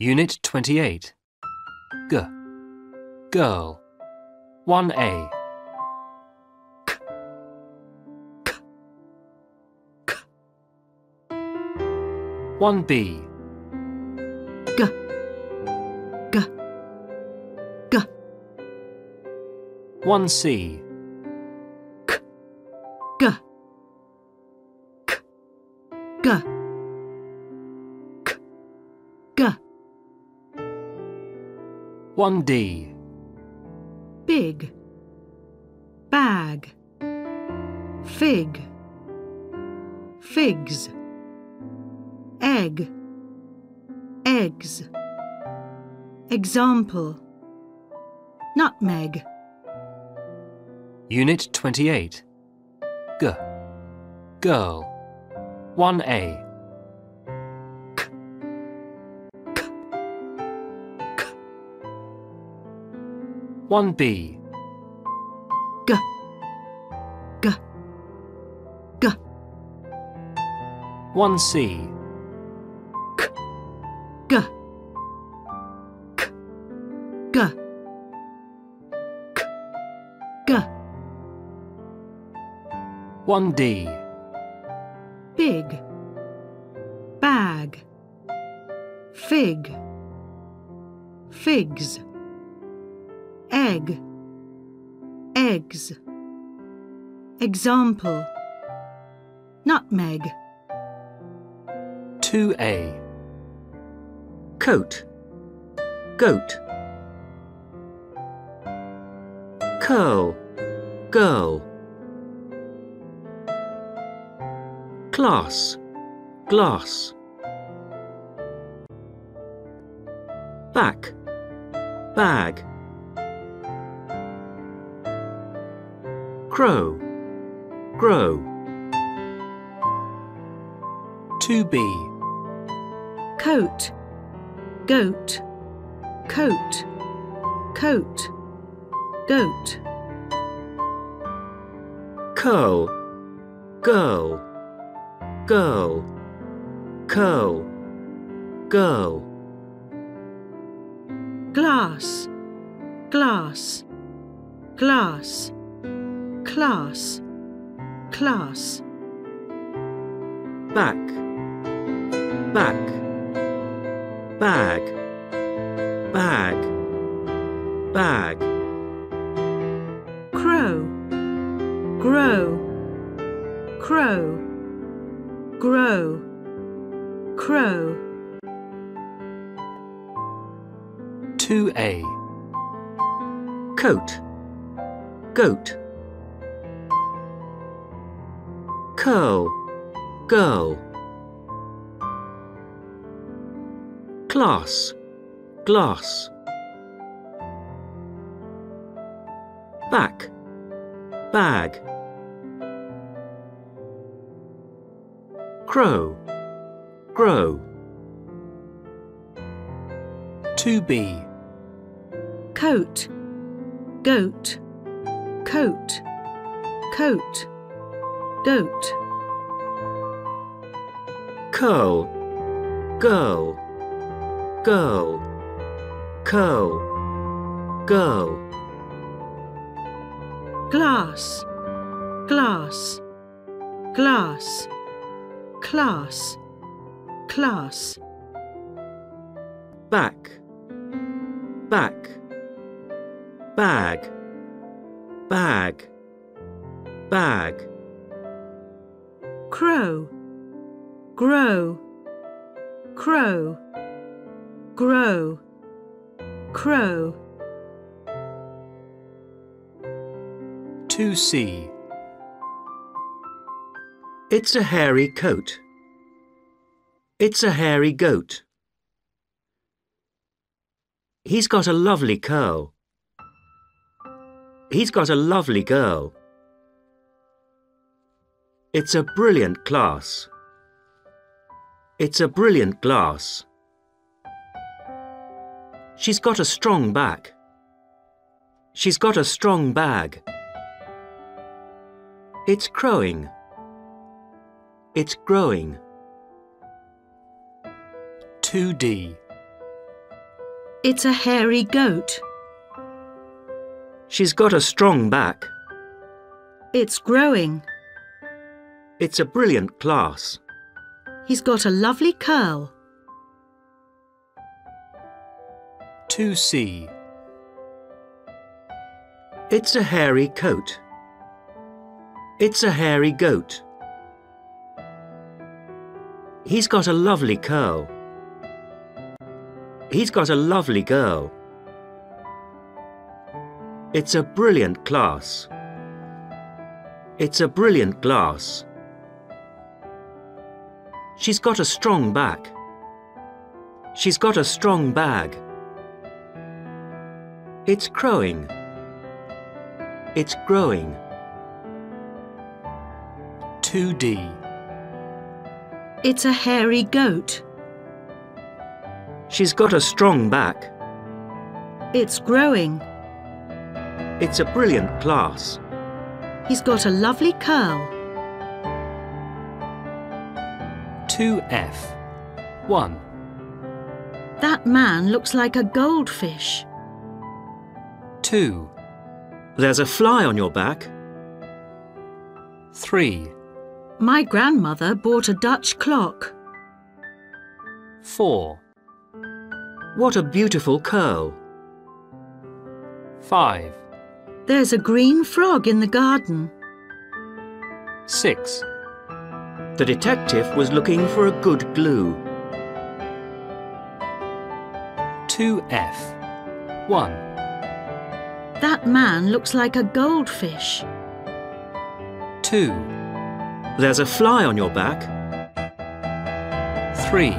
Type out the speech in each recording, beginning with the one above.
Unit 28. G. Girl. 1A. K. K. K. 1B. G. G. G. 1C. K. G. 1D. Big. Bag. Fig. Figs. Egg. Eggs. Example. Nutmeg. Unit 28. G. Girl. 1A. 1B. G. G. G. 1C. K. G. K. G. K. G. 1D. Big. Bag. Fig. Figs. Example. Nutmeg. 2A. coat, goat. Curl, girl. Class, glass. Back, bag. Crow, grow. 2B. Coat. Goat. Coat. Coat. Goat. curl, girl, girl, curl, girl, Glass. Glass. Glass. Class. Class. back, back, bag, bag, bag, Crow. Grow. Crow. Grow. Crow. 2A. coat, goat, class, glass, back, bag, crow, grow, To be. Coat. Goat. Coat. Coat. Goat. curl, girl, girl, curl, go. Glass. Glass. Glass. Class. Class. back, back, bag, bag, bag, 2C. It's a hairy coat. It's a hairy goat. He's got a lovely curl. He's got a lovely girl. It's a brilliant class. It's a brilliant glass. She's got a strong back. She's got a strong bag. It's crowing. It's growing. 2D. It's a hairy goat. She's got a strong back. It's growing. It's a brilliant class. He's got a lovely curl. 2C. It's a hairy coat. It's a hairy goat. He's got a lovely curl. He's got a lovely girl. It's a brilliant class. It's a brilliant glass. She's got a strong back. She's got a strong bag. It's crowing. It's growing. 2D. It's a hairy goat. She's got a strong back. It's growing. It's a brilliant class. He's got a lovely curl. 2F. 1. That man looks like a goldfish. 2. There's a fly on your back. 3. My grandmother bought a Dutch clock. 4. What a beautiful curl. 5. There's a green frog in the garden. 6. The detective was looking for a good glue. 2F. 1. That man looks like a goldfish. 2. There's a fly on your back. 3.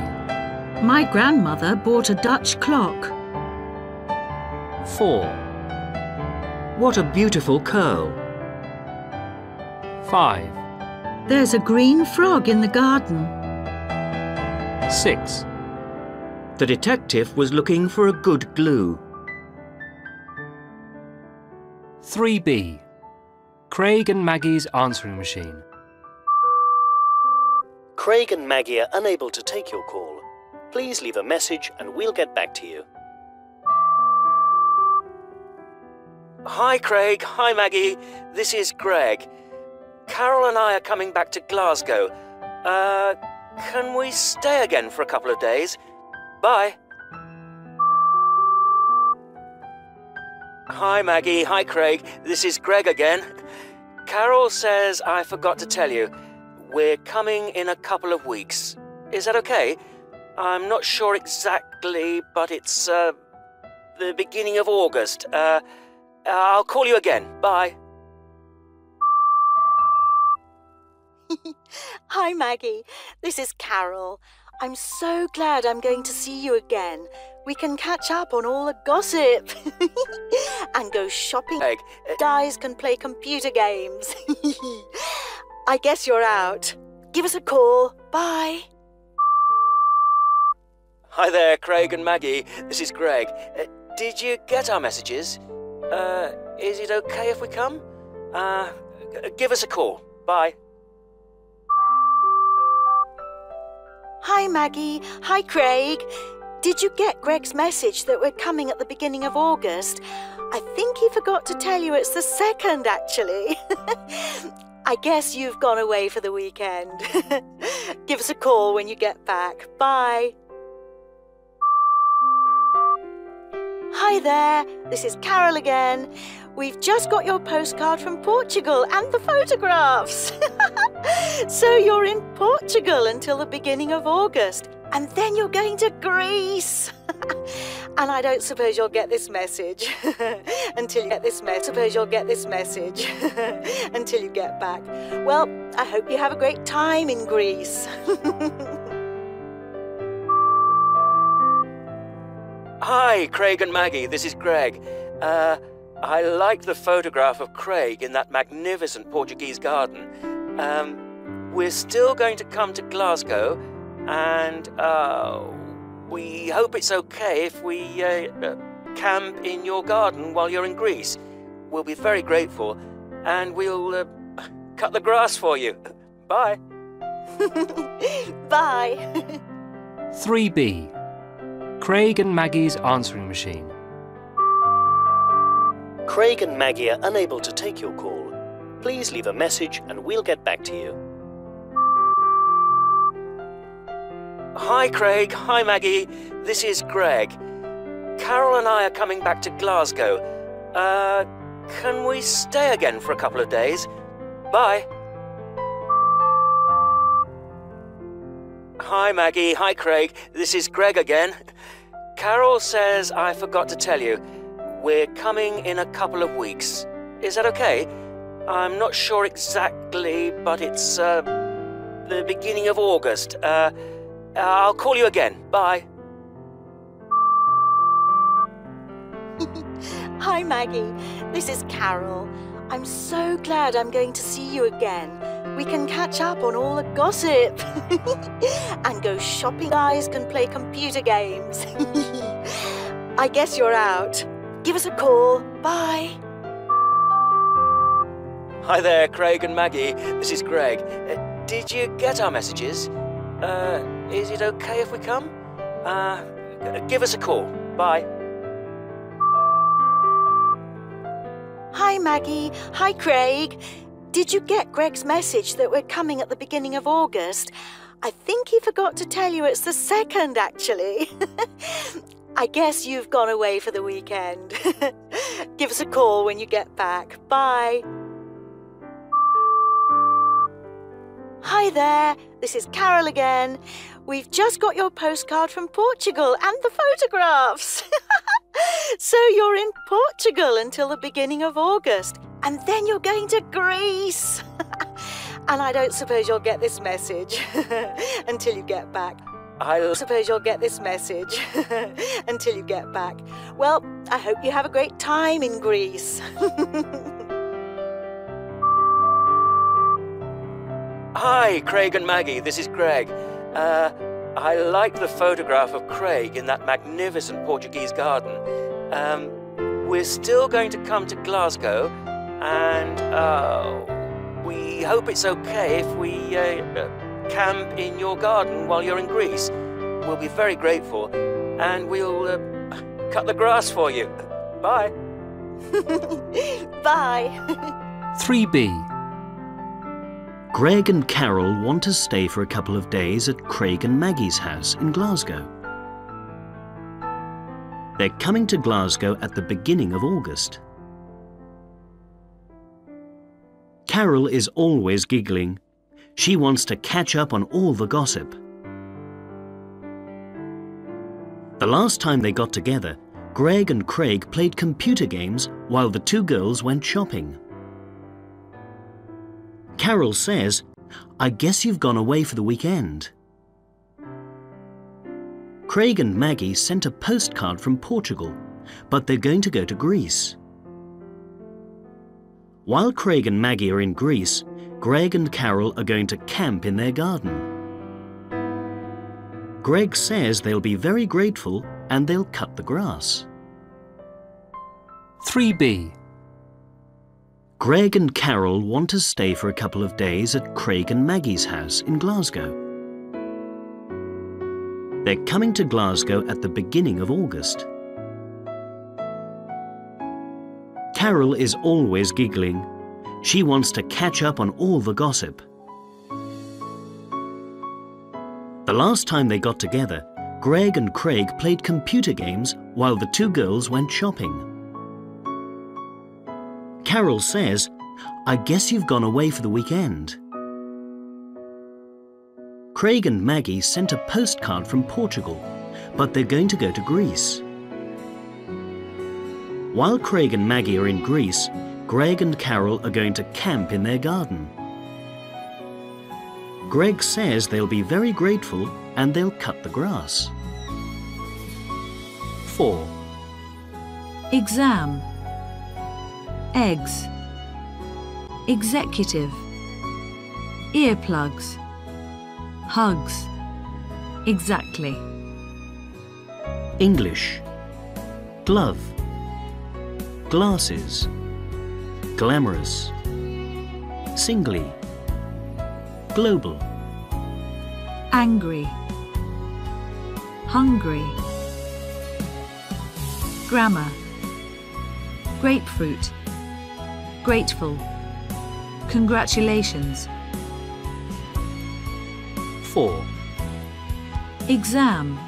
My grandmother bought a Dutch clock. 4. What a beautiful curl. 5. There's a green frog in the garden. 6. The detective was looking for a good glue. 3B. Craig and Maggie's answering machine. Craig and Maggie are unable to take your call. Please leave a message and we'll get back to you. Hi, Craig. Hi, Maggie. This is Greg. Carol and I are coming back to Glasgow. Uh, can we stay again for a couple of days? Bye. Hi, Maggie. Hi, Craig. This is Greg again. Carol says I forgot to tell you. We're coming in a couple of weeks. Is that okay? I'm not sure exactly, but it's, uh, the beginning of August. Uh, I'll call you again. Bye. Hi, Maggie. This is Carol. I'm so glad I'm going to see you again. We can catch up on all the gossip and go shopping. Uh, Guys can play computer games. I guess you're out. Give us a call. Bye. Hi there, Craig and Maggie. This is Greg. Uh, did you get our messages? Uh, is it okay if we come? Uh, give us a call. Bye. Hi, Maggie. Hi, Craig. Did you get Greg's message that we're coming at the beginning of August? I think he forgot to tell you it's the second, actually. I guess you've gone away for the weekend. Give us a call when you get back. Bye. Hi there, this is Carol again. We've just got your postcard from Portugal and the photographs. so you're in Portugal until the beginning of August, and then you're going to Greece. and I don't suppose you'll get this message until you get this message. Suppose you'll get this message until you get back. Well, I hope you have a great time in Greece. Hi, Craig and Maggie. This is Greg. Uh, I like the photograph of Craig in that magnificent Portuguese garden. Um, we're still going to come to Glasgow, and uh, we hope it's okay if we uh, uh, camp in your garden while you're in Greece. We'll be very grateful, and we'll uh, cut the grass for you. Bye. Bye. 3B. Craig and Maggie's answering machine. Craig and Maggie are unable to take your call. Please leave a message and we'll get back to you. Hi, Craig. Hi, Maggie. This is Greg. Carol and I are coming back to Glasgow. Uh, can we stay again for a couple of days? Bye. Hi, Maggie. Hi, Craig. This is Greg again. Carol says I forgot to tell you. We're coming in a couple of weeks. Is that okay? I'm not sure exactly, but it's, uh, the beginning of August. Uh, I'll call you again. Bye. Hi, Maggie. This is Carol. I'm so glad I'm going to see you again. We can catch up on all the gossip and go shopping. Guys can play computer games. I guess you're out. Give us a call. Bye. Hi there, Craig and Maggie. This is Greg. Uh, did you get our messages? Uh, is it okay if we come? Uh, give us a call. Bye. Hi, Maggie. Hi, Craig. Did you get Greg's message that we're coming at the beginning of August? I think he forgot to tell you it's the second, actually. I guess you've gone away for the weekend. Give us a call when you get back. Bye. Hi there, this is Carol again. We've just got your postcard from Portugal and the photographs. so you're in Portugal until the beginning of August, and then you're going to Greece. and I don't suppose you'll get this message until you get back. I'll. suppose you'll get this message until you get back. Well, I hope you have a great time in Greece. Hi, Craig and Maggie. This is Greg. Uh, I like the photograph of Craig in that magnificent Portuguese garden. Um, we're still going to come to Glasgow, and uh, we hope it's okay if we uh, uh, camp in your garden while you're in Greece. We'll be very grateful, and we'll uh, cut the grass for you. Bye. Bye. 3b. Greg and Carol want to stay for a couple of days at Craig and Maggie's house in Glasgow. They're coming to Glasgow at the beginning of August. Carol is always giggling. She wants to catch up on all the gossip. The last time they got together, Greg and Craig played computer games while the two girls went shopping. Carol says, I guess you've gone away for the weekend. Craig and Maggie sent a postcard from Portugal, but they're going to go to Greece. While Craig and Maggie are in Greece, Greg and Carol are going to camp in their garden. Greg says they'll be very grateful and they'll cut the grass. 3b. Greg and Carol want to stay for a couple of days at Craig and Maggie's house in Glasgow. They're coming to Glasgow at the beginning of August. Carol is always giggling. She wants to catch up on all the gossip. The last time they got together, Greg and Craig played computer games while the two girls went shopping. Carol says, I guess you've gone away for the weekend. Craig and Maggie sent a postcard from Portugal, but they're going to go to Greece. While Craig and Maggie are in Greece, Greg and Carol are going to camp in their garden. Greg says they'll be very grateful and they'll cut the grass. 4. Exam. Eggs. Executive. Earplugs. Hugs. Exactly. English glove glasses glamorous singly global Angry. Hungry. Grammar Grapefruit Grateful Congratulations 4. Exam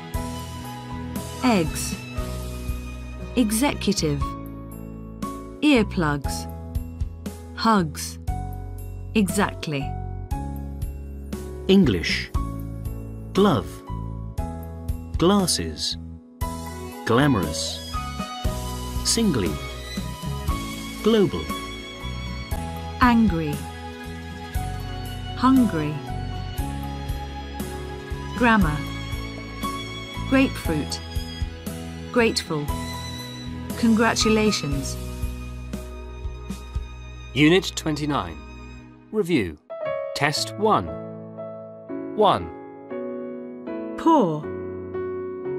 Eggs Executive Earplugs Hugs Exactly English. Glove. Glasses. Glamorous. Singly. Global. Angry Hungry Grammar Grapefruit Grateful Congratulations Unit 29. Review. Test 1. 1. Pour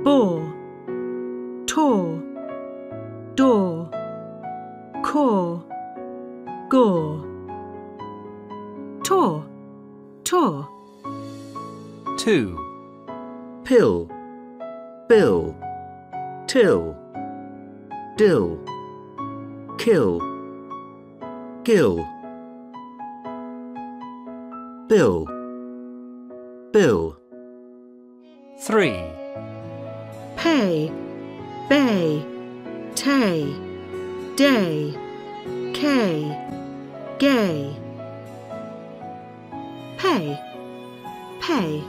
Bore Tore Door Core Gore Tore Tore 2. Pill. Bill. Till. Dill. Kill. Gill. Bill. Bill. 3. Pay Bay Tay Day K Gay Pay Pay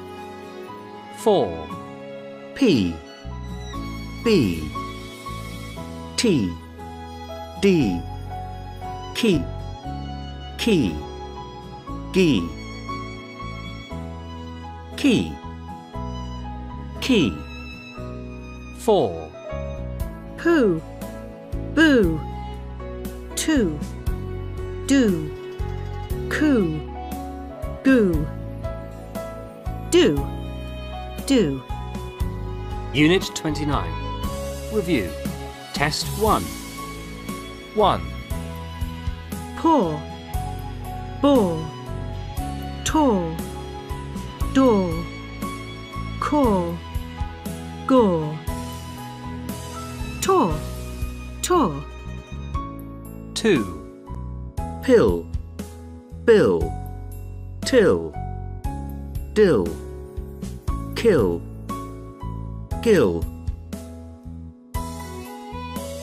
4. P. B. T. D. Keep. Key. Gee. Key. Key. 4. Pooh Boo Two Do Coo Goo Do Do Unit 29. Review. Test 1. 1. Pour Bore Tore Door Core Gore Tore Tore 2. Pill. Bill. Till. Dill. Kill. Gill.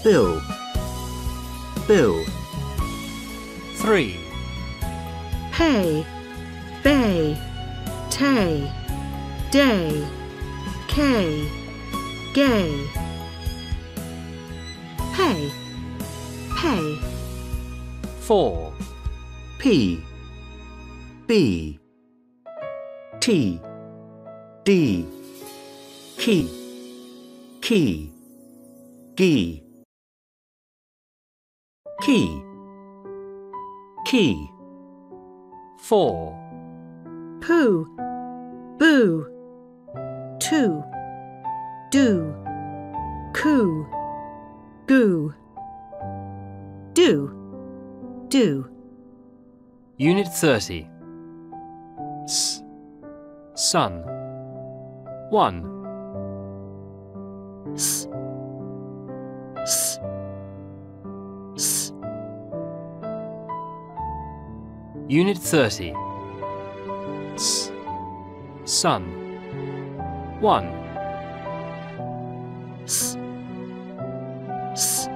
Bill. Bill. 3. Pay Bay Tay Day K Gay Pay Pay 4. P. B. T. D. Key. Key. Gee. Key. Key. 4. Pooh Boo Two Do Coo Goo Do Do Unit 30. S. Sun. 1. S S S Unit 30. S. Sun. 1. S S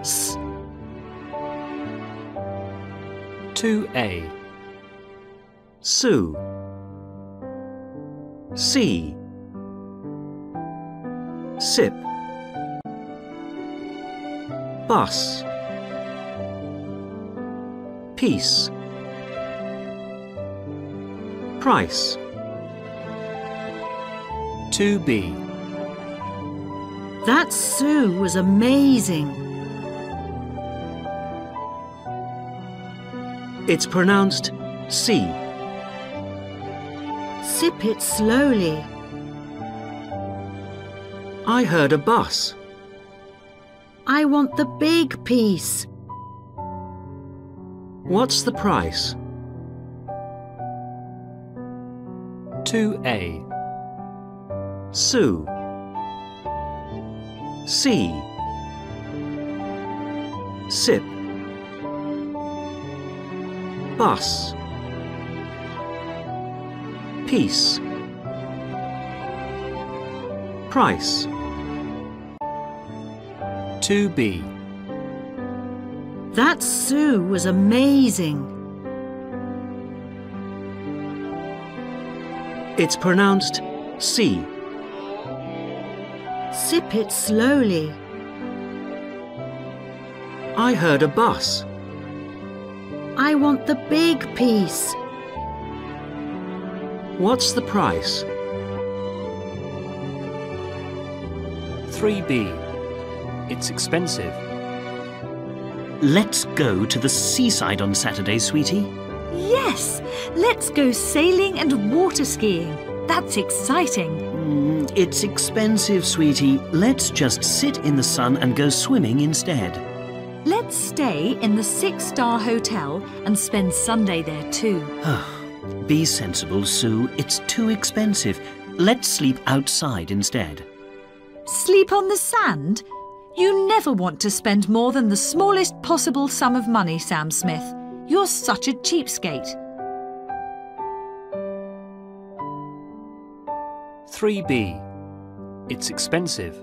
S 2A. Sue. C. Sip. Bus. Peace. Price. To be That Sue was amazing. It's pronounced C. Sip it slowly. I heard a bus. I want the big piece. What's the price? 2A. Sue. C. Sip. Bus. Peace. Price. 2B. That Sue was amazing. It's pronounced C. Sip it slowly. I heard a bus. I want the big piece. What's the price? 3B. It's expensive. Let's go to the seaside on Saturday, sweetie. Yes, let's go sailing and water skiing. That's exciting. Mm, it's expensive, sweetie. Let's just sit in the sun and go swimming instead. Let's stay in the six star hotel and spend Sunday there too. Be sensible, Sue. It's too expensive. Let's sleep outside instead. Sleep on the sand? You never want to spend more than the smallest possible sum of money, Sam Smith. You're such a cheapskate. 3B. It's expensive.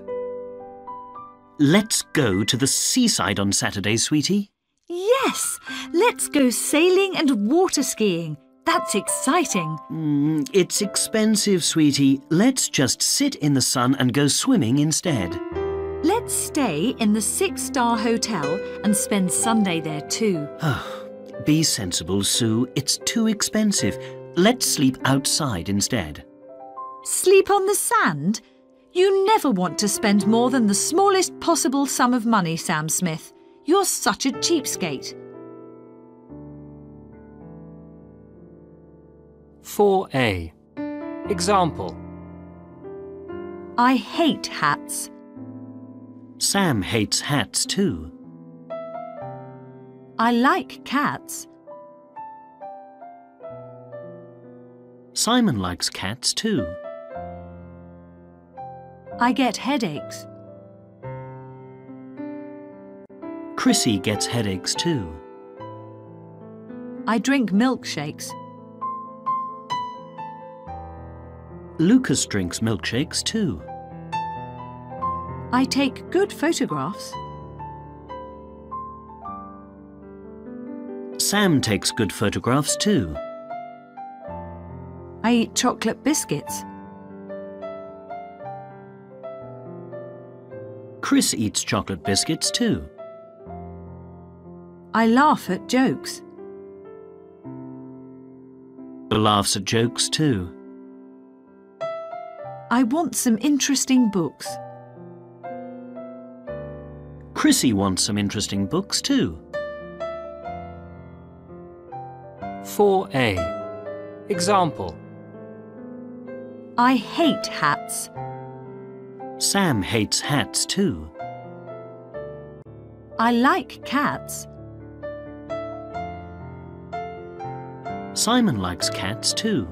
Let's go to the seaside on Saturday, sweetie. Yes, let's go sailing and water skiing. That's exciting. Mm, it's expensive, sweetie. Let's just sit in the sun and go swimming instead. Let's stay in the six star hotel and spend Sunday there too. Be sensible, Sue. It's too expensive. Let's sleep outside instead. Sleep on the sand? You never want to spend more than the smallest possible sum of money, Sam Smith. You're such a cheapskate. 4A. Example. I hate hats. Sam hates hats too. I like cats. Simon likes cats too. I get headaches. Chrissy gets headaches too. I drink milkshakes. Lucas drinks milkshakes too. I take good photographs. Sam takes good photographs too. I eat chocolate biscuits. Chris eats chocolate biscuits too. I laugh at jokes. Laughs at jokes too. I want some interesting books. Chrissy wants some interesting books too. 4A. Example. I hate hats. Sam hates hats too. I like cats. Simon likes cats too.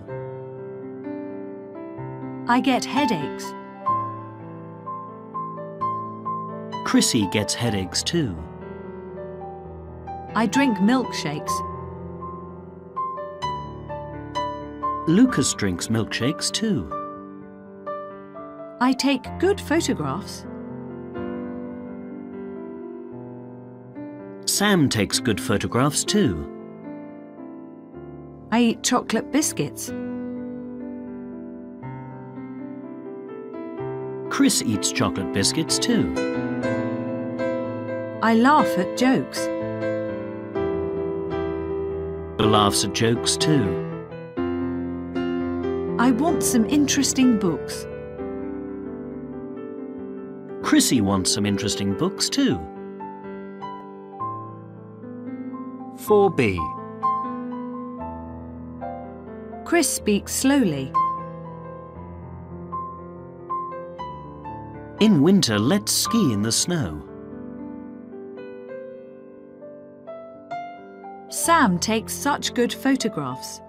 I get headaches. Chrissy gets headaches too. I drink milkshakes. Lucas drinks milkshakes too. I take good photographs. Sam takes good photographs too. I eat chocolate biscuits. Chris eats chocolate biscuits too. I laugh at jokes. Laughs at jokes too. I want some interesting books. Chrissy wants some interesting books too. 4B. Chris speaks slowly. In winter, let's ski in the snow. Sam takes such good photographs.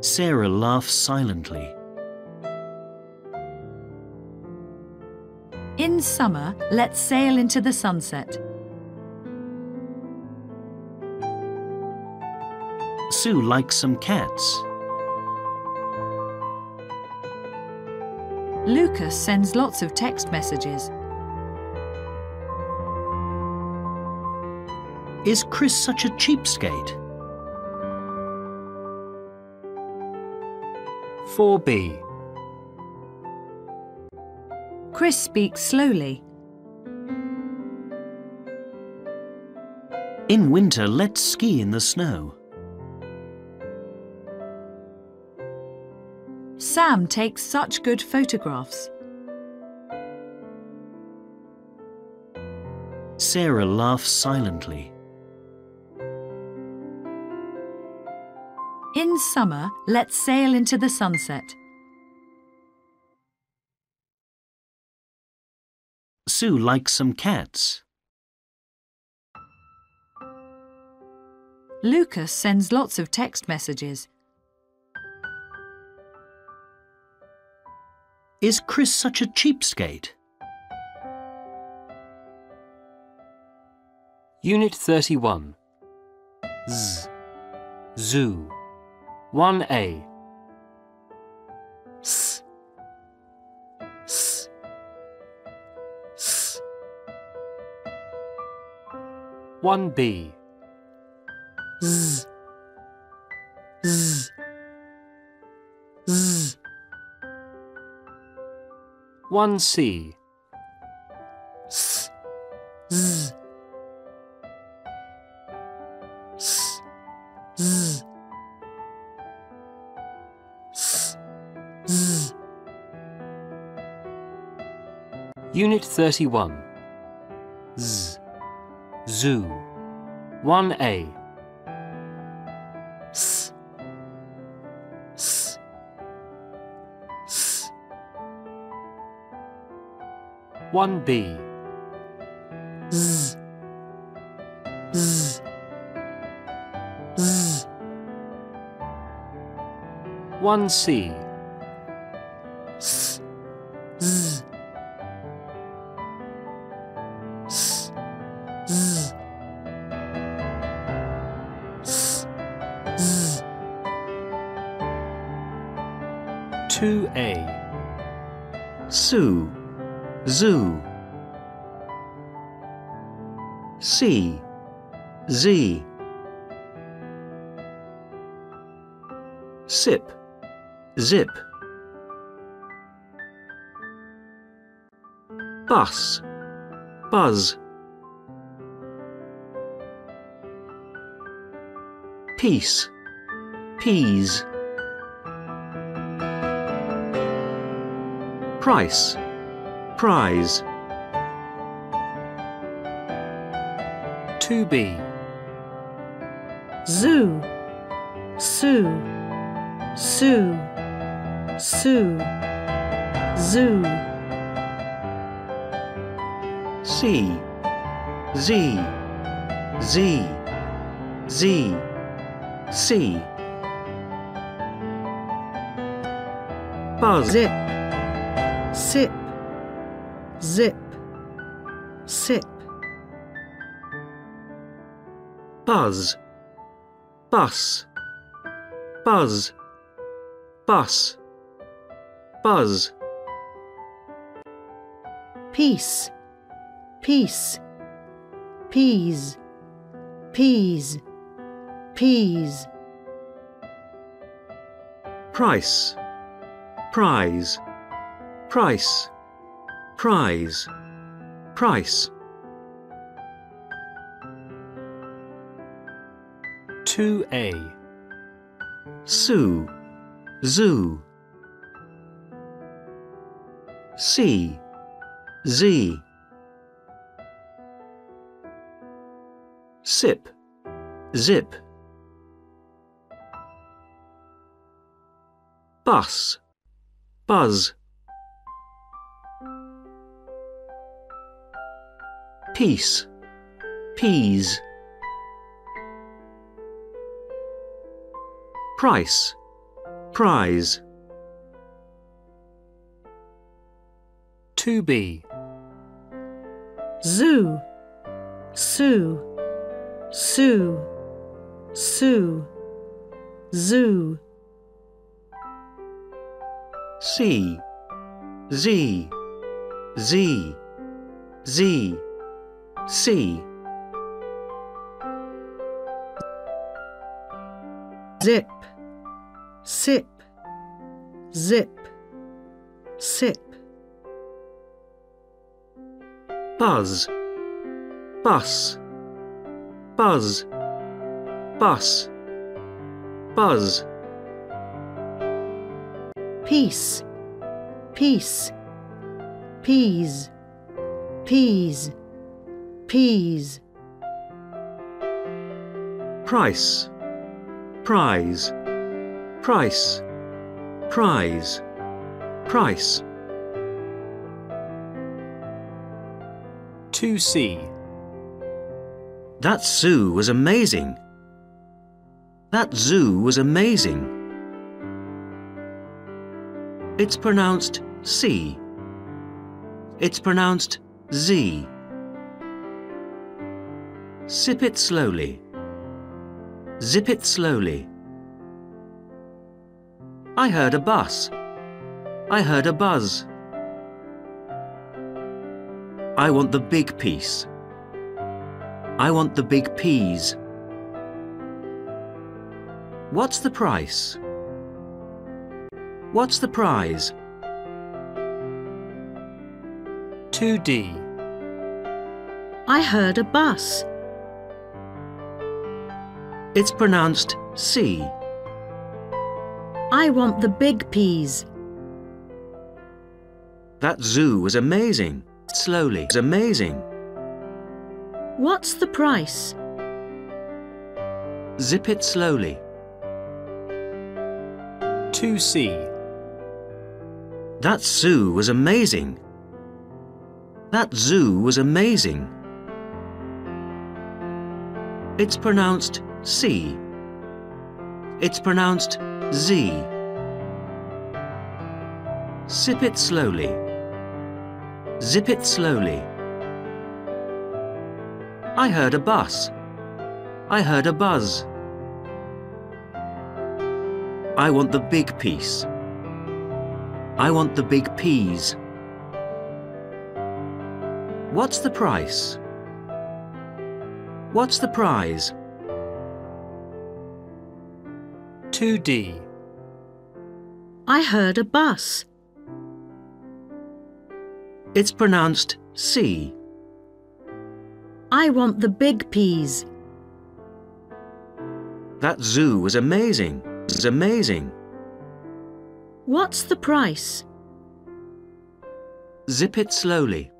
Sarah laughs silently. In summer, let's sail into the sunset. Sue likes some cats. Lucas sends lots of text messages. Is Chris such a cheapskate? 4b. Chris speaks slowly. In winter, let's ski in the snow. Sam takes such good photographs. Sarah laughs silently. In summer, let's sail into the sunset. Sue likes some cats. Lucas sends lots of text messages. Is Chris such a cheapskate? Unit 31. Z. Zoo. 1a. S. S. S. 1b. Z. Z. 1c. S. Z. S. Z. S. Z. Unit 31. Z. Zoo. 1a. 1b. Z. Z. Z. 1c. Peace. Peas. Price. Prize. To be. Zoo. Sue. Sue. Sue. Zoo. C. Z. Z. Z. C. Buzz. Zip. Sip. Zip. Sip. Buzz. Bus. Buzz. Bus. Buzz. Peace. Peace. Peas. Peas. Peas. Price. Prize. Price. Prize. Price. 2a. Sue. Zoo. C. Z. Sip. Zip. Bus. Buzz. Peace. Peas. Price. Prize. To be. Zoo. Sue. Sue. Sue. Zoo. C. Z. Z. Z. C. Zip. Sip. Zip. Sip. Buzz. Bus. Buzz. Bus. Buzz Peace. Peace. Peas. Peas. Peas. Price Prize Price Prize Price 2C. That zoo was amazing. That zoo was amazing. It's pronounced C. It's pronounced Z. Sip it slowly. Zip it slowly. I heard a bus. I heard a buzz. I want the big piece. I want the big peas. What's the price? What's the prize? 2D. I heard a bus. It's pronounced C. I want the big peas. That zoo was amazing. Slowly. It's amazing. What's the price? Zip it slowly. 2C. That zoo was amazing. That zoo was amazing. It's pronounced C. It's pronounced Z. Sip it slowly. Zip it slowly. I heard a bus. I heard a buzz. I want the big piece. I want the big peas. What's the price? What's the prize? 2D. I heard a bus. It's pronounced C. I want the big peas. That zoo was amazing. It's amazing. What's the price? Zip it slowly.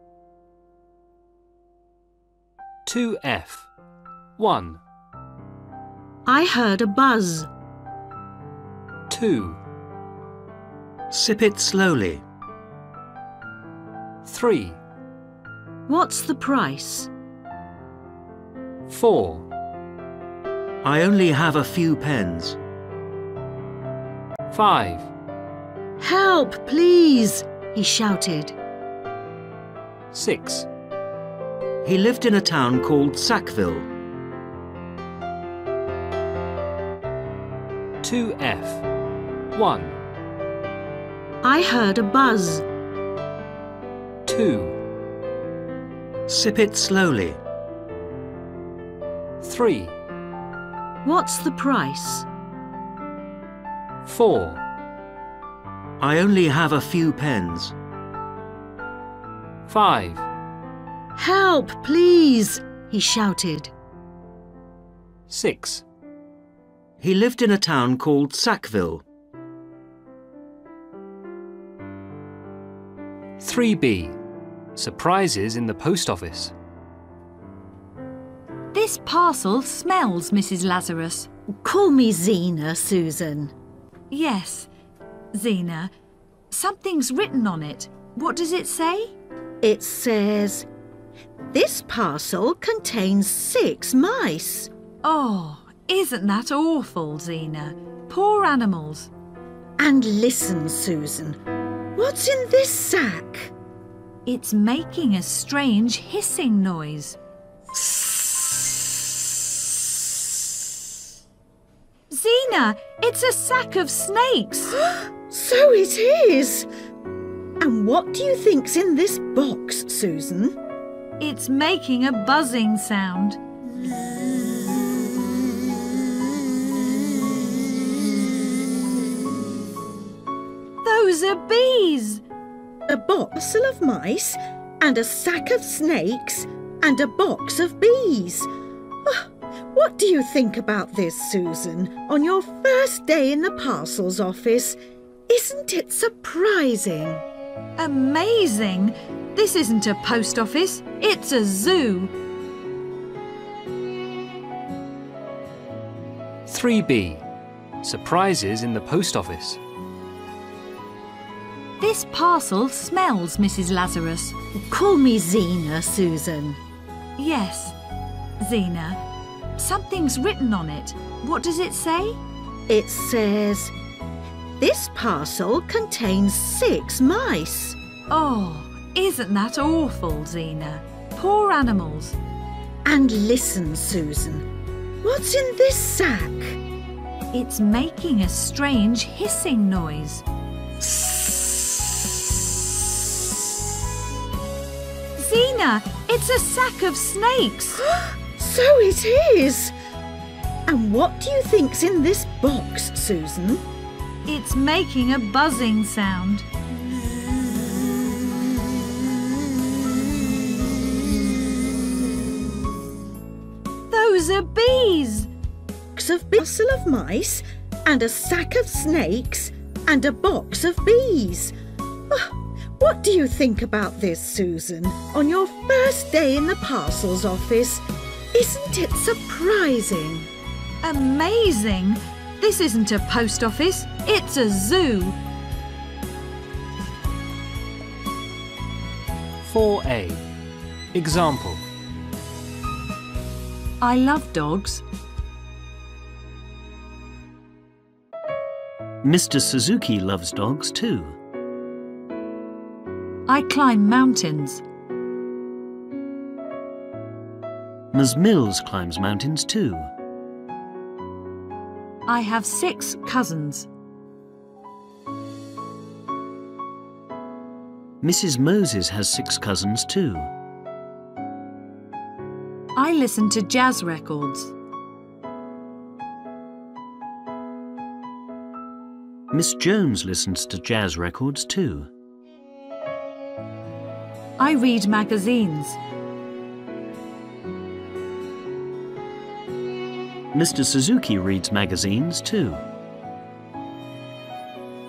2F. 1, I heard a buzz. 2, Sip it slowly. 3, What's the price? 4, I only have a few pens. 5, Help, please! he shouted. 6, He lived in a town called Sackville. 2F. 1, I heard a buzz. 2, Sip it slowly. 3, What's the price? 4, I only have a few pens. 5, Help, please! he shouted. 6, He lived in a town called Sackville. 3B. Surprises in the post office. This parcel smells, Mrs. Lazarus. Call me Zena, Susan. Yes, Zena. Something's written on it. What does it say? It says, This parcel contains six mice. Oh, isn't that awful, Zena? Poor animals. And listen, Susan, what's in this sack? It's making a strange hissing noise. Zena, it's a sack of snakes. So it is. And what do you think's in this box, Susan? It's making a buzzing sound. Those are bees. A box full of mice, and a sack of snakes, and a box of bees. Oh, what do you think about this, Susan, on your first day in the parcels office? Isn't it surprising? Amazing. This isn't a post office, it's a zoo. 3b. Surprises in the post office. This parcel smells, Mrs. Lazarus. Call me Zena, Susan. Yes, Zena. Something's written on it. What does it say? It says, This parcel contains six mice. Oh, isn't that awful, Zena? Poor animals. And listen, Susan, what's in this sack? It's making a strange hissing noise. Zena, it's a sack of snakes. So it is. And what do you think's in this box, Susan? It's making a buzzing sound. Those are bees. Box of bustle of mice, and a sack of snakes, and a box of bees. Oh, what do you think about this, Susan, on your first day in the parcels office? Isn't it surprising? Amazing. This isn't a post office, it's a zoo. 4a. Example. I love dogs. Mr. Suzuki loves dogs too. I climb mountains. Ms. Mills climbs mountains too. I have six cousins. Mrs. Moses has six cousins too. I listen to jazz records. Miss Jones listens to jazz records too. I read magazines. Mr. Suzuki reads magazines too.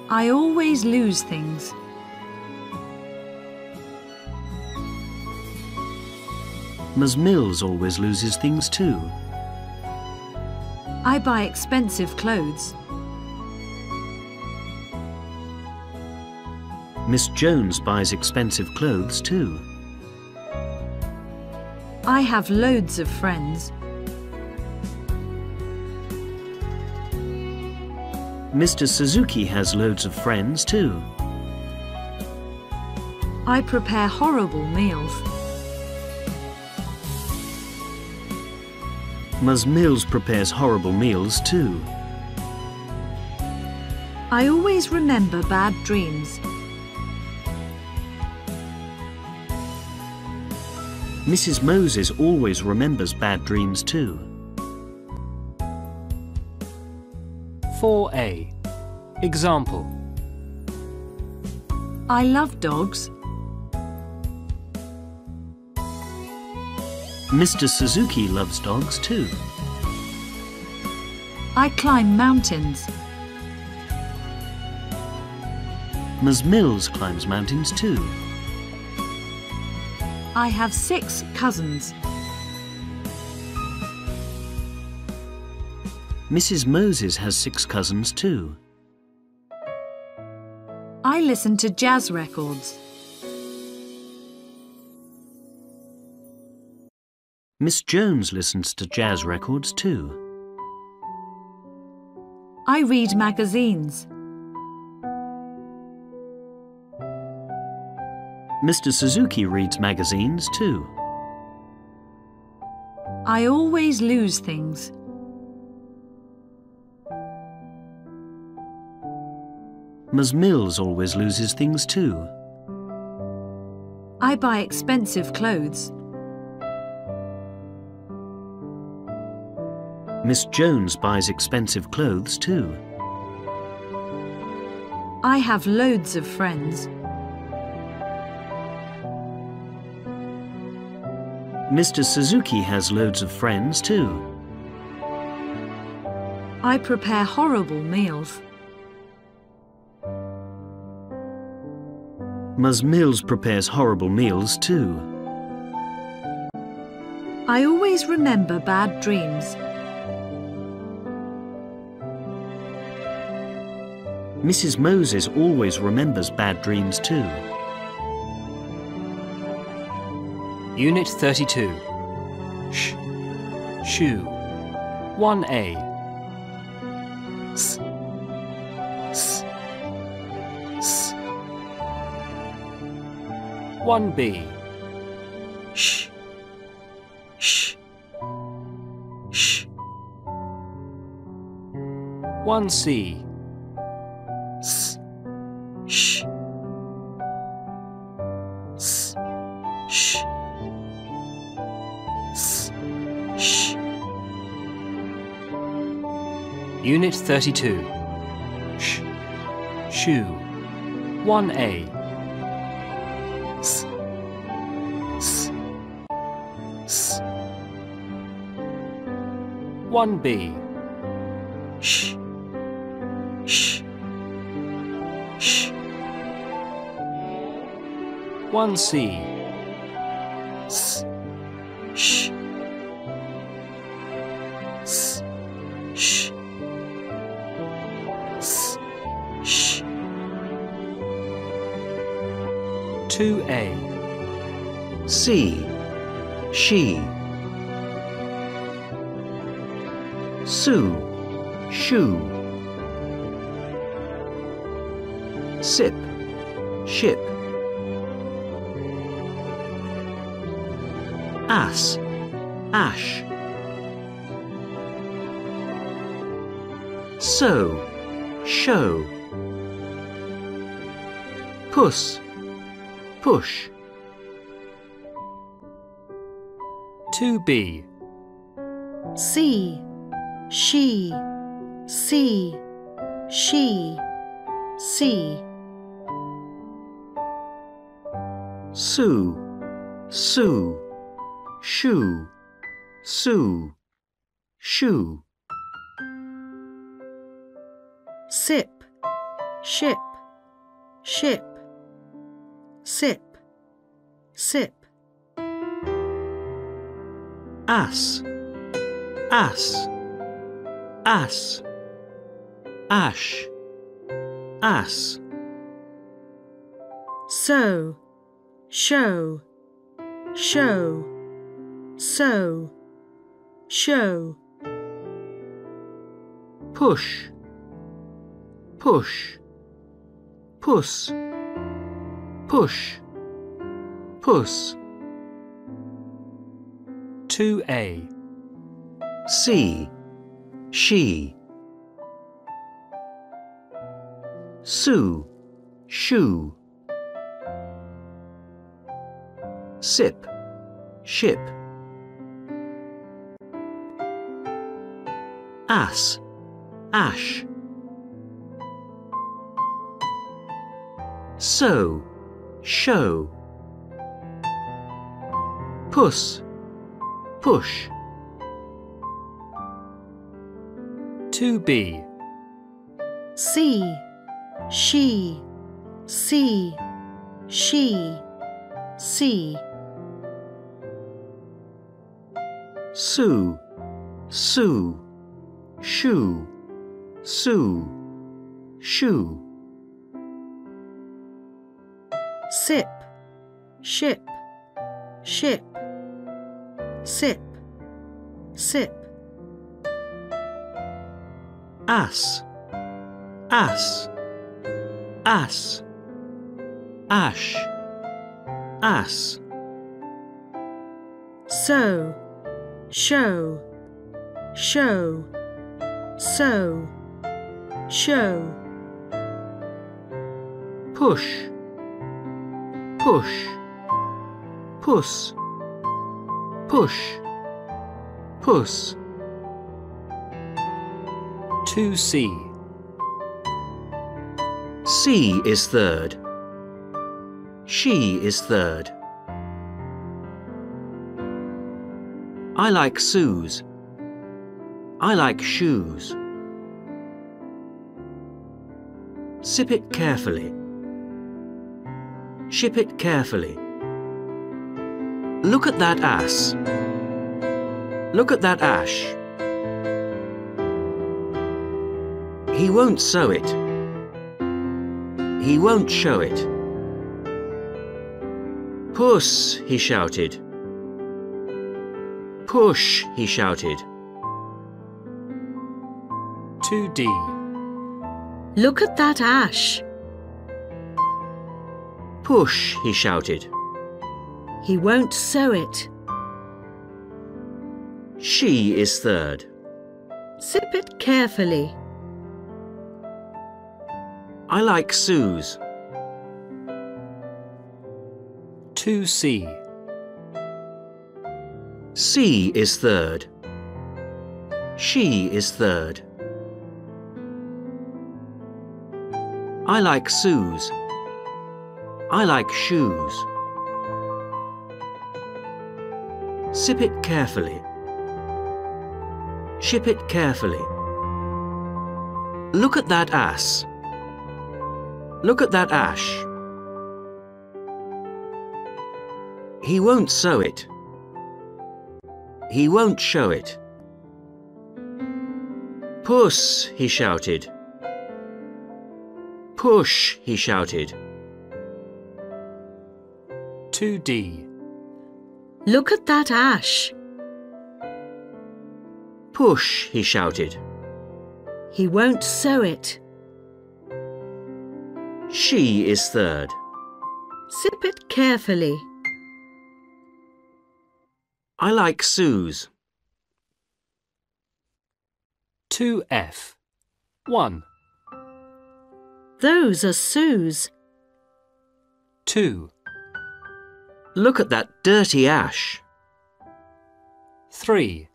I always lose things. Ms. Mills always loses things too. I buy expensive clothes. Miss Jones buys expensive clothes too. I have loads of friends. Mr. Suzuki has loads of friends too. I prepare horrible meals. Ms. Mills prepares horrible meals too. I always remember bad dreams. Mrs. Moses always remembers bad dreams too. 4a. Example. I love dogs. Mr. Suzuki loves dogs too. I climb mountains. Ms. Mills climbs mountains too. I have six cousins. Mrs. Moses has six cousins too. I listen to jazz records. Miss Jones listens to jazz records too. I read magazines. Mr. Suzuki reads magazines too. I always lose things. Ms. Mills always loses things too. I buy expensive clothes. Miss Jones buys expensive clothes too. I have loads of friends. Mr. Suzuki has loads of friends too. I prepare horrible meals. Ms. Mills prepares horrible meals too. I always remember bad dreams. Mrs. Moses always remembers bad dreams too. Unit 32. Sh. Shoe. 1A. 1B. Sh. Sh. Sh. 1C. S. Sh. S. Sh. S. Sh. Unit 32. Sh. Shoe. 1A. 1B. Sh. Sh. Sh. 1C. S. Sh. S. Sh. S. Sh. 2A. C. She. Sue. Shoe. Sip. See, she. Sue, shoe. Sip, ship. Ass, ash. So, show. Puss, push. 2B. See, she, see, she, see. Sue, Sue, shoe, Sue, shoe. Sip, ship, ship. Sip, sip. Ass, ass, ass, ash, ass, So, show, show, so, show. push, push, puss, push, puss, 2C. C is third, she is third. I like Sue's. I like shoes. Sip it carefully. Ship it carefully. Look at that ass. Look at that ash. He won't sew it. He won't show it. Puss, he shouted. Push, he shouted. 2D. Look at that ash. Push, he shouted. He won't sew it. She is third. Sip it carefully. I like Sue's. 2C. C is third. She is third. I like Sue's. I like shoes. Sip it carefully. Ship it carefully. Look at that ass. Look at that ash. He won't sew it. He won't show it. Puss, he shouted. Push, he shouted. 2D. Look at that ash. Push, he shouted. He won't sew it. She is third. Sip it carefully. I like Sue's. 2F. 1. Those are Sue's. 2. Look at that dirty ash. 3.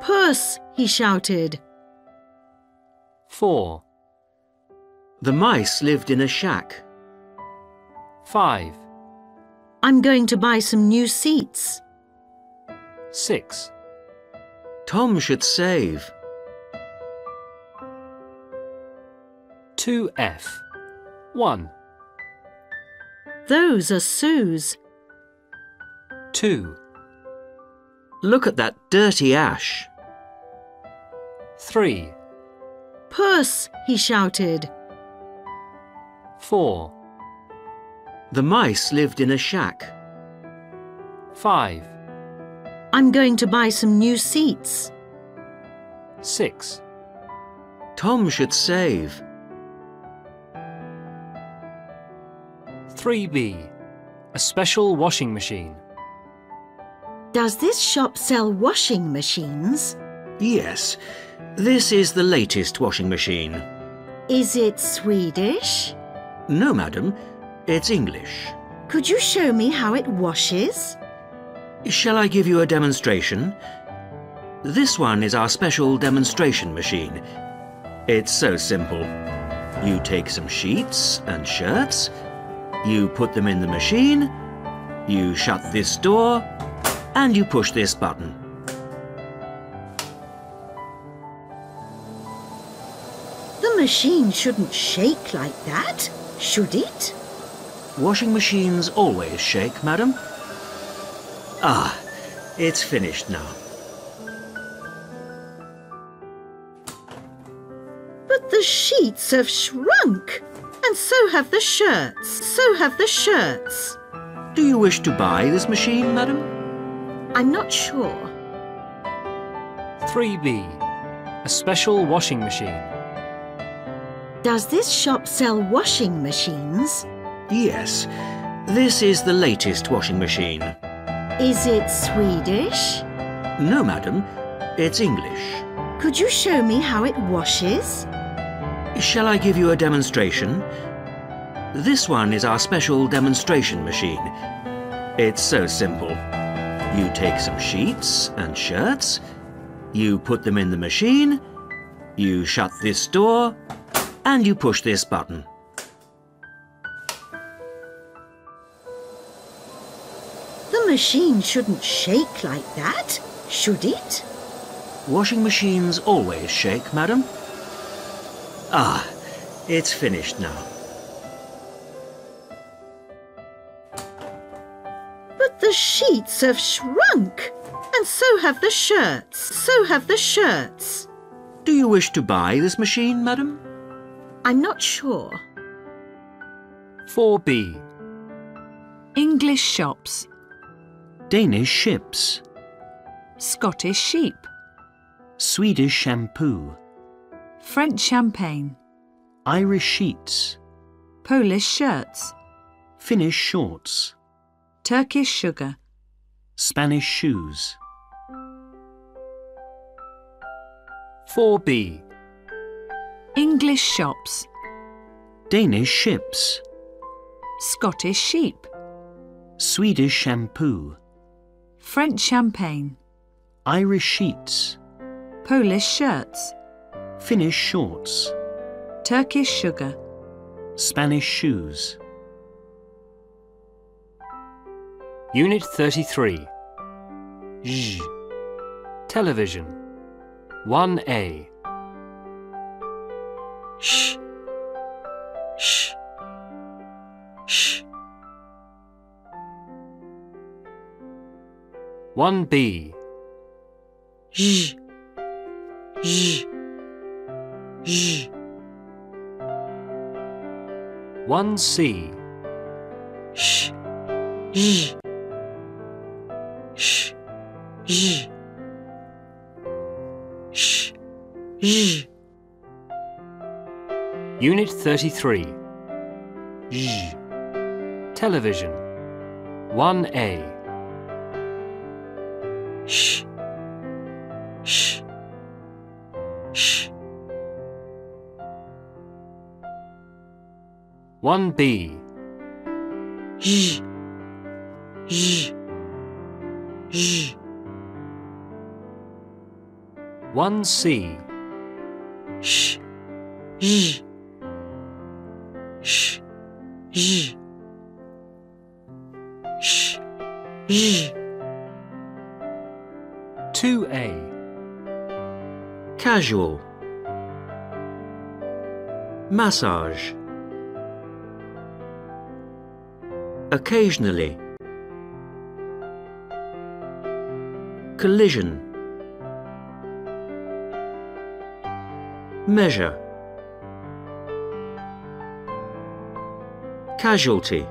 Puss, he shouted. 4. The mice lived in a shack. 5. I'm going to buy some new seats. 6. Tom should save. 2F. 1. Those are Sue's. 2. Look at that dirty ash. 3. Puss, he shouted. 4. The mice lived in a shack. 5. I'm going to buy some new seats. 6. Tom should save. 3B. A special washing machine. Does this shop sell washing machines? Yes, this is the latest washing machine. Is it Swedish? No, madam, it's English. Could you show me how it washes? Shall I give you a demonstration? This one is our special demonstration machine. It's so simple. You take some sheets and shirts, you put them in the machine, you shut this door, and you push this button. The machine shouldn't shake like that, should it? Washing machines always shake, madam. Ah, it's finished now. But the sheets have shrunk, and so have the shirts. So have the shirts. Do you wish to buy this machine, madam? I'm not sure. 3B. A special washing machine. Does this shop sell washing machines? Yes. This is the latest washing machine. Is it Swedish? No, madam, it's English. Could you show me how it washes? Shall I give you a demonstration? This one is our special demonstration machine. It's so simple. You take some sheets and shirts, you put them in the machine, you shut this door, and you push this button. The machine shouldn't shake like that, should it? Washing machines always shake, madam. Ah, it's finished now. But the sheets have shrunk, and so have the shirts. So have the shirts. Do you wish to buy this machine, madam? I'm not sure. 4b. English shops. Danish ships. Scottish sheep. Swedish shampoo. French champagne. Irish sheets. Polish shirts. Finnish shorts. Turkish sugar. Spanish shoes. 4b. English shops. Danish ships. Scottish sheep. Swedish shampoo. French champagne. Irish sheets. Polish shirts. Finnish shorts. Turkish sugar. Spanish shoes. Unit 33. Zh. Television. 1A. Shh. Shh. Shh. 1B. Hmm. Shh. Shh. Hmm. Shh. 1C. Shh. Shh. Hmm. Shh. Shh. Shh. Shh. Unit 33. Zh. Television. 1A. Shh. Shh. Shh. 1B. Shh. Shh. Shh. 1C. Shh. Shh. Shh. Shh. Shh. Shh. 2A. Casual. Massage. Occasionally. Collision. Measure. Casualty.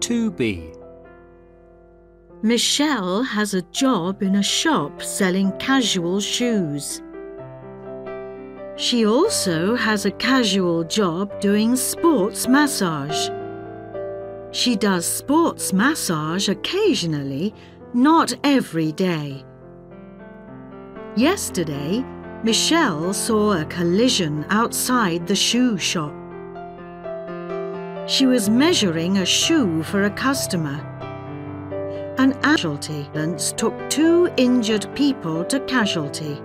2B. Michelle has a job in a shop selling casual shoes. She also has a casual job doing sports massage. She does sports massage occasionally, not every day. Yesterday, Michelle saw a collision outside the shoe shop. She was measuring a shoe for a customer. An casualty ambulance took two injured people to casualty.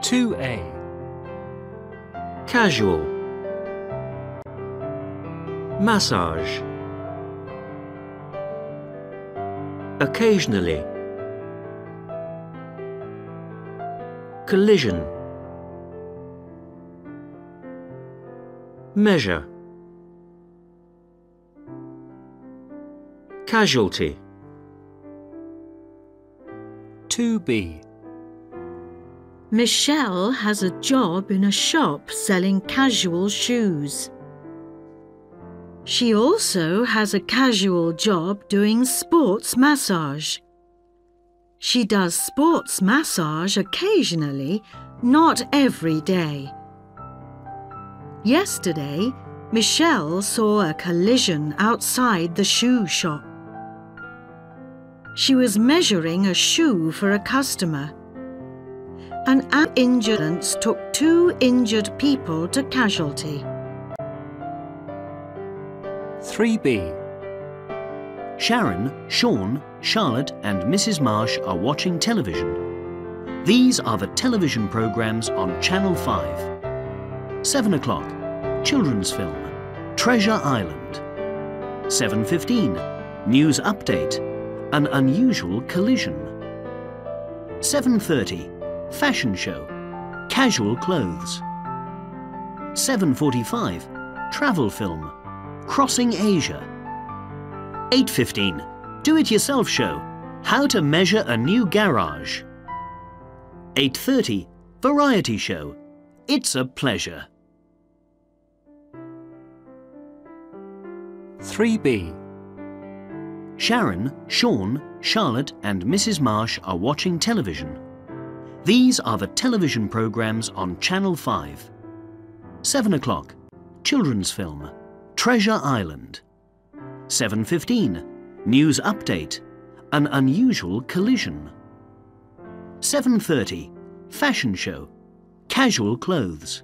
2A. Casual. Massage. Occasionally. Collision. Measure. Casualty. 2B. Michelle has a job in a shop selling casual shoes. She also has a casual job doing sports massage. She does sports massage occasionally, not every day. Yesterday, Michelle saw a collision outside the shoe shop. She was measuring a shoe for a customer. An ambulance took two injured people to casualty. 3B. Sharon, Sean, Charlotte, and Mrs. Marsh are watching television. These are the television programs on Channel 5. 7 o'clock, children's film, Treasure Island. 7.15, news update, an unusual collision. 7.30, fashion show, casual clothes. 7.45, travel film, crossing Asia. 8.15, do-it-yourself show, how to measure a new garage. 8.30, variety show, it's a pleasure. 3B. Sharon, Sean, Charlotte and Mrs. Marsh are watching television. These are the television programs on Channel 5. 7 o'clock, children's film, Treasure Island. 7.15, news update, an unusual collision. 7.30, fashion show, casual clothes.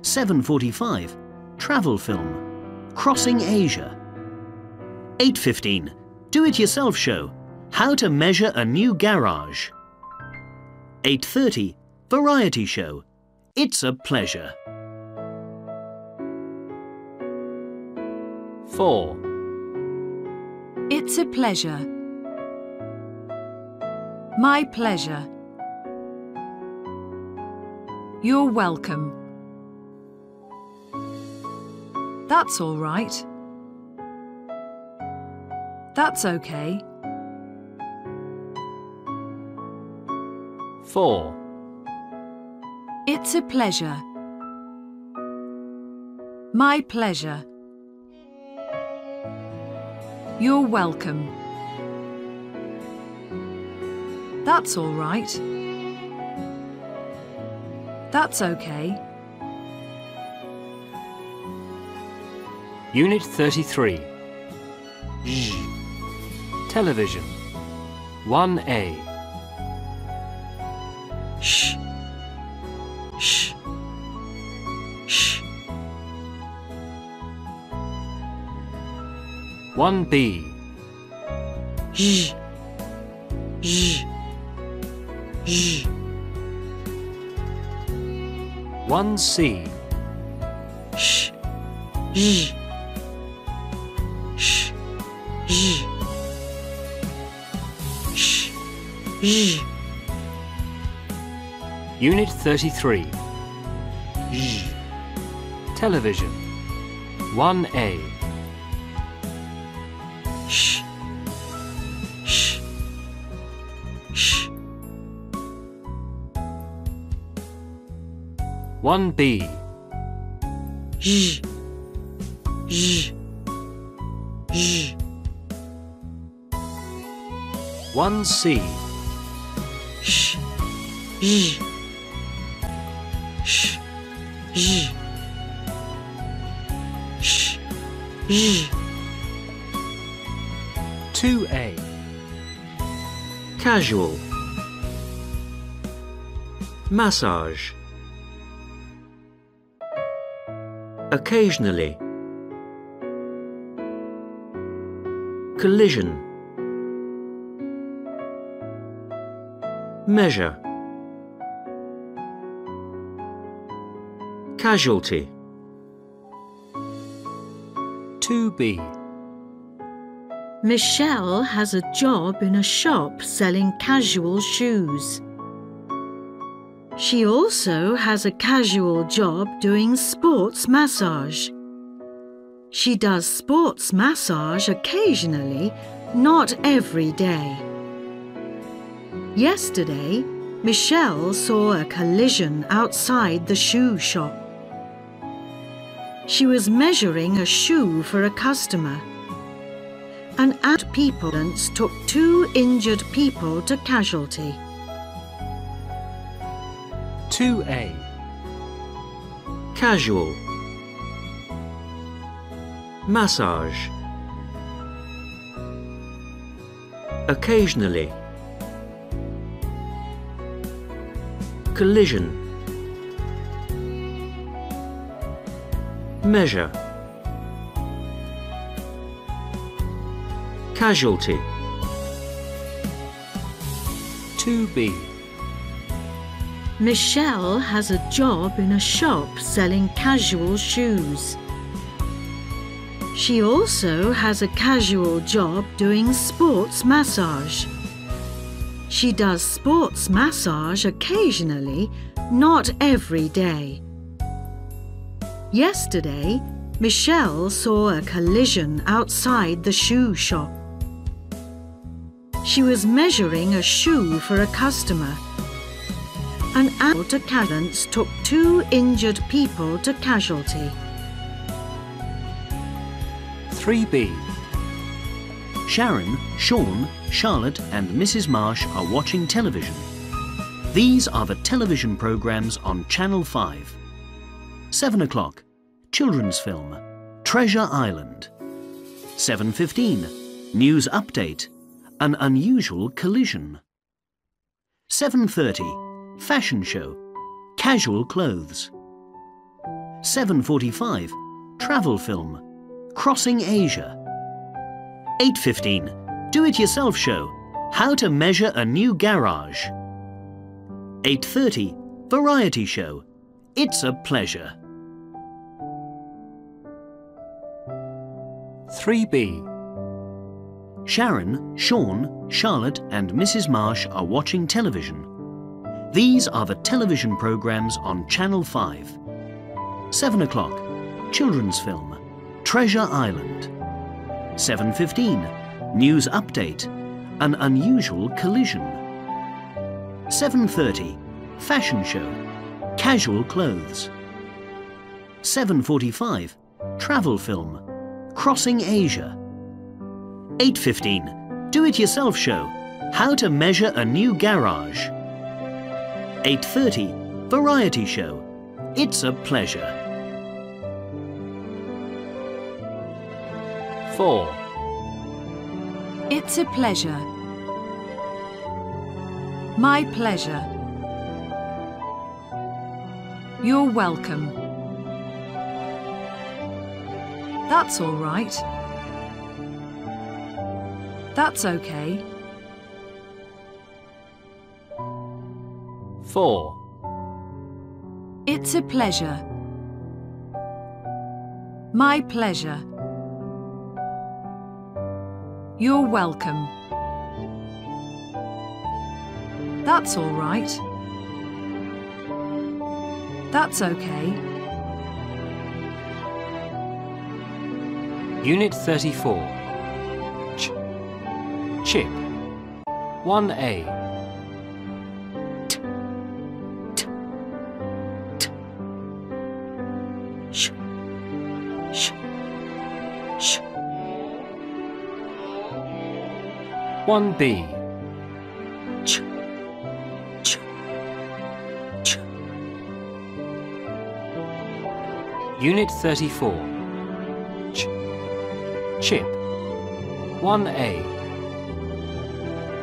7.45, travel film, crossing Asia. 8.15, do-it-yourself show, how to measure a new garage. 8.30, variety show, it's a pleasure. 4. It's a pleasure. My pleasure. You're welcome. That's all right. That's okay. 4. It's a pleasure. My pleasure. You're welcome. That's all right. That's okay. Unit 33. Zh. Television. 1A. Shh. Shh. Shh. 1B. Shh. Shh. Shh. 1C. Shh. Shh. Shh. Unit 33. Zh. Television. 1A. Shh. Shh. Shh. 1B. Shh. Shh. Shh. 1C. Shh. Shh. Shh. Shh. Shh. Shh. 2A. Casual. Massage. Occasionally. Collision. Measure. Casualty. 2B. Michelle has a job in a shop selling casual shoes. She also has a casual job doing sports massage. She does sports massage occasionally, not every day. Yesterday, Michelle saw a collision outside the shoe shop. She was measuring a shoe for a customer. An ambulance took two injured people to casualty. 2A. Casual. Massage. Occasionally. Collision. Measure. Casualty. 2B. Michelle has a job in a shop selling casual shoes. She also has a casual job doing sports massage. She does sports massage occasionally, not every day. Yesterday, Michelle saw a collision outside the shoe shop. She was measuring a shoe for a customer. An ambulance took two injured people to casualty. 3B. Sharon, Sean, Charlotte, and Mrs. Marsh are watching television. These are the television programs on Channel 5. 7 o'clock, children's film, Treasure Island. 7.15, news update, an unusual collision. 7.30, fashion show, casual clothes. 7.45, travel film, crossing Asia. 8.15, do-it-yourself show, how to measure a new garage. 8.30, variety show, it's a pleasure. 3B. Sharon, Sean, Charlotte and Mrs. Marsh are watching television. These are the television programs on Channel 5. 7 o'clock, children's film, Treasure Island. 7.15, news update, an unusual collision. 7.30, fashion show, casual clothes. 7.45, travel film, crossing Asia. 8.15, do-it-yourself show, how to measure a new garage. 8.30, variety show, it's a pleasure. 4. It's a pleasure. My pleasure. You're welcome. That's all right. That's okay. 4. It's a pleasure. My pleasure. You're welcome. That's all right. That's okay. Unit 34. Ch chip. 1A. 1B. Ch, ch, ch. Unit 34. Ch chip. 1A.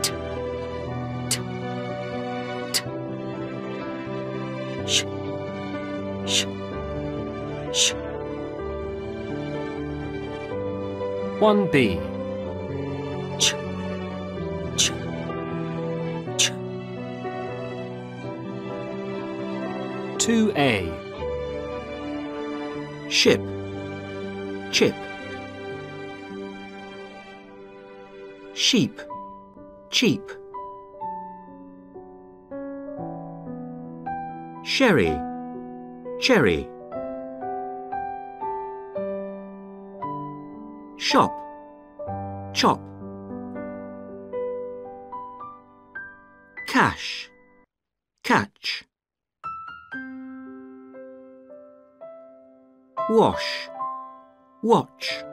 T, t, t. Sh, sh, sh. 1B. 2A. Ship. Chip. Sheep. Cheap. Sherry. Cherry. Shop. Chop. Cash. Catch. Wash. Watch.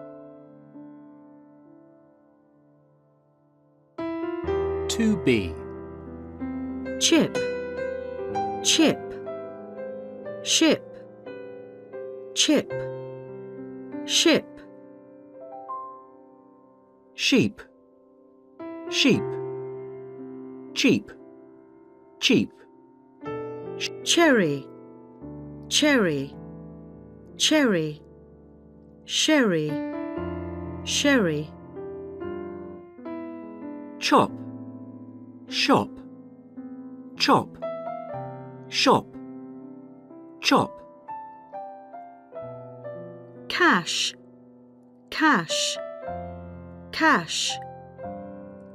To be. Chip, chip, ship, chip, ship, sheep, sheep, cheap, cheap, cherry, cherry, cherry, sherry, sherry, chop, shop, chop, shop, chop, cash, cash, cash,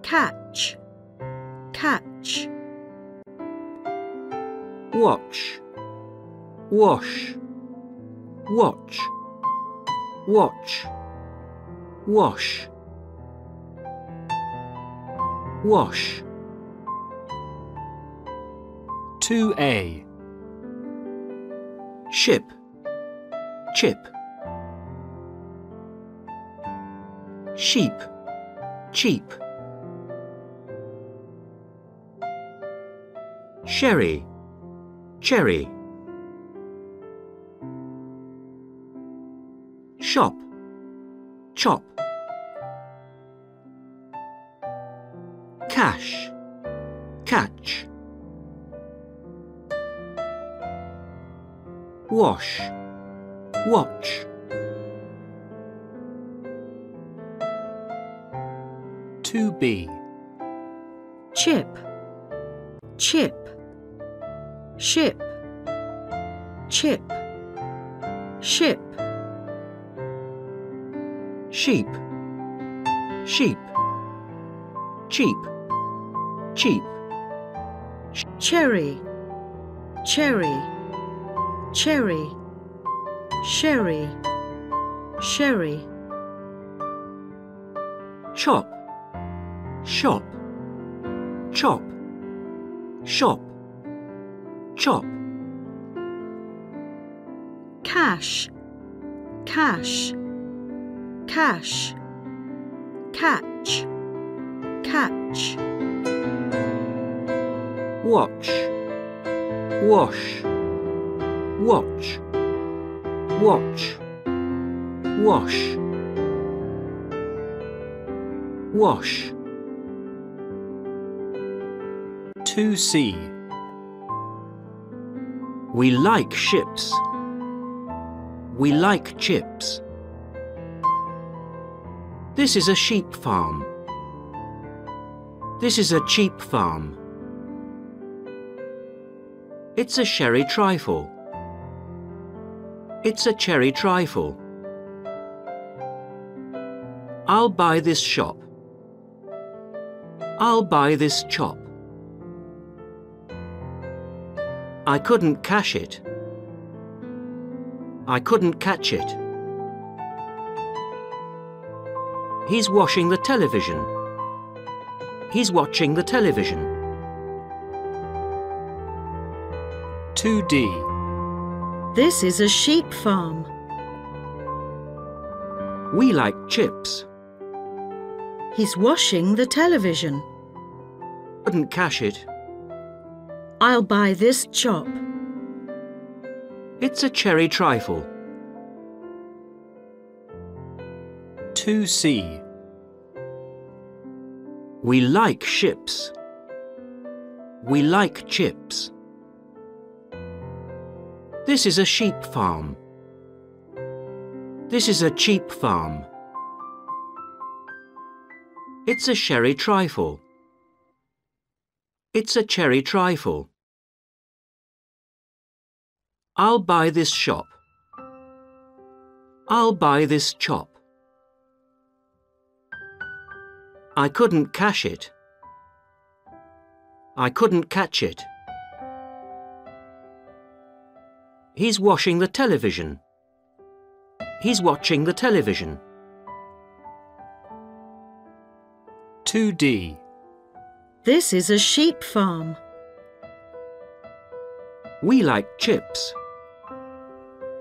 catch, catch, watch, wash, watch, watch, wash, wash, 2A. ship, chip, sheep, cheap, sherry, cherry, shop, chop, cash, catch, wash, watch. 2B. chip, chip, ship, chip, ship, sheep, sheep, cheap, cheap, cherry, cherry, cherry, sherry, sherry, chop, shop, chop, shop, chop, cash, cash, cash, catch, catch, watch, wash, watch, watch, wash, wash, 2C. We like ships. We like chips. This is a sheep farm. This is a cheap farm. It's a sherry trifle. It's a cherry trifle. I'll buy this shop. I'll buy this chop. I couldn't cash it. I couldn't catch it. He's washing the television. He's watching the television. 2D. This is a sheep farm. We like chips. He's washing the television. Couldn't cash it. I'll buy this chop. It's a cherry trifle. 2C. We like ships. We like chips. This is a sheep farm. This is a cheap farm. It's a sherry trifle. It's a cherry trifle. I'll buy this shop. I'll buy this chop. I couldn't cash it. I couldn't catch it. He's washing the television. He's watching the television. 2D. This is a sheep farm. We like chips.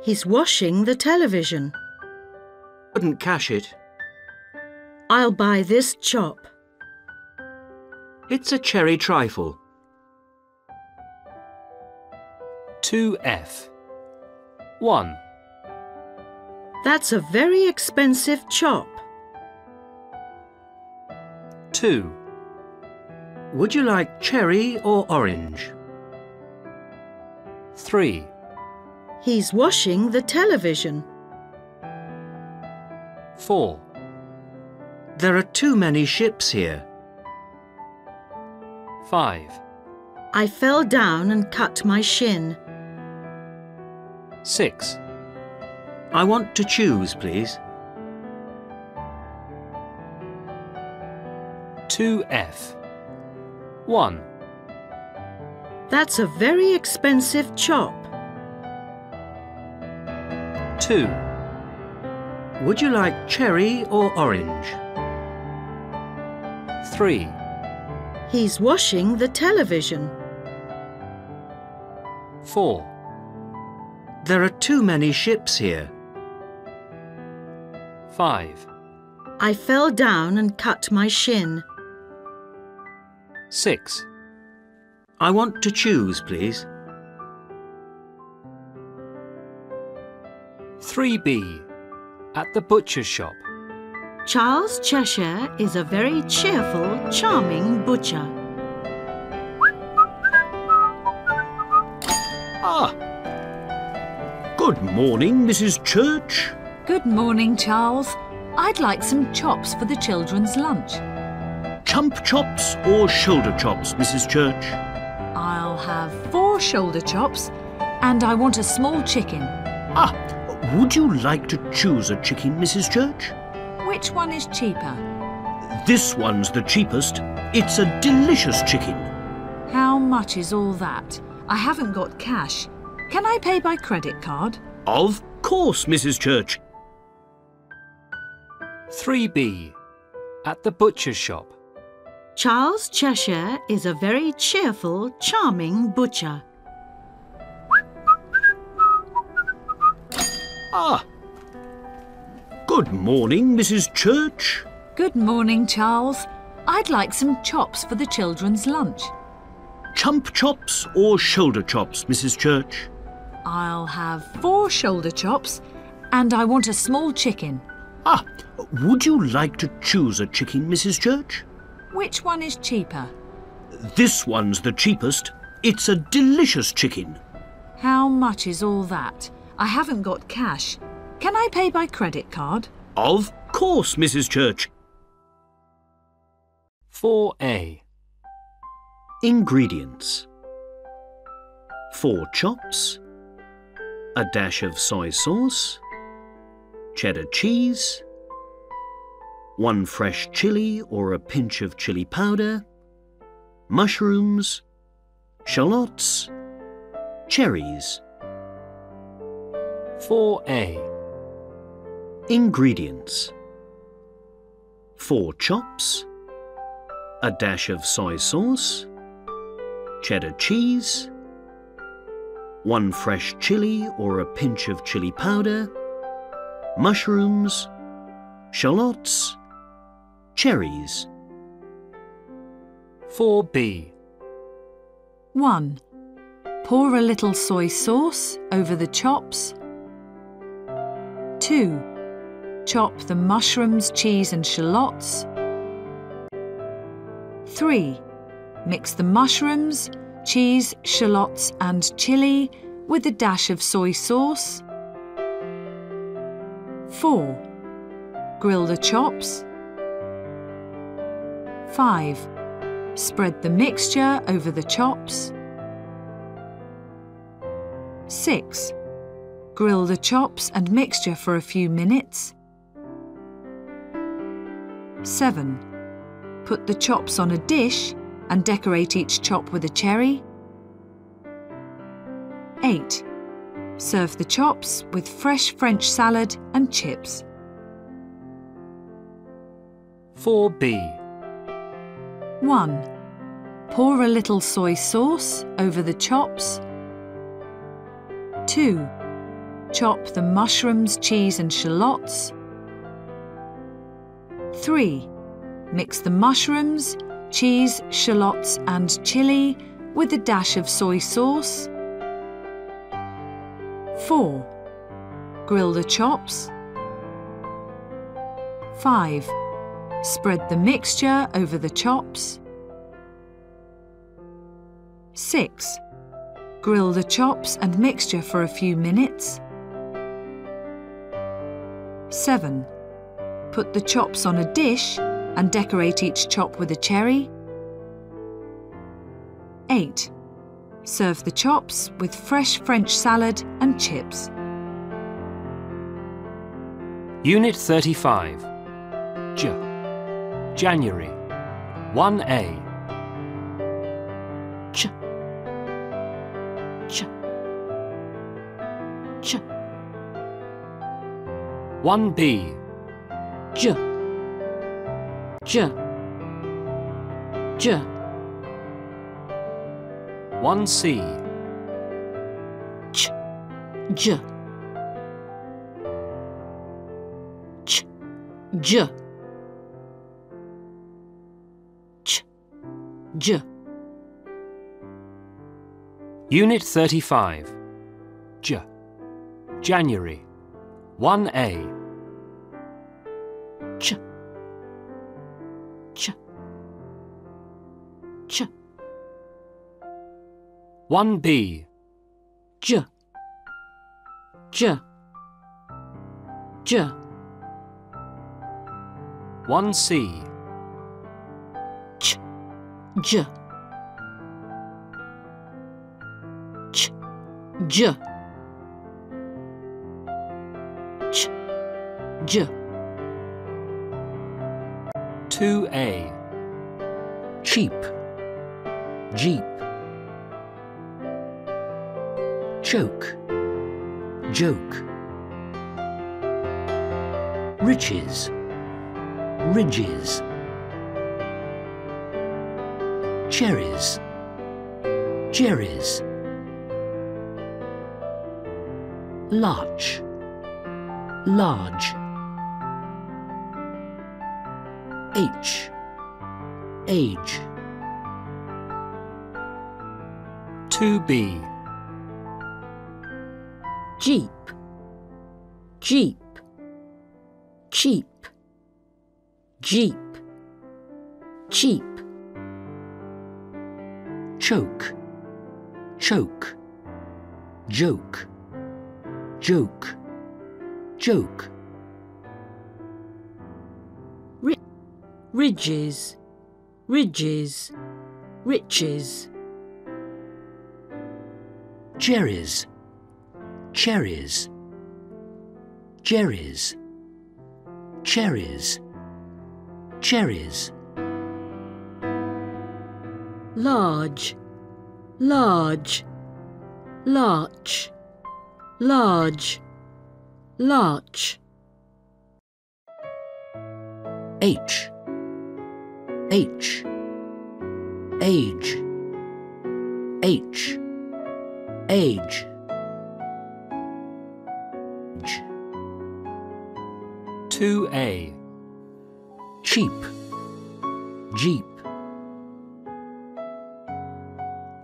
He's washing the television. Couldn't cash it. I'll buy this chop. It's a cherry trifle. 2F. 1. That's a very expensive chop. 2, Would you like cherry or orange? 3, He's washing the television. 4, There are too many ships here. 5, I fell down and cut my shin. 6, I want to choose, please. 2F. 1, That's a very expensive chop. 2, Would you like cherry or orange? 3, He's washing the television. 4, There are too many ships here. 5, I fell down and cut my shin. 6, I want to choose, please. 3B. At the butcher's shop. Charles Cheshire is a very cheerful, charming butcher. Ah! Good morning, Mrs. Church. Good morning, Charles. I'd like some chops for the children's lunch. Chump chops or shoulder chops, Mrs. Church? I'll have four shoulder chops and I want a small chicken. Ah, would you like to choose a chicken, Mrs. Church? Which one is cheaper? This one's the cheapest. It's a delicious chicken. How much is all that? I haven't got cash. Can I pay by credit card? Of course, Mrs. Church. 3B. At the butcher's shop. Charles Cheshire is a very cheerful, charming butcher. Ah! Good morning, Mrs. Church. Good morning, Charles. I'd like some chops for the children's lunch. Chump chops or shoulder chops, Mrs. Church? I'll have four shoulder chops and I want a small chicken. Ah, would you like to choose a chicken, Mrs. Church? Which one is cheaper? This one's the cheapest. It's a delicious chicken. How much is all that? I haven't got cash. Can I pay by credit card? Of course, Mrs. Church. 4A. Ingredients 4 chops, a dash of soy sauce, cheddar cheese, 1 fresh chilli or a pinch of chili powder, mushrooms, shallots, cherries. 4A. Ingredients 4 chops, a dash of soy sauce, cheddar cheese, 1 fresh chilli or a pinch of chili powder, mushrooms, shallots, cherries. 4B. 1. Pour a little soy sauce over the chops. 2. Chop the mushrooms, cheese and shallots. 3. Mix the mushrooms, cheese, shallots and chilli with a dash of soy sauce. 4. Grill the chops. 5. Spread the mixture over the chops. 6. Grill the chops and mixture for a few minutes. 7. Put the chops on a dish and decorate each chop with a cherry. 8. Serve the chops with fresh French salad and chips. 4B. 1. Pour a little soy sauce over the chops. 2. Chop the mushrooms, cheese and shallots. 3. Mix the mushrooms, cheese, shallots and chilli with a dash of soy sauce. 4. Grill the chops. 5. Spread the mixture over the chops. 6. Grill the chops and mixture for a few minutes. 7. Put the chops on a dish and decorate each chop with a cherry. 8. Serve the chops with fresh French salad and chips. Unit 35. J. January. 1A. Ch. Ch. Ch. 1B. J. J. J. 1C. Ch. J. Ch. J. Ch. J. Unit 35. J. January. 1A. Ch. Ch. Ch. 1B. J. J. J. 1C. Ch. J. Ch. J. Ch. J. 2A. cheap, jeep, choke, joke, riches, ridges, cherries, cherries, larch, large, H, age, 2B. Jeep. Jeep. Cheap. Jeep. Cheap. choke, choke, joke, joke, joke, Ridges. Ridges. Riches. cherries, cherries, cherries, cherries, cherries, Large. Large. Larch. Large. Larch. H, H, age, H, age, J, 2A. cheap, jeep,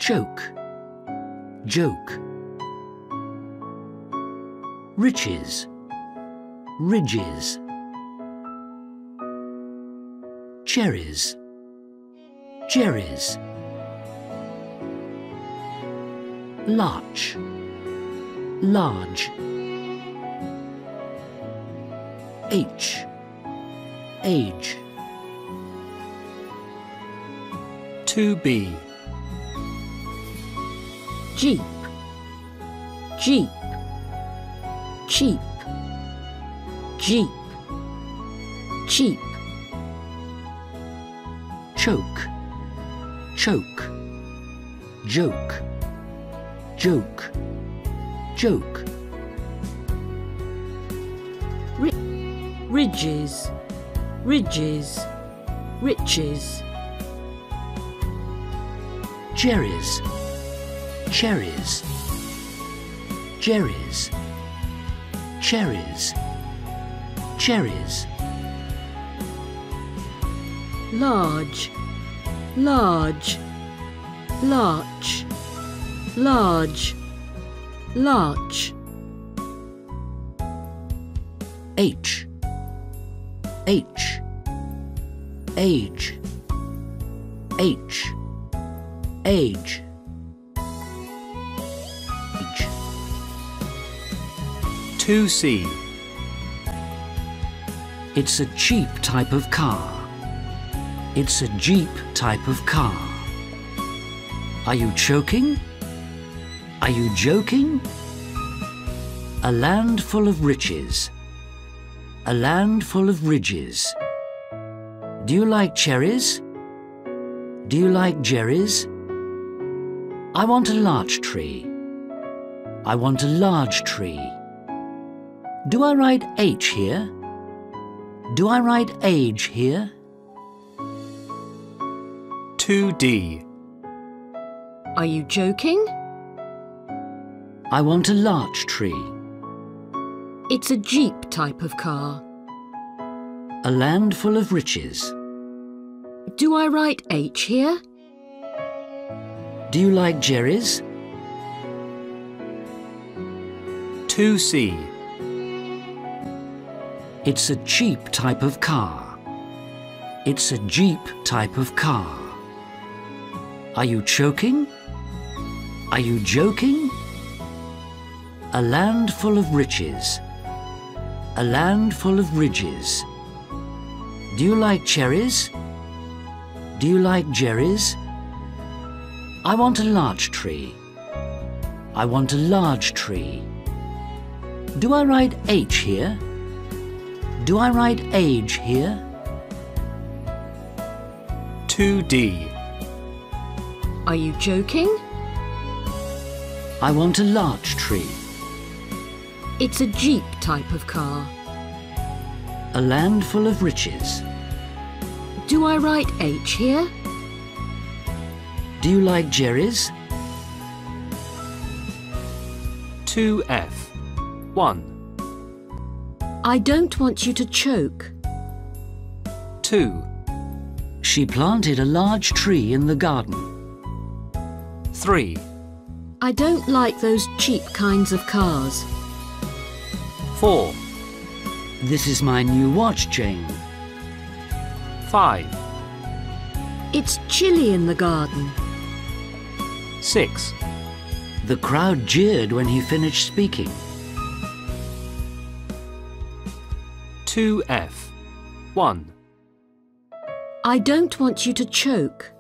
choke, joke, riches, ridges, cherries, cherries, larch, large, H, age, 2B. Jeep. Jeep. Cheap. Jeep. Cheap. Choke, choke, joke, joke, joke, Ridges. Ridges. Riches. cherries, cherries, cherries, cherries, cherries, Large. Large. Larch. Large. Larch. H, H. Age. H. Age. Age. 2C. It's a cheap type of car. It's a Jeep type of car. Are you choking? Are you joking? A land full of riches. A land full of ridges. Do you like cherries? Do you like jerrys? I want a larch tree. I want a large tree. Do I write H here? Do I write age here? 2D. Are you joking? I want a larch tree. It's a Jeep type of car. A land full of riches. Do I write H here? Do you like jerrys? 2C. It's a cheap type of car. It's a Jeep type of car. Are you choking? Are you joking? A land full of riches. A land full of ridges. Do you like cherries? Do you like jerrys? I want a larch tree. I want a large tree. Do I write H here? Do I write age here? 2D. Are you joking? I want a larch tree. It's a Jeep type of car. A land full of riches. Do I write H here? Do you like jerrys? 2F. 1. I don't want you to choke. 2. She planted a large tree in the garden. 3. I don't like those cheap kinds of cars. 4. This is my new watch, chain. 5. It's chilly in the garden. 6. The crowd jeered when he finished speaking. 2F. 1. I don't want you to choke.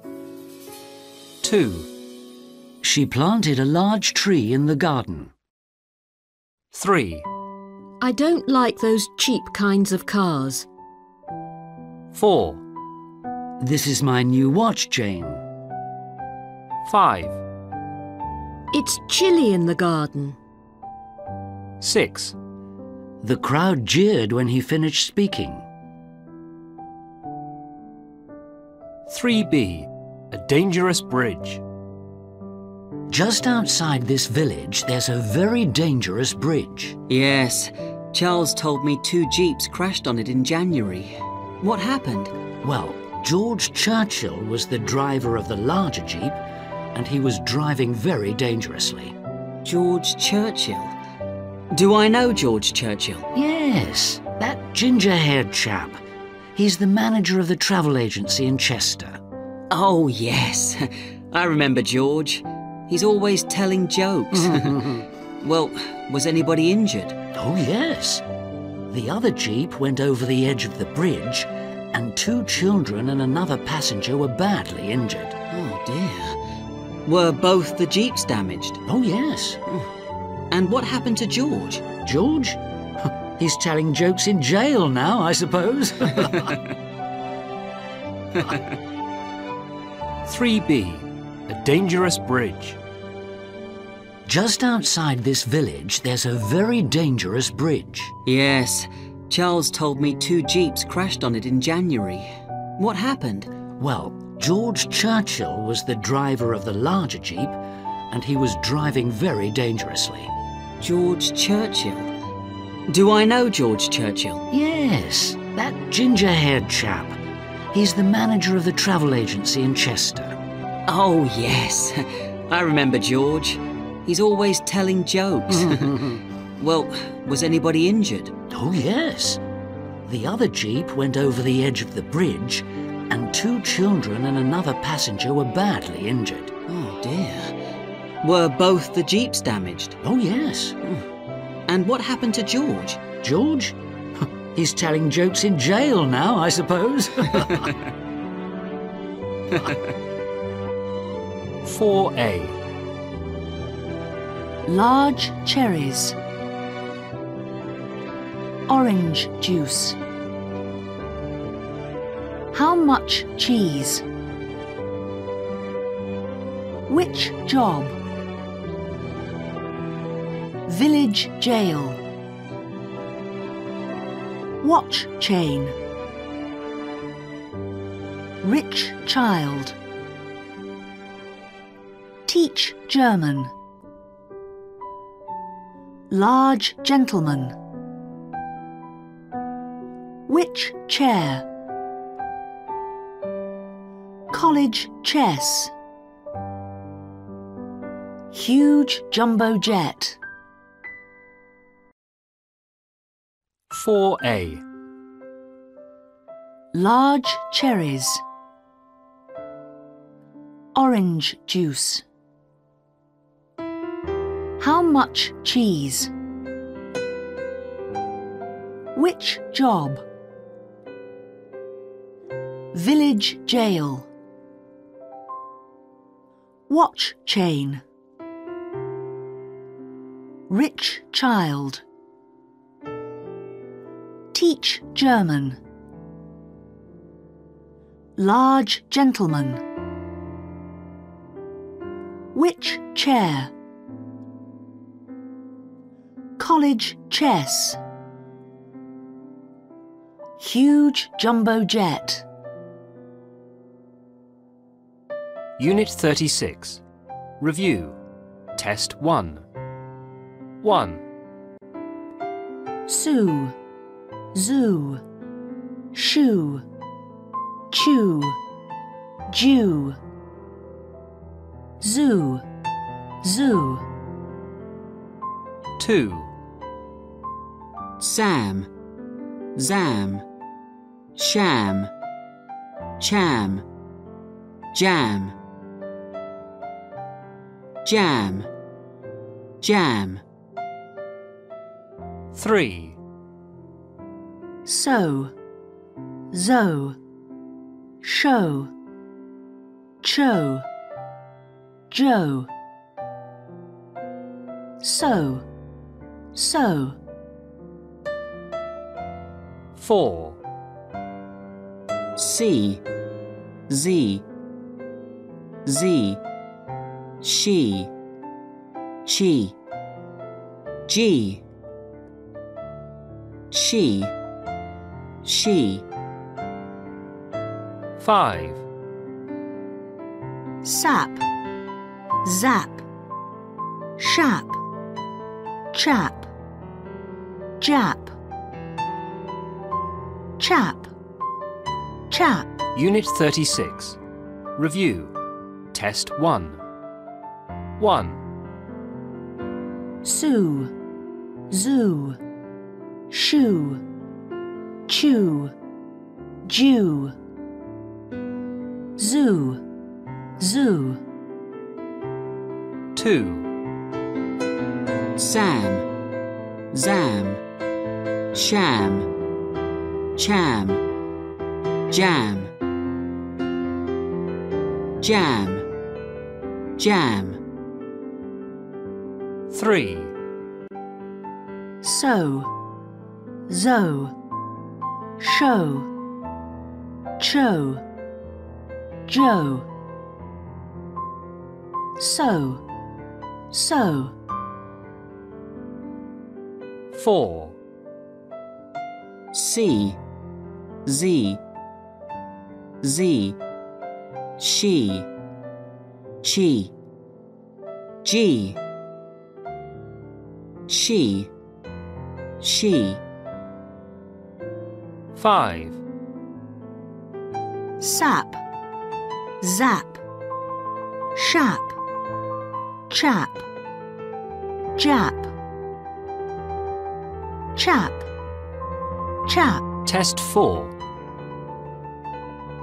2. She planted a large tree in the garden. 3. I don't like those cheap kinds of cars. 4. This is my new watch, Jane. 5. It's chilly in the garden. 6. The crowd jeered when he finished speaking. 3B. A dangerous bridge. Just outside this village, there's a very dangerous bridge. Yes, Charles told me two jeeps crashed on it in January. What happened? Well, George Churchill was the driver of the larger jeep, and he was driving very dangerously. George Churchill. Do I know George Churchill? Yes, that ginger-haired chap. He's the manager of the travel agency in Chester. Oh, yes. I remember George. He's always telling jokes. well, was anybody injured? Oh, yes. The other jeep went over the edge of the bridge, and two children and another passenger were badly injured. Oh, dear. Were both the jeeps damaged? Oh, yes. And what happened to George? George? He's telling jokes in jail now, I suppose. 3B. A dangerous bridge. Just outside this village, there's a very dangerous bridge. Yes, Charles told me two jeeps crashed on it in January. What happened? Well, George Churchill was the driver of the larger jeep, and he was driving very dangerously. George Churchill. Do I know George Churchill? Yes, that ginger-haired chap. He's the manager of the travel agency in Chester. Oh, yes. I remember George. He's always telling jokes. well, was anybody injured? Oh, yes. The other jeep went over the edge of the bridge, and two children and another passenger were badly injured. Oh dear. Were both the jeeps damaged? Oh, yes. Hmm. And what happened to George? George? He's telling jokes in jail now, I suppose. 4A. Large cherries. Orange juice. How much cheese? Which job? Village jail. Watch chain. Rich child. Teach German. Large gentleman. Which chair? College chess. Huge jumbo jet. 4A. Large cherries. Orange juice. How much cheese? Which job? Village jail. Watch chain. Rich child. Teach German. Large gentleman. Which chair? College chess. Huge jumbo jet. Unit 36. Review. Test 1. 1, Sue, zoo, shoe, chew, Jew, zoo, zoo, 2, Sam, Zam, Sham, Cham, Jam, Jam, Jam, 3, so, zo, show, cho, joe, so, so, 4, C, Z, Z, she, chi, G, she, she, 5, sap, zap, shap, chap, jap, chap, chap. Unit 36. Review. Test 1. 1, Sue, zoo, shoe, chew, Jew, zoo, zoo, 2, Sam, Zam, Sham, Cham, Jam, Jam, Jam, 3, so, zo, show, cho, joe, so, so, 4, C, Z, Z, she, chi, G, she, she, 5, sap, zap, shap, chap, jap, chap, chap. Test 4.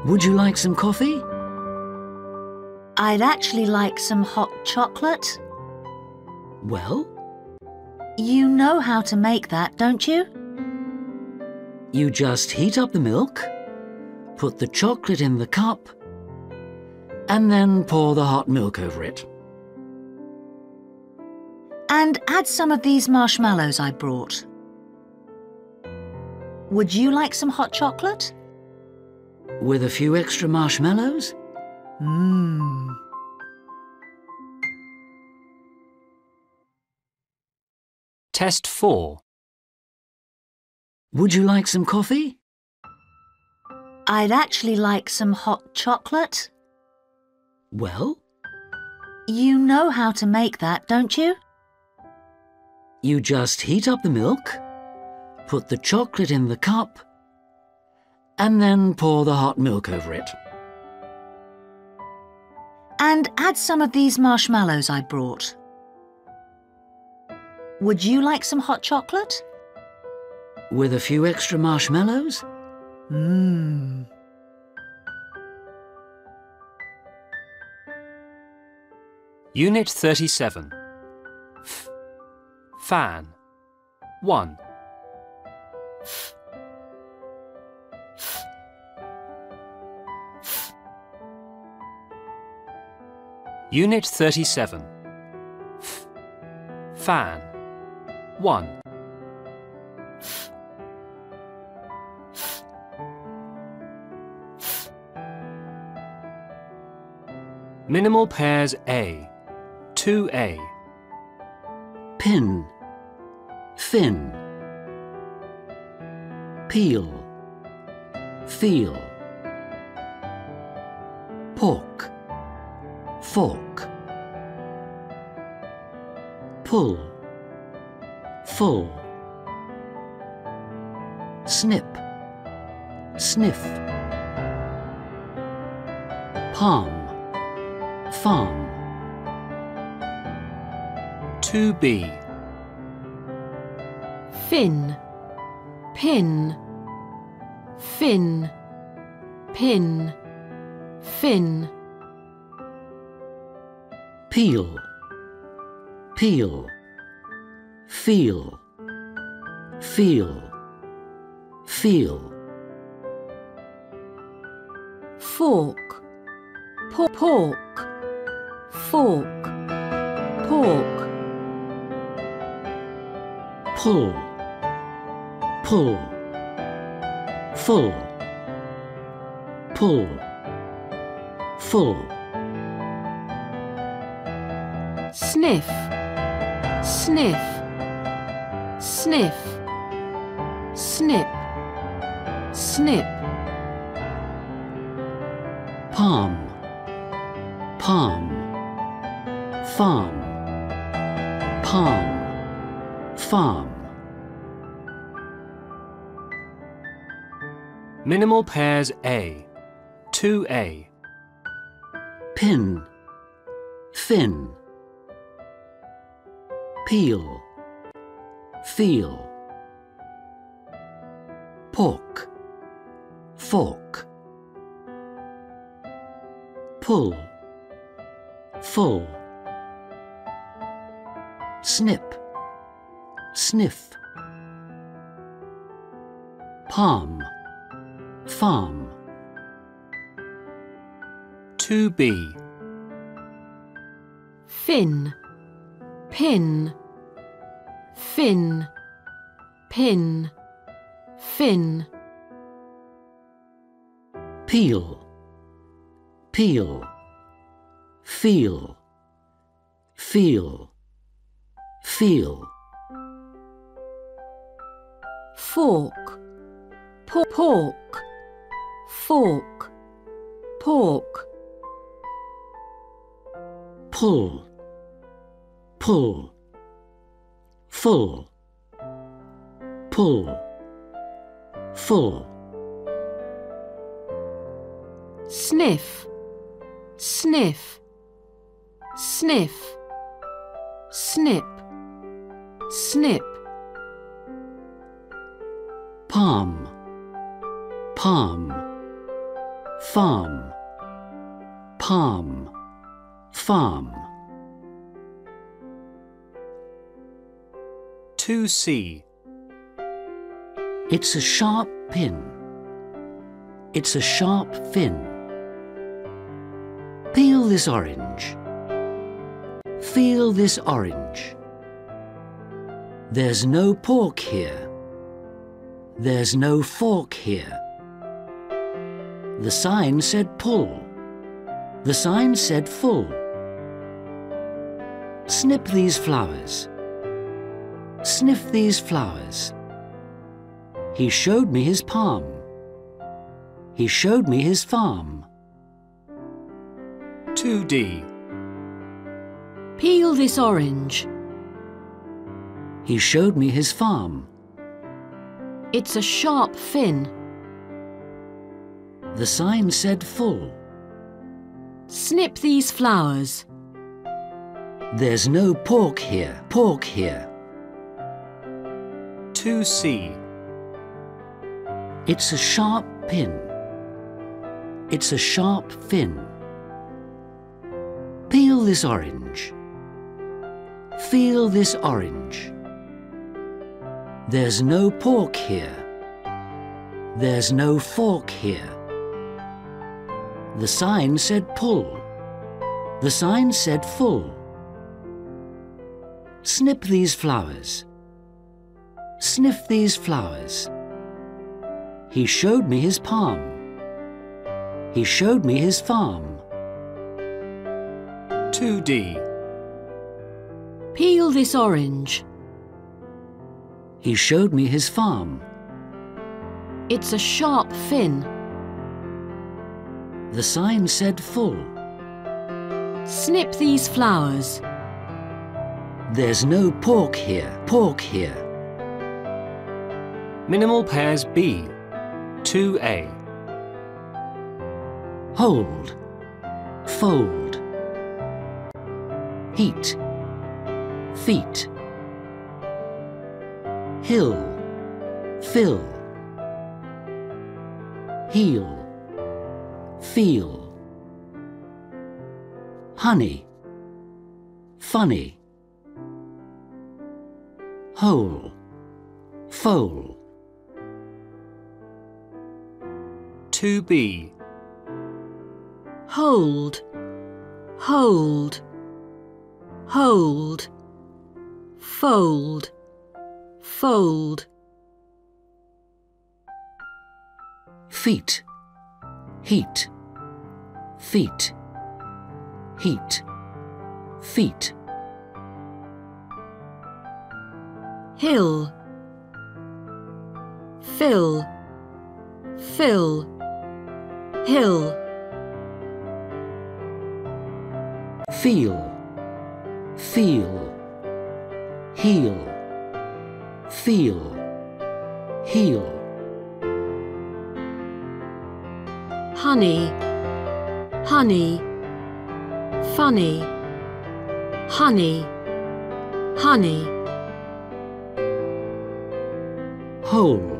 Would you like some coffee? I'd actually like some hot chocolate. Well, You know how to make that, don't you? you just heat up the milk, put the chocolate in the cup, and then pour the hot milk over it. And add some of these marshmallows I brought. Would you like some hot chocolate? With a few extra marshmallows? Mmm. Test 4. Would you like some coffee? I'd actually like some hot chocolate. Well, You know how to make that, don't you? you just heat up the milk, put the chocolate in the cup, and then pour the hot milk over it. And add some of these marshmallows I brought. Would you like some hot chocolate? With a few extra marshmallows? Mmm. Unit 37. F. Fan. 1. Unit 37. F. Fan. 1. Minimal pairs A. 2A. Pin, fin, peel, feel, pork, fork, pull, full, snip, sniff, palm, farm. To be. fin, pin, fin, pin, fin, peel, peel, feel, feel, feel, fork, por- pork, fork, pork, pull, pull, full, pull, full, sniff, sniff, sniff, snip, snip, palm, palm, farm, palm, farm. Minimal pairs A. 2A. pin, fin, peel, feel, It's a sharp pin. It's a sharp fin. Peel this orange. Feel this orange. There's no pork here. There's no fork here. The sign said pull. The sign said full. Snip these flowers. Sniff these flowers. He showed me his palm. He showed me his farm. 2D. Peel this orange. He showed me his farm. It's a sharp fin. The sign said full. Snip these flowers. There's no pork here, pork here. 2C. It's a sharp pin. It's a sharp fin. Peel this orange. Feel this orange. There's no pork here. There's no fork here. The sign said pull. The sign said full. Snip these flowers. Sniff these flowers. He showed me his palm. He showed me his farm. 2D. Peel this orange. He showed me his farm. It's a sharp fin. The sign said full. Snip these flowers. There's no pork here, pork here. Minimal pairs B. 2A. Hold, fold. Heat, feet. Hill, fill. Heel, feel. Honey, funny. Hole, foal. 2B. Hold. Hold. Hold. Fold. Fold. feet, heat, feet, heat, feet. Hill. Fill. Fill. Hill. Feel, feel, heel, feel, heel. Honey. Honey. Funny. Honey. Honey. Hole,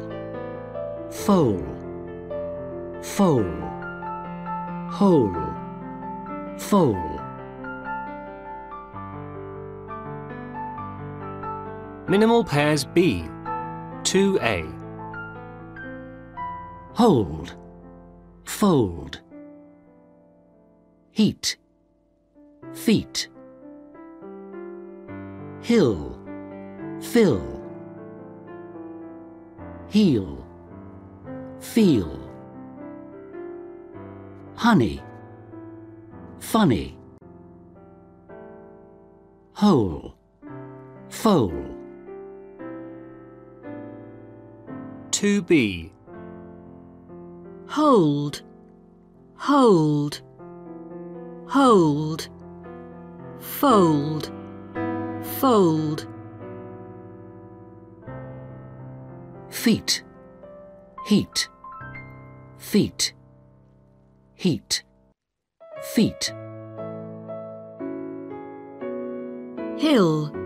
foal, foal, hole, foal. Minimal pairs B. 2A. Hold, fold. Heat, feet. Hill, fill. Heel, feel. Honey, funny. Hole, foal. 2B. Hold. Hold. Hold. Fold. Fold. feet, heat, feet, heat, feet. Hill.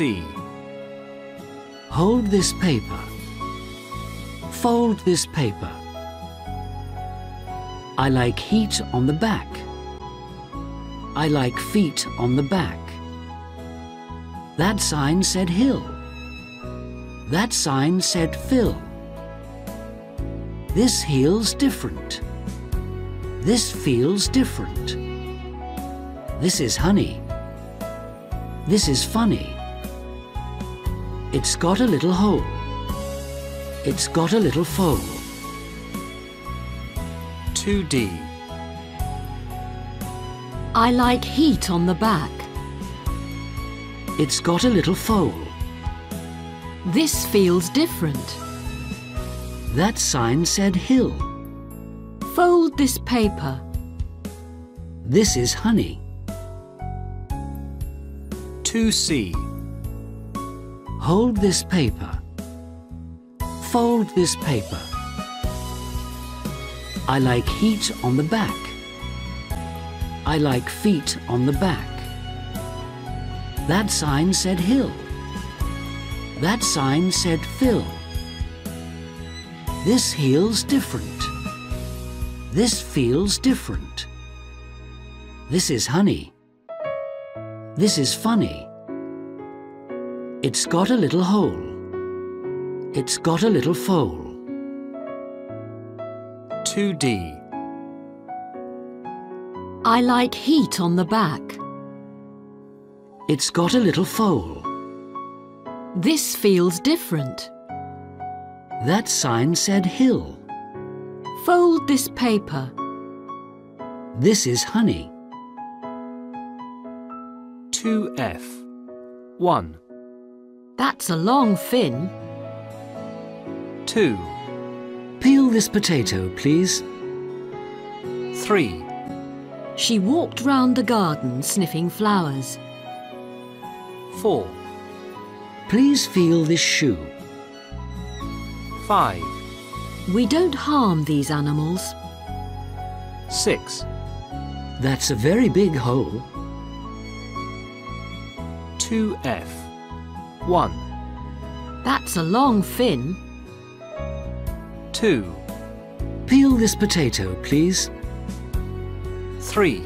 2C. Hold this paper. Fold this paper. I like heat on the back. I like feet on the back. That sign said hill. That sign said fill. This heel's different. This feels different. This is honey. This is funny. It's got a little hole. It's got a little foal. 2D. I like heat on the back. It's got a little foal. This feels different. That sign said hill. Fold this paper. This is honey. 2C. Hold this paper. Fold this paper. I like heat on the back. I like feet on the back. That sign said hill. That sign said fill. This heel's different. This feels different. This is honey. This is funny. It's got a little hole. It's got a little foal. 2D. I like heat on the back. It's got a little foal. This feels different. That sign said hill. Fold this paper. This is honey. 2F. 1. That's a long fin. 2. Peel this potato, please. 3. She walked round the garden sniffing flowers. 4. Please feel this shoe. 5. We don't harm these animals. 6. That's a very big hole. 2F. 1. That's a long fin. 2. Peel this potato, please. 3.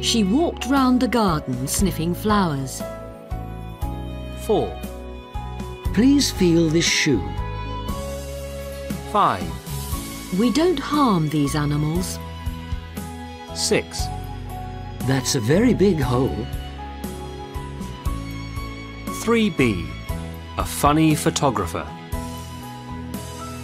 She walked round the garden sniffing flowers. 4. Please feel this shoe. 5. We don't harm these animals. 6. That's a very big hole. 3B. A funny photographer.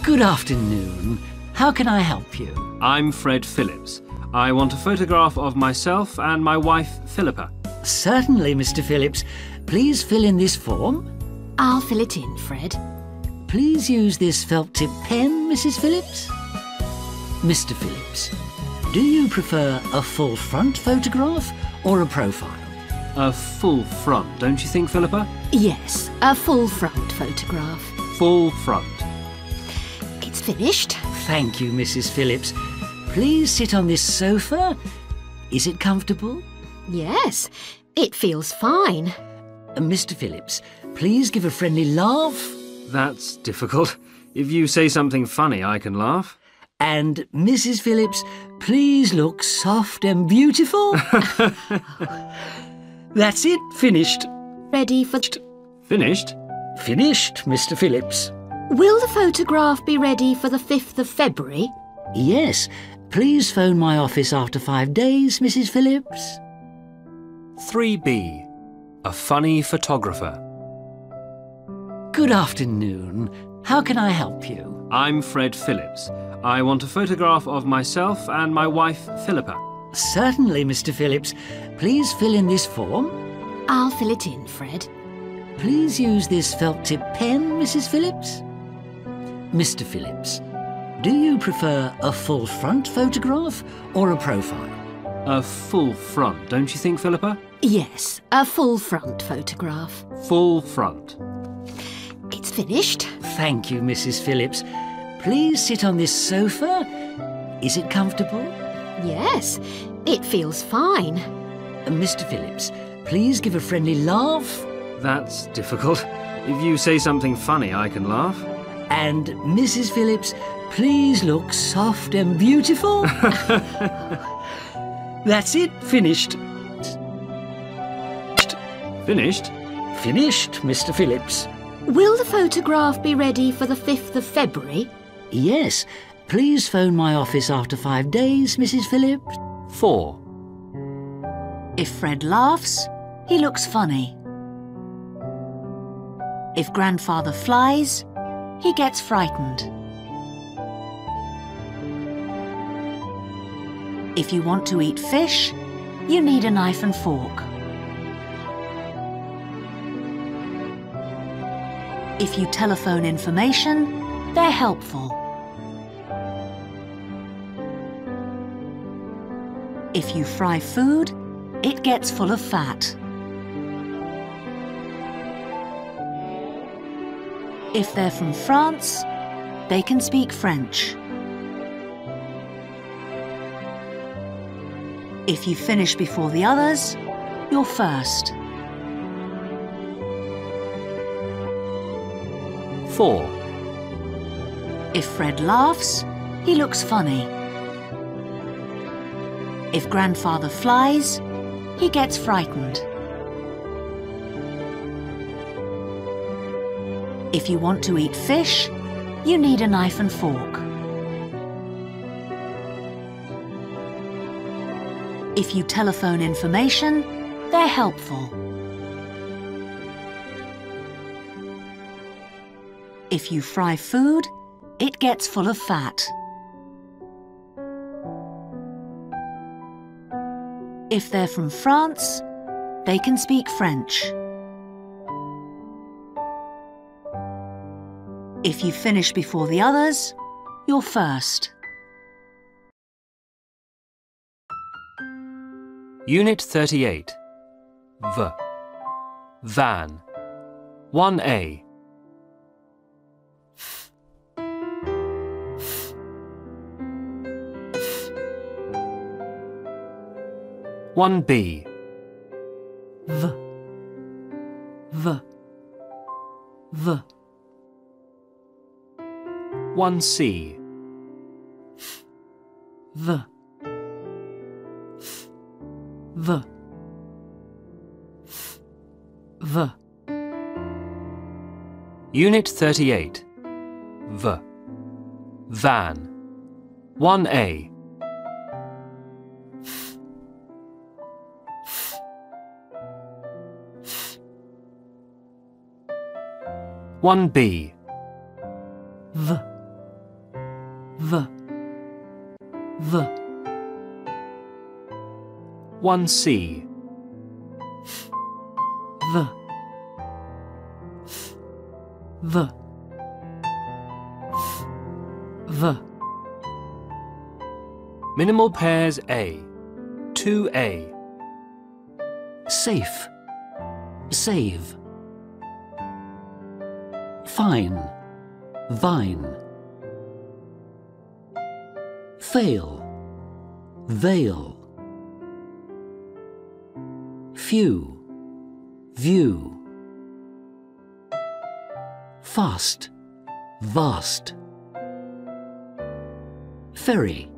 Good afternoon. How can I help you? I'm Fred Phillips. I want a photograph of myself and my wife, Philippa. Certainly, Mr. Phillips. Please fill in this form. I'll fill it in, Fred. Please use this felt tip pen, Mrs. Phillips. Mr. Phillips, do you prefer a full front photograph or a profile? A full front, don't you think, Philippa? Yes, a full front photograph. Full front. It's finished. Thank you, Mrs. Phillips. Please sit on this sofa. Is it comfortable? Yes, it feels fine. Uh, Mr. Phillips, please give a friendly laugh. That's difficult. If you say something funny, I can laugh. And Mrs. Phillips, please look soft and beautiful. That's it, finished. Ready for. Finished? Finished, Mr. Phillips. Will the photograph be ready for the 5th of February? Yes, please phone my office after five days, Mrs. Phillips. 3B. A funny photographer. Good afternoon. How can I help you? I'm Fred Phillips. I want a photograph of myself and my wife, Philippa. Certainly, Mr. Phillips. Please fill in this form. I'll fill it in, Fred. Please use this felt tip pen, Mrs. Phillips. Mr. Phillips, do you prefer a full front photograph or a profile? A full front, don't you think, Philippa? Yes, a full front photograph. Full front. It's finished. Thank you, Mrs. Phillips. Please sit on this sofa. Is it comfortable? Yes, it feels fine. Uh, Mr. Phillips, please give a friendly laugh. That's difficult. If you say something funny, I can laugh. And Mrs. Phillips, please look soft and beautiful. That's it, finished. Finished? Finished, Mr. Phillips. Will the photograph be ready for the 5th of February? Yes. Please phone my office after five days, Mrs. Phillips. Four. If Fred laughs, he looks funny. If grandfather flies, he gets frightened. If you want to eat fish, you need a knife and fork. If you telephone information, they're helpful. If you fry food, it gets full of fat. If they're from France, they can speak French. If you finish before the others, you're first. Four. If Fred laughs, he looks funny. If grandfather flies, he gets frightened. If you want to eat fish, you need a knife and fork. If you telephone information, they're helpful. If you fry food, it gets full of fat. If they're from France, they can speak French. If you finish before the others, you're first. Unit 38. V. Van. 1A. One B. V. V. V. One C. V. V. V. Unit 38. V. Van. 1A. One B. V. V. V. One C. V. V. V. Minimal pairs A. 2A. Safe. Save. Fine. Vine. Fail. Veil. Few. View. Fast. Vast. Ferry.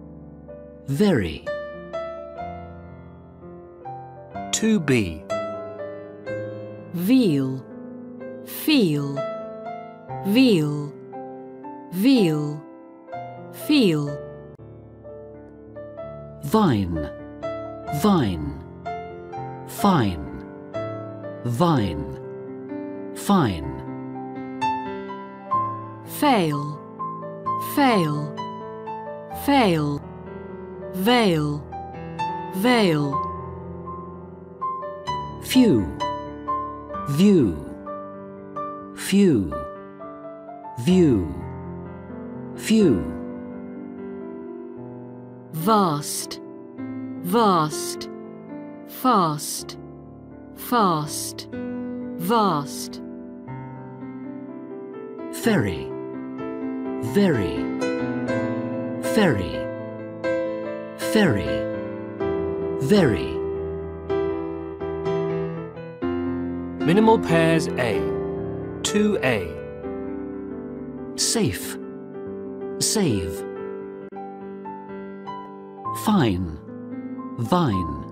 Very. To be. Veal. Feel. Veal. Veal. Feel. Vine. Vine. Fine. Vine. Fine. Fail. Fail. Fail. Veil. veil, few, view, few, view, few, vast, vast, fast, fast, vast, ferry, very, ferry, ferry, very, Minimal pairs A. 2A. Safe, save, fine, vine,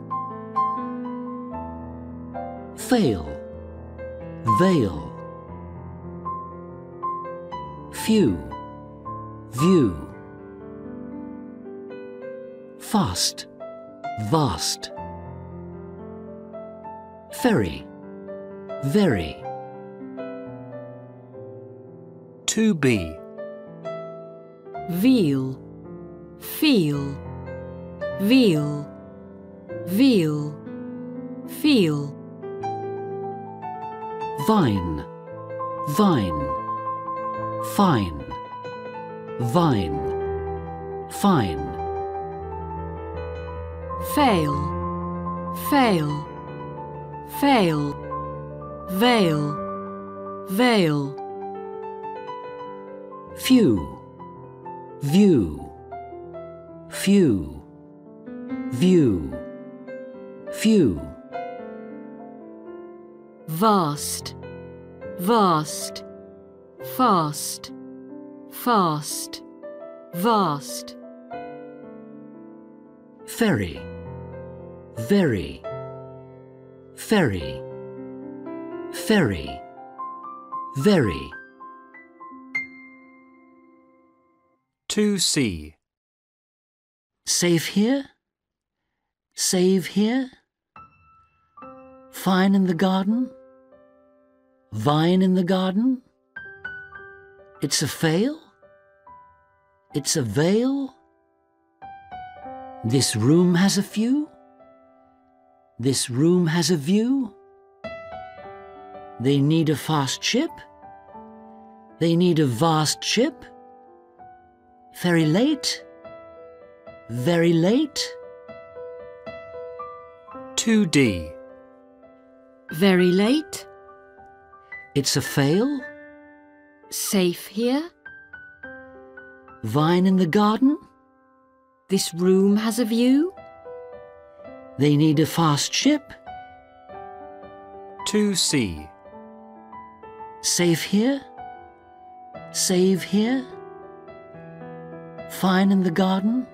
fail, veil, few, view, fast, vast, ferry, very. 2B. veal, feel, veal, veal, feel, Vine, vine, fine, vine, fine, fail, fail, fail, veil, veil, few, view, few, view, few, vast, vast, fast, fast, vast, ferry, very, ferry, ferry, very, 2C. safe here, save here, fine in the garden, vine in the garden, it's a fail, it's a veil, this room has a few, this room has a view, they need a fast ship, they need a vast ship, very late, very late, 2D. very late, it's a fail, safe here, vine in the garden, this room has a view, they need a fast ship, 2C. safe here, save here, fine in the garden,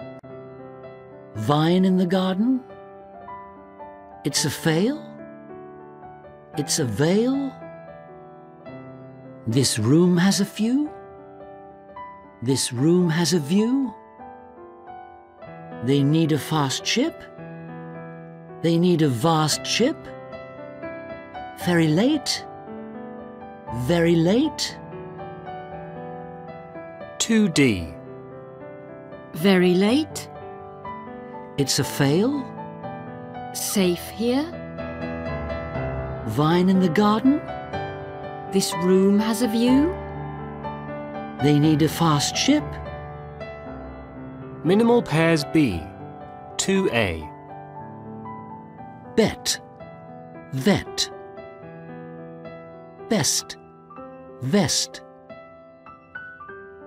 vine in the garden, it's a fail, it's a veil, this room has a few, this room has a view, they need a fast ship, they need a vast ship, very late, very late, 2D. Very late, it's a fail, safe here, vine in the garden, this room has a view, they need a fast ship, Minimal pairs B. 2A. bet, vet, best, vest,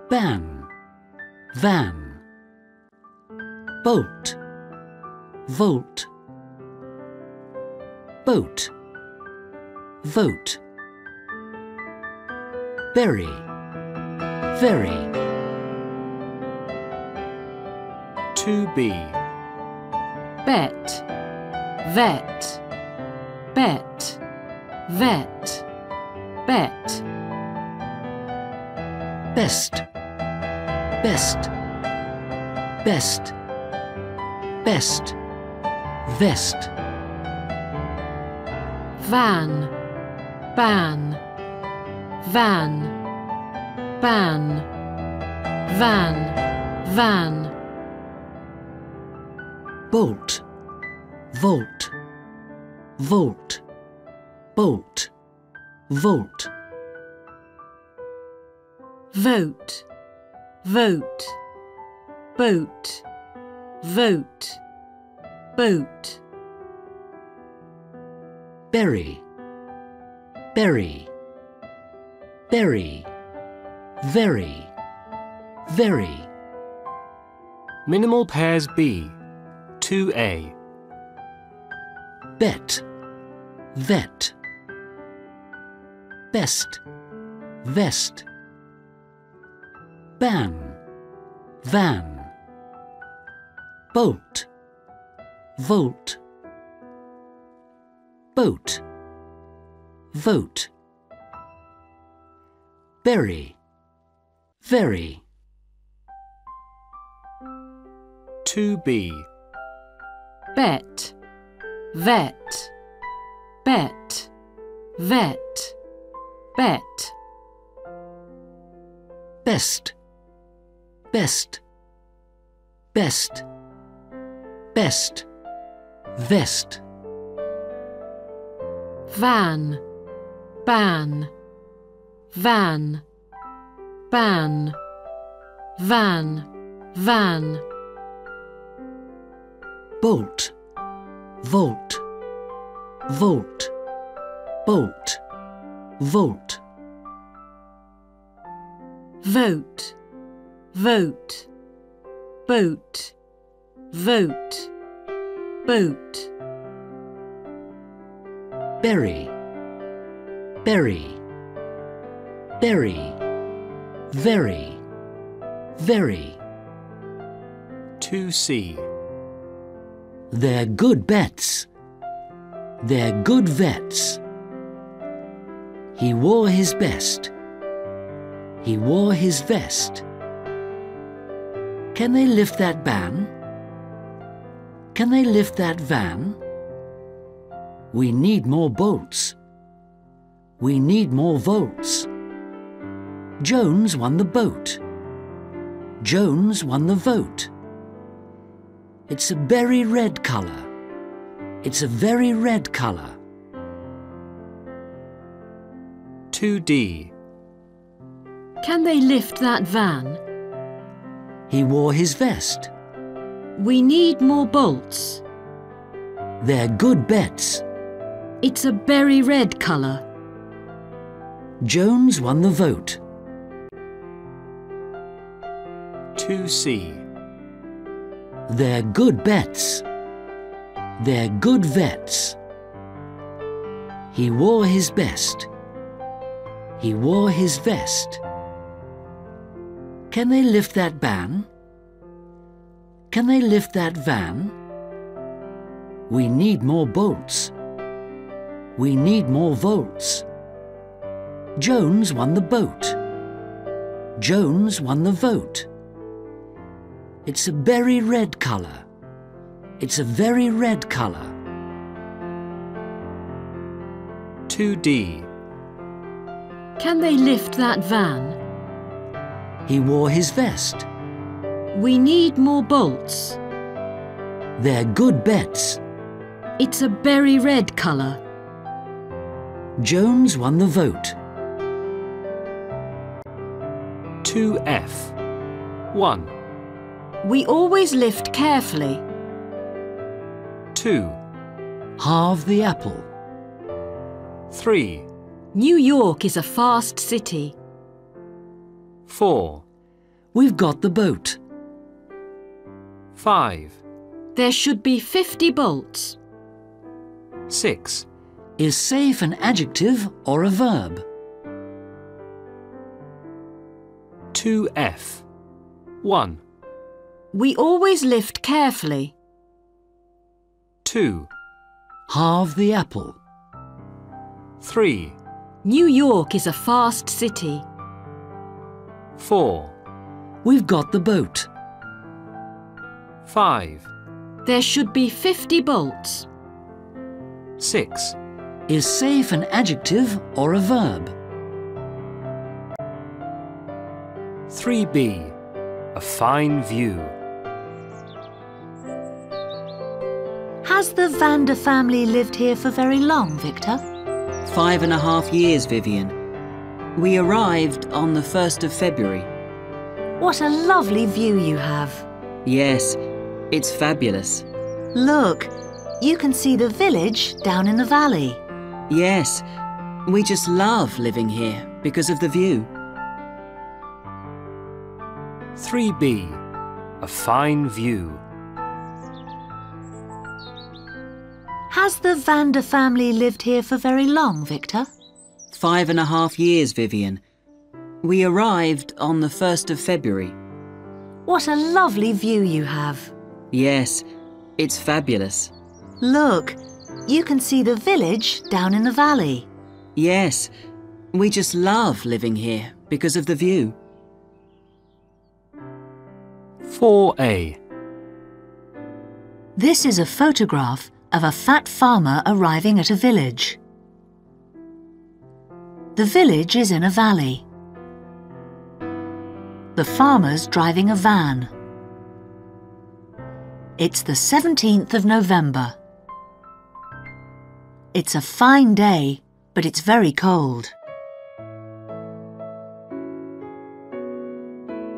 ban, van, boat, volt, boat, vote, berry, very, To be, bet, vet, bet, vet, bet, best, best, best, best, vest, van, ban, van, ban, van, van, bolt, Volt. Volt. Bolt. Volt. Vote. Vote. Boat. Vote. Boat. Berry. Berry. Berry. Very. Very. Minimal pairs B. 2A. Bet. Vet. Best. Vest. Ban. Van. Bolt. Volt. Boat. Vote. Berry. Very. 2B. Bet. Vet. Bet. Vet. Bet. Best. Best. Best. Best. Vest. Van. Ban. Van. Ban. Van. Van. Bolt. Volt. Volt. Bolt. Volt. Vote. Vote. Boat. Vote. Boat. Berry. Berry. Berry. Very. Very. 2C. They're good bets. They're good vets. He wore his best. He wore his vest. Can they lift that ban? Can they lift that van? We need more bolts. We need more votes. Jones won the boat. Jones won the vote. It's a berry red colour. It's a very red colour. 2D. Can they lift that van? He wore his vest. We need more bolts. They're good bets. It's a berry red colour. Jones won the vote. 2C. They're good bets. They're good vets. He wore his best. He wore his vest. Can they lift that ban? Can they lift that van? We need more bolts. We need more volts. Jones won the boat. Jones won the vote. It's a berry red colour. It's a very red colour. 2D. Can they lift that van? He wore his vest. We need more bolts. They're good bets. It's a berry red colour. Jones won the vote. 2F. 1. We always lift carefully. 2. Halve the apple. 3. New York is a fast city. 4. We've got the boat. 5. There should be 50 bolts. 6. Is safe an adjective or a verb? 2F. 1. We always lift carefully. 2. Halve the apple. 3. New York is a fast city. 4. We've got the boat. 5. There should be 50 bolts. 6. Is safe an adjective or a verb? 3B. A fine view. Has the Vander family lived here for very long, Victor? Five and a half years, Vivian. We arrived on the 1st of February. What a lovely view you have. Yes, it's fabulous. Look, you can see the village down in the valley. Yes, we just love living here because of the view. 3b. A fine view. Has the Vander family lived here for very long, Victor? Five and a half years, Vivian. We arrived on the 1st of February. What a lovely view you have. Yes, it's fabulous. Look, you can see the village down in the valley. Yes, we just love living here because of the view. 4a. This is a photograph of a fat farmer arriving at a village. The village is in a valley. The farmer's driving a van. It's the 17th of November. It's a fine day, but it's very cold.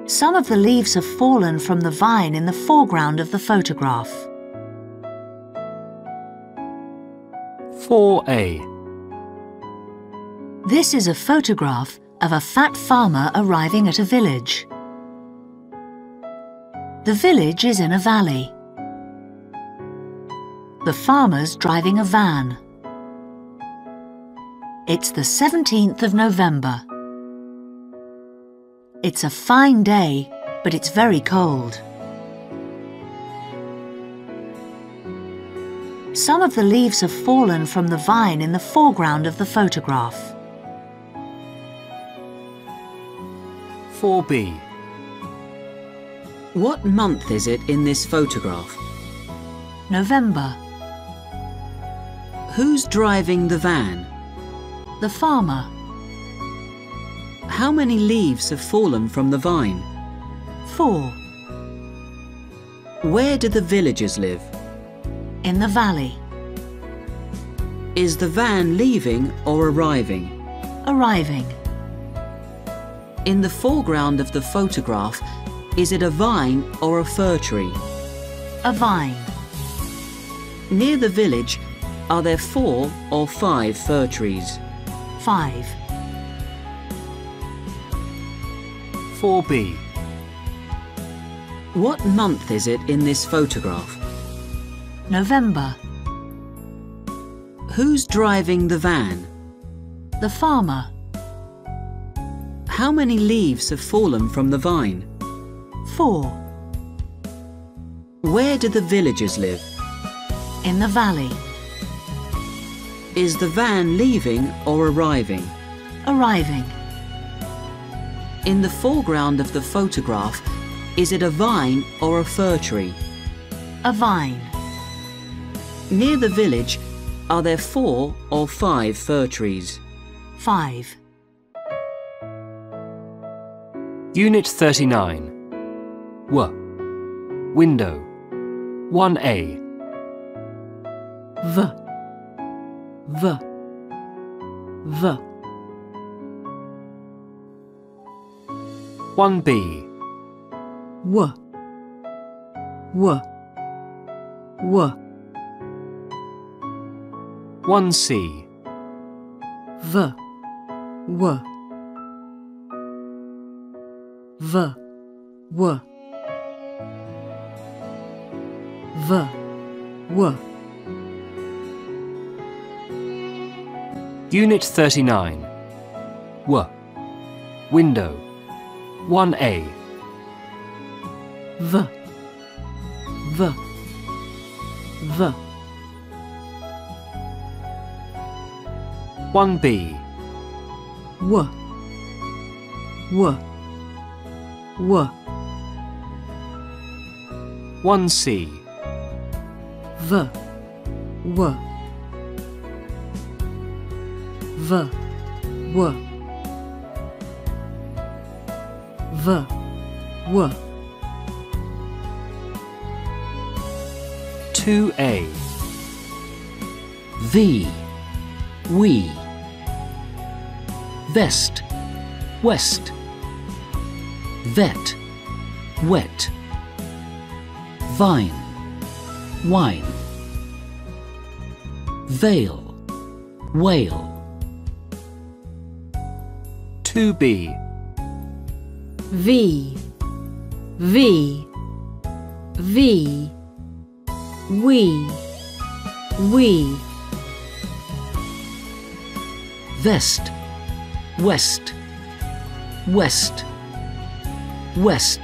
Some of the leaves have fallen from the vine in the foreground of the photograph. 4a. This is a photograph of a fat farmer arriving at a village. The village is in a valley. The farmer's driving a van. It's the 17th of November. It's a fine day, but it's very cold. Some of the leaves have fallen from the vine in the foreground of the photograph. 4b. What month is it in this photograph? November. Who's driving the van? The farmer. How many leaves have fallen from the vine? Four. Where do the villagers live? In the valley. Is the van leaving or arriving? Arriving. In the foreground of the photograph, is it a vine or a fir tree? A vine. Near the village, are there four or five fir trees? Five. 4b. What month is it in this photograph? November. Who's driving the van? The farmer. How many leaves have fallen from the vine? Four. Where do the villagers live? In the valley. Is the van leaving or arriving? Arriving. In the foreground of the photograph, is it a vine or a fir tree? A vine. Near the village, are there four or five fir trees? Five. Unit 39. W. Window. 1a. V. V. V. 1b. W. W. W. 1c. V. W. V. W. V. W. Unit 39. W. Window. 1a. V. V. V. 1b. W. W. W. 1c. V. W. V. W. V. W. 2a. V, we. Vest, west. Vet, wet. Vine, wine. Veil, whale. 2b, V, V, V, we, we, Vest, west. West, west.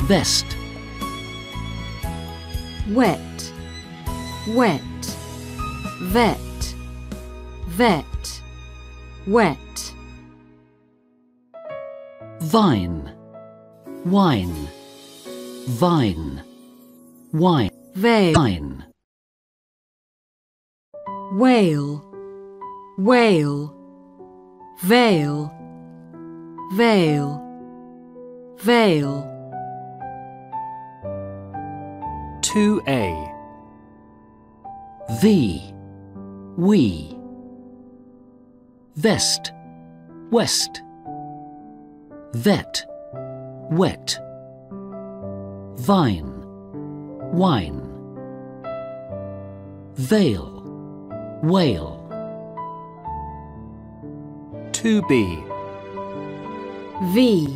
Vest, wet, wet, vet, vet, wet, vine. Wine, vine. Wine, veil, vine. whale, whale, veil, veil, veil, 2a, V, we. Vest, west. Vet, wet. Vine, wine. Veil, whale. To be. V,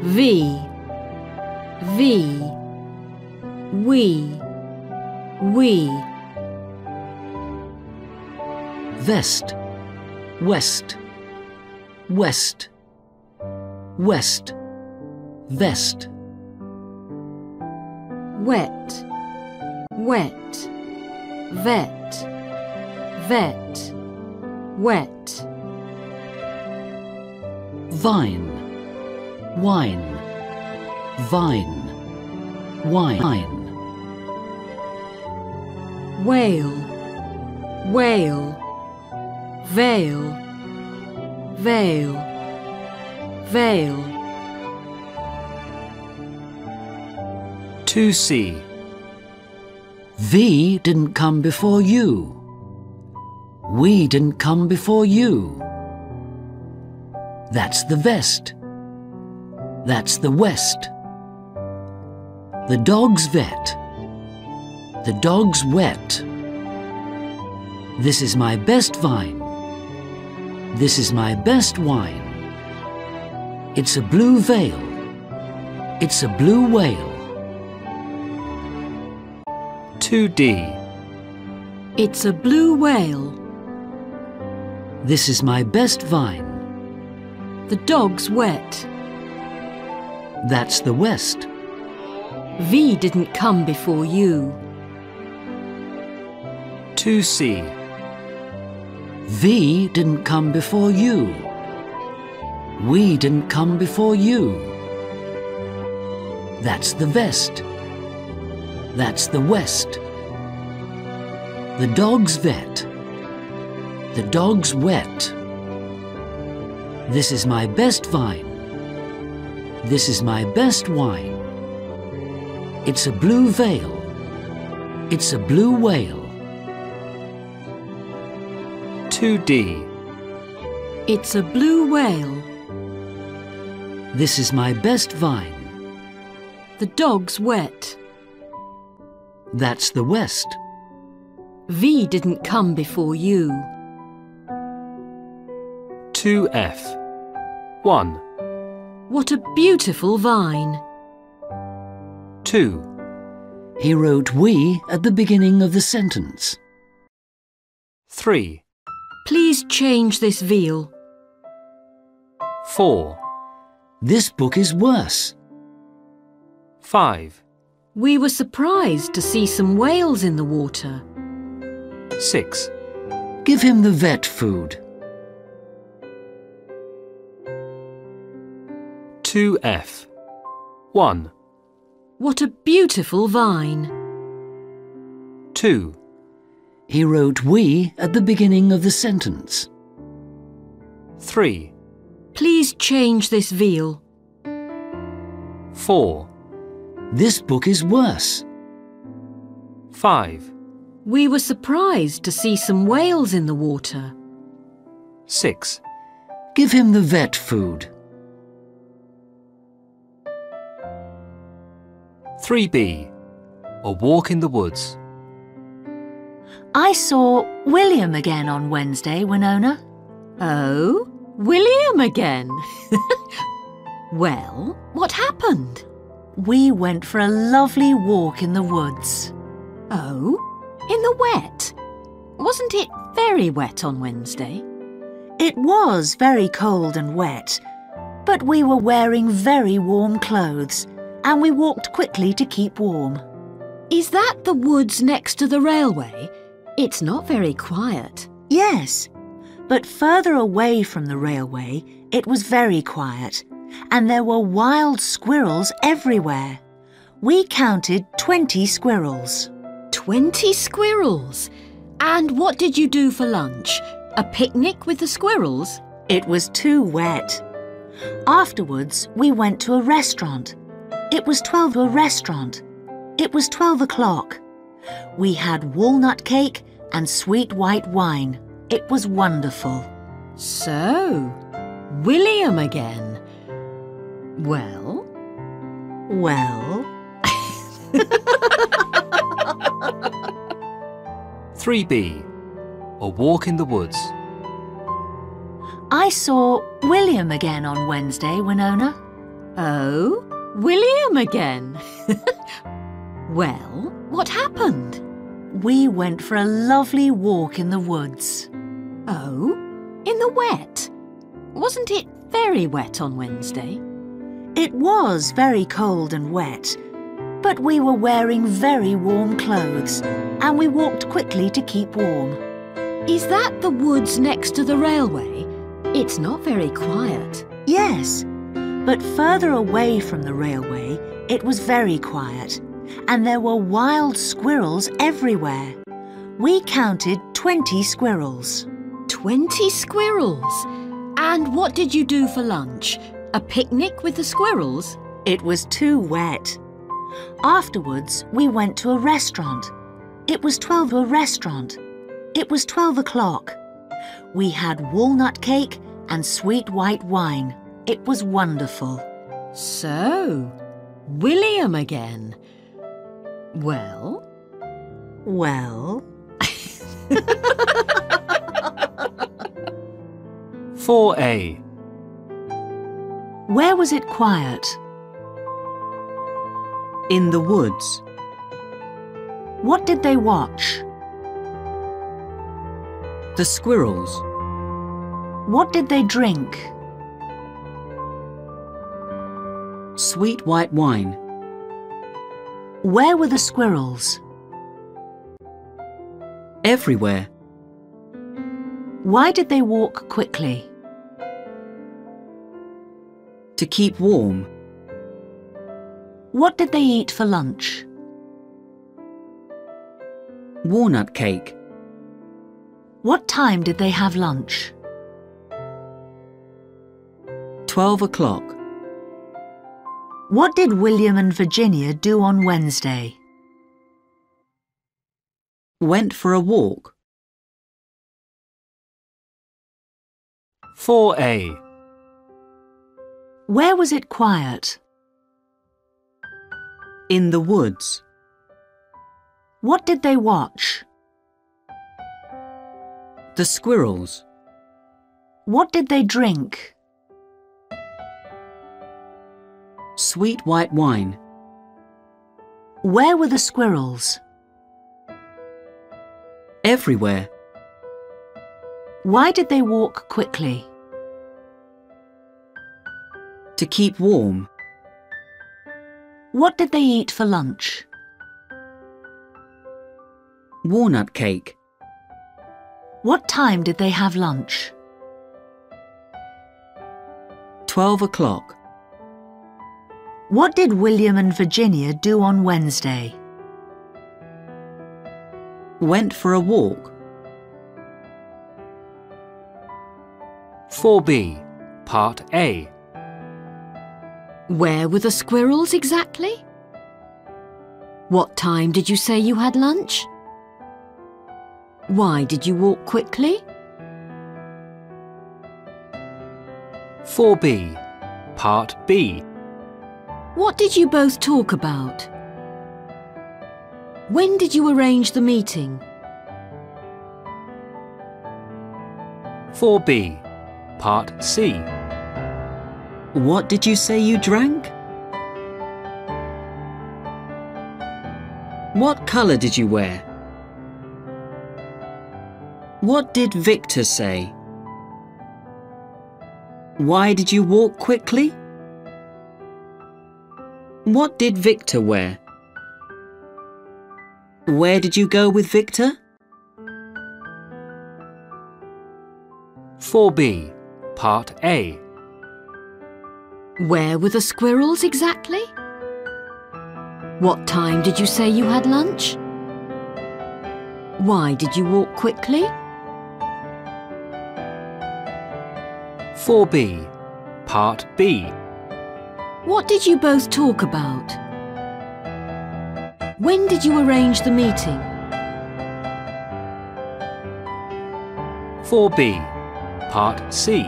V, V, we, we, Vest, west. West, west. Vest, wet, wet, vet, vet, wet, vine. Wine, vine. Wine. whale, whale, veil, veil, veil, 2c, V didn't come before you. We didn't come before you. That's the vest. That's the west. The dog's vet. The dog's wet. This is my best vine. This is my best wine. It's a blue veil. It's a blue whale. 2d, it's a blue whale, This is my best vine. the dog's wet, That's the west. V didn't come before you, 2c, V didn't come before you. We didn't come before you. That's the vest. That's the west. The dog's vet. The dog's wet. This is my best vine. This is my best wine. It's a blue veil. It's a blue whale. 2d, it's a blue whale, This is my best vine. the dog's wet, That's the west. V didn't come before you, 2f, 1, what a beautiful vine, 2, He wrote we at the beginning of the sentence. 3, please change this veal, 4, This book is worse. 5, we were surprised to see some whales in the water, 6, Give him the vet food. 2f, 1, what a beautiful vine, 2, He wrote we at the beginning of the sentence. 3, please change this veal, 4, This book is worse. 5, We were surprised to see some whales in the water. 6. Give him the vet food. 3b. A walk in the woods. I saw William again on Wednesday, Winona. Oh, William again. well, what happened? We went for a lovely walk in the woods. Oh, in the wet? Wasn't it very wet on Wednesday? It was very cold and wet, but we were wearing very warm clothes and we walked quickly to keep warm. Is that the woods next to the railway? It's not very quiet. Yes, but further away from the railway, it was very quiet, and there were wild squirrels everywhere. We counted 20 squirrels. 20 squirrels? And what did you do for lunch? A picnic with the squirrels? It was too wet. Afterwards, we went to a restaurant. It was 12 a restaurant. It was 12 o'clock. We had walnut cake and sweet white wine. It was wonderful. So, William again. Well? Well? 3b. A walk in the woods. I saw William again on Wednesday, Winona. Oh, William again. well, what happened? We went for a lovely walk in the woods. Oh, in the wet? Wasn't it very wet on Wednesday? It was very cold and wet, but we were wearing very warm clothes and we walked quickly to keep warm. Is that the woods next to the railway? It's not very quiet. Yes, but further away from the railway, it was very quiet and there were wild squirrels everywhere. We counted 20 squirrels. 20 squirrels? And what did you do for lunch? A picnic with the squirrels? It was too wet. Afterwards, we went to a restaurant. It was 12 a restaurant. It was 12 o'clock. We had walnut cake and sweet white wine. It was wonderful. So, William again. Well? Well? 4a. Where was it quiet? In the woods. What did they watch? The squirrels. What did they drink? Sweet white wine. Where were the squirrels? Everywhere. Why did they walk quickly? To keep warm. What did they eat for lunch? Walnut cake. What time did they have lunch? 12 o'clock. What did William and Virginia do on Wednesday? Went for a walk. 4a. Where was it quiet? In the woods. What did they watch? The squirrels. What did they drink? Sweet white wine. Where were the squirrels? Everywhere. Why did they walk quickly? To keep warm. What did they eat for lunch? Walnut cake. What time did they have lunch? 12 o'clock. What did William and Virginia do on Wednesday? Went for a walk. 4b. Part A. Where were the squirrels exactly? What time did you say you had lunch? Why did you walk quickly? 4b, Part B. What did you both talk about? When did you arrange the meeting? 4b, Part C. What did you say you drank? What colour did you wear? What did Victor say? Why did you walk quickly? What did Victor wear? Where did you go with Victor? 4b, Part A. Where were the squirrels exactly? What time did you say you had lunch? Why did you walk quickly? 4b, Part B. What did you both talk about? When did you arrange the meeting? 4b, Part C.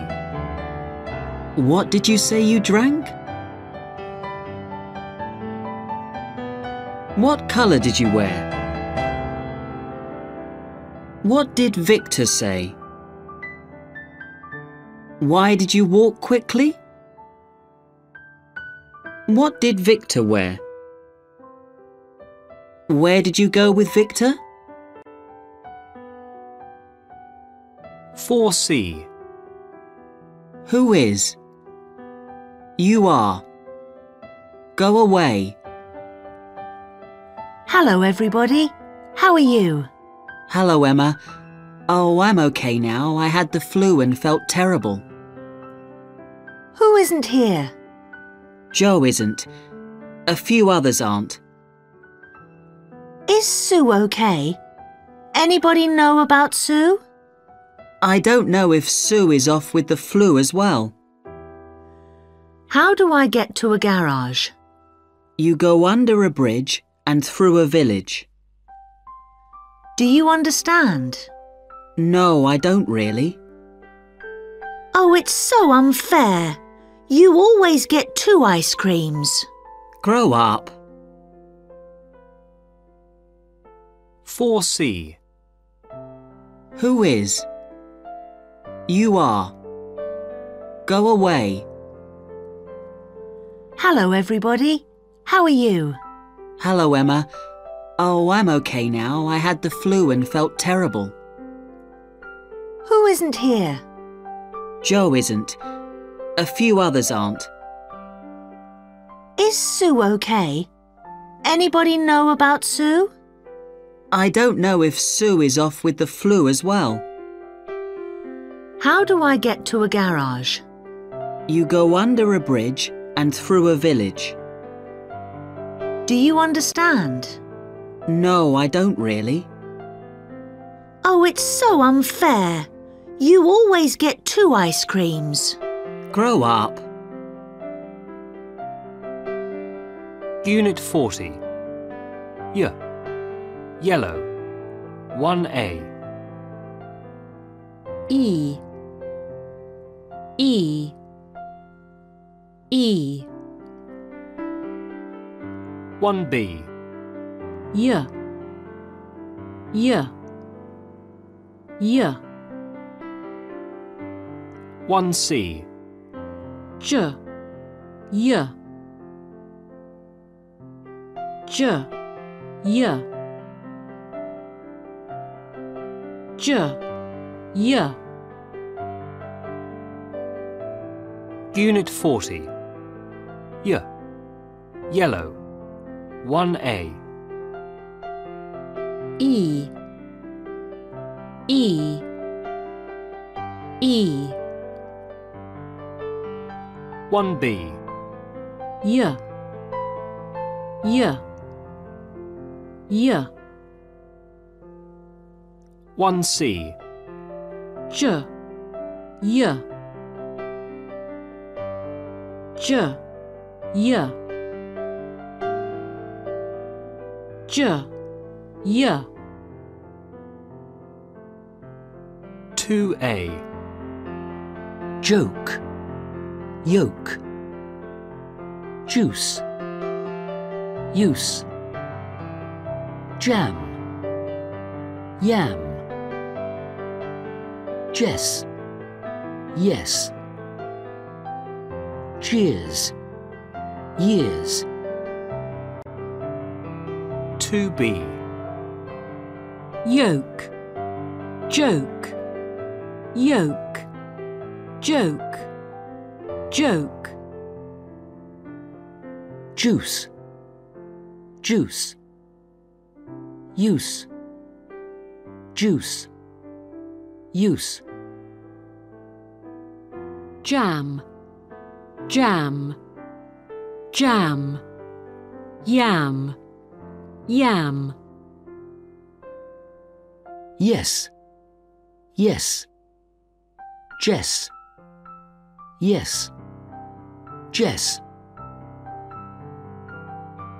What did you say you drank? What colour did you wear? What did Victor say? Why did you walk quickly? What did Victor wear? Where did you go with Victor? 4c, Who is? You are. Go away. Hello, everybody. How are you? Hello, Emma. Oh, I'm okay now. I had the flu and felt terrible. Who isn't here? Joe isn't. A few others aren't. Is Sue okay? Anybody know about Sue? I don't know if Sue is off with the flu as well. How do I get to a garage? You go under a bridge and through a village. Do you understand? No, I don't really. Oh, it's so unfair. You always get two ice creams. Grow up. 4c, Who is? You are. Go away. Hello, everybody. How are you? Hello, Emma. Oh, I'm okay now. I had the flu and felt terrible. Who isn't here? Joe isn't. A few others aren't. Is Sue okay? Anybody know about Sue? I don't know if Sue is off with the flu as well. How do I get to a garage? You go under a bridge and through a village. Do you understand? No, I don't really. Oh, it's so unfair. You always get two ice creams. Grow up. Unit 40. Y. Yellow. 1a. E E E. 1b, Y. Y. Y. 1c, J Y. J Y. J Y. Unit 40. Y. Yellow. 1a. E. E. E. 1b, Y. Y. Y. 1c, J Y. J Y J Y 2A. Joke. Yolk. Juice. Use. Jam. Yam. Jess. Yes. Cheers. Years. 2B. Yoke. Joke. Yoke. Joke. Joke. Juice. Juice. Use. Juice. Use. Jam. Jam. Jam. Yam. Yam. Yes. Yes. Jess. Yes. Jess.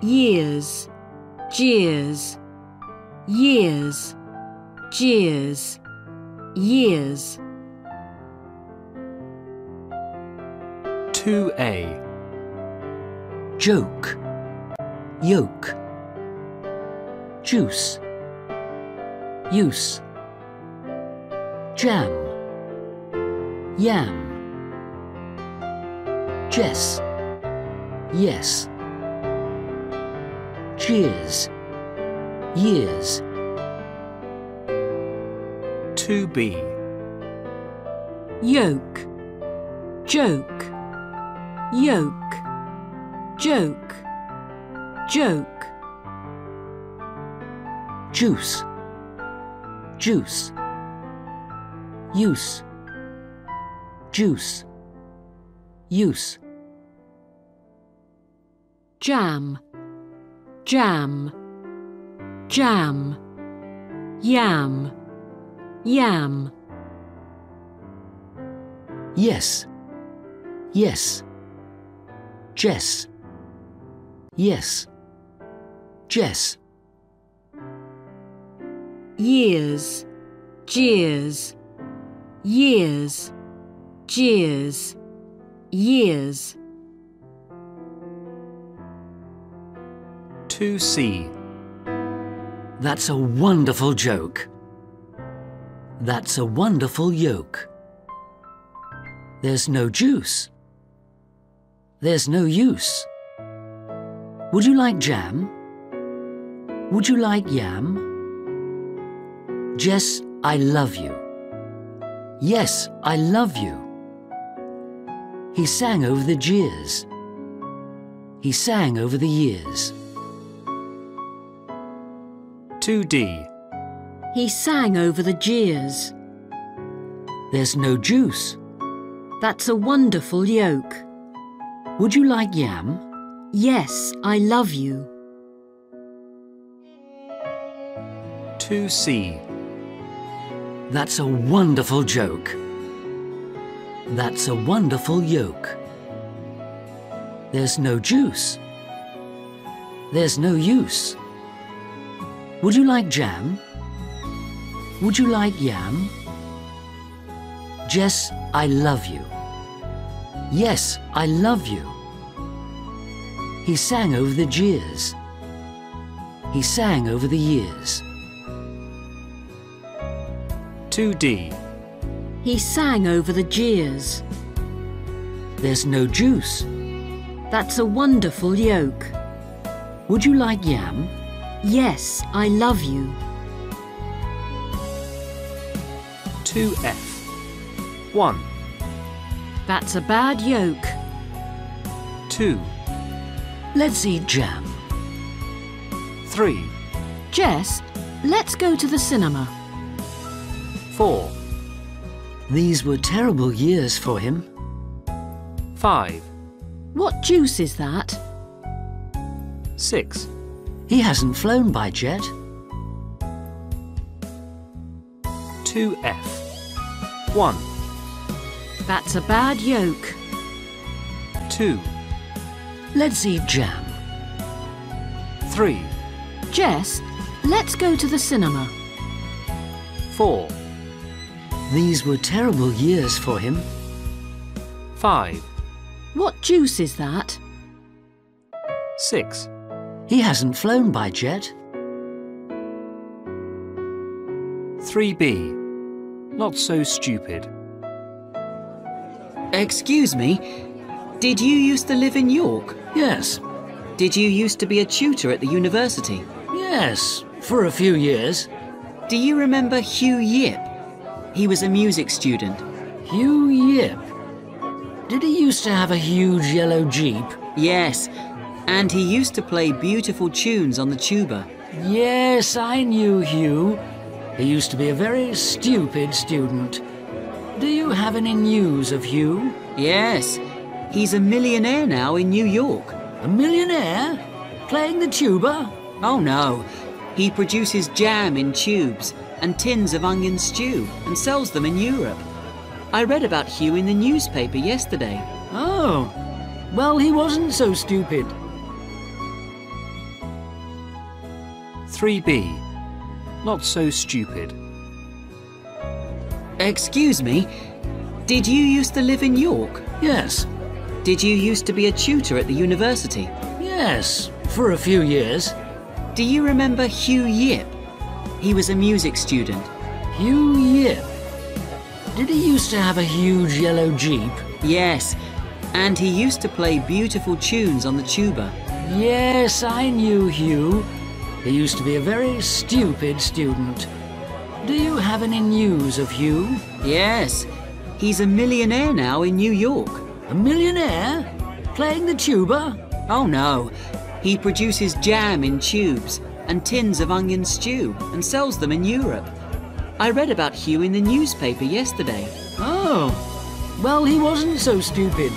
Years. Jeers. Years. Jeers. Years. 2A. Joke. yoke, Juice. Use. Jam. Yam. Jess. Yes. Cheers. Years. 2B. Yoke. Joke. Yoke. Joke. Joke. Juice. Juice. Use. Juice. Use. Jam. Jam. Jam. Yam. Yam. Yes. Yes. Jess. Yes. Jess. Years. Jeers. Years. Jeers. Years. 2C. That's a wonderful joke. That's a wonderful yolk. There's no juice. There's no use. Would you like jam? Would you like yam? Jess, I love you. Yes, I love you. He sang over the jeers. He sang over the years. 2D. He sang over the jeers. There's no juice. That's a wonderful yoke. Would you like yam? Yes, I love you. 2C. That's a wonderful joke. That's a wonderful yoke. There's no juice. There's no use. Would you like jam? Would you like yam? Jess, I love you. Yes, I love you. He sang over the jeers. He sang over the years. 2D. He sang over the jeers. There's no juice. That's a wonderful yoke. Would you like yam? Yes, I love you. 2F. 1. That's a bad yoke. 2. Let's eat jam. 3. Jess, let's go to the cinema. 4. These were terrible years for him. 5. What juice is that? 6. He hasn't flown by jet. 2F. 1. That's a bad yoke. 2. Let's eat jam. 3. Jess, let's go to the cinema. 4. These were terrible years for him. 5. What juice is that? 6. He hasn't flown by jet. 3b. Not so stupid. Excuse me, did you used to live in York? Yes, Did you used to be a tutor at the university? yes, for a few years. Do you remember Hugh Yip? He was a music student. Hugh Yip. Did he used to have a huge yellow jeep? Yes, and he used to play beautiful tunes on the tuba. Yes, I knew Hugh. He used to be a very stupid student. Do you have any news of Hugh? Yes, he's a millionaire now in New York. A millionaire? Playing the tuba? Oh no, he produces jam in tubes and tins of onion stew and sells them in Europe. I read about Hugh in the newspaper yesterday. Oh, well, he wasn't so stupid. 3b. Not so stupid. Excuse me, did you used to live in York? Yes, Did you used to be a tutor at the university? yes, for a few years. Do you remember Hugh Yip? He was a music student. Hugh Yip. Did he used to have a huge yellow jeep? Yes, and he used to play beautiful tunes on the tuba. Yes, I knew Hugh. He used to be a very stupid student. Do you have any news of Hugh? Yes, he's a millionaire now in New York. A millionaire? Playing the tuba? Oh no, he produces jam in tubes and tins of onion stew and sells them in Europe. I read about Hugh in the newspaper yesterday. Oh, well, he wasn't so stupid.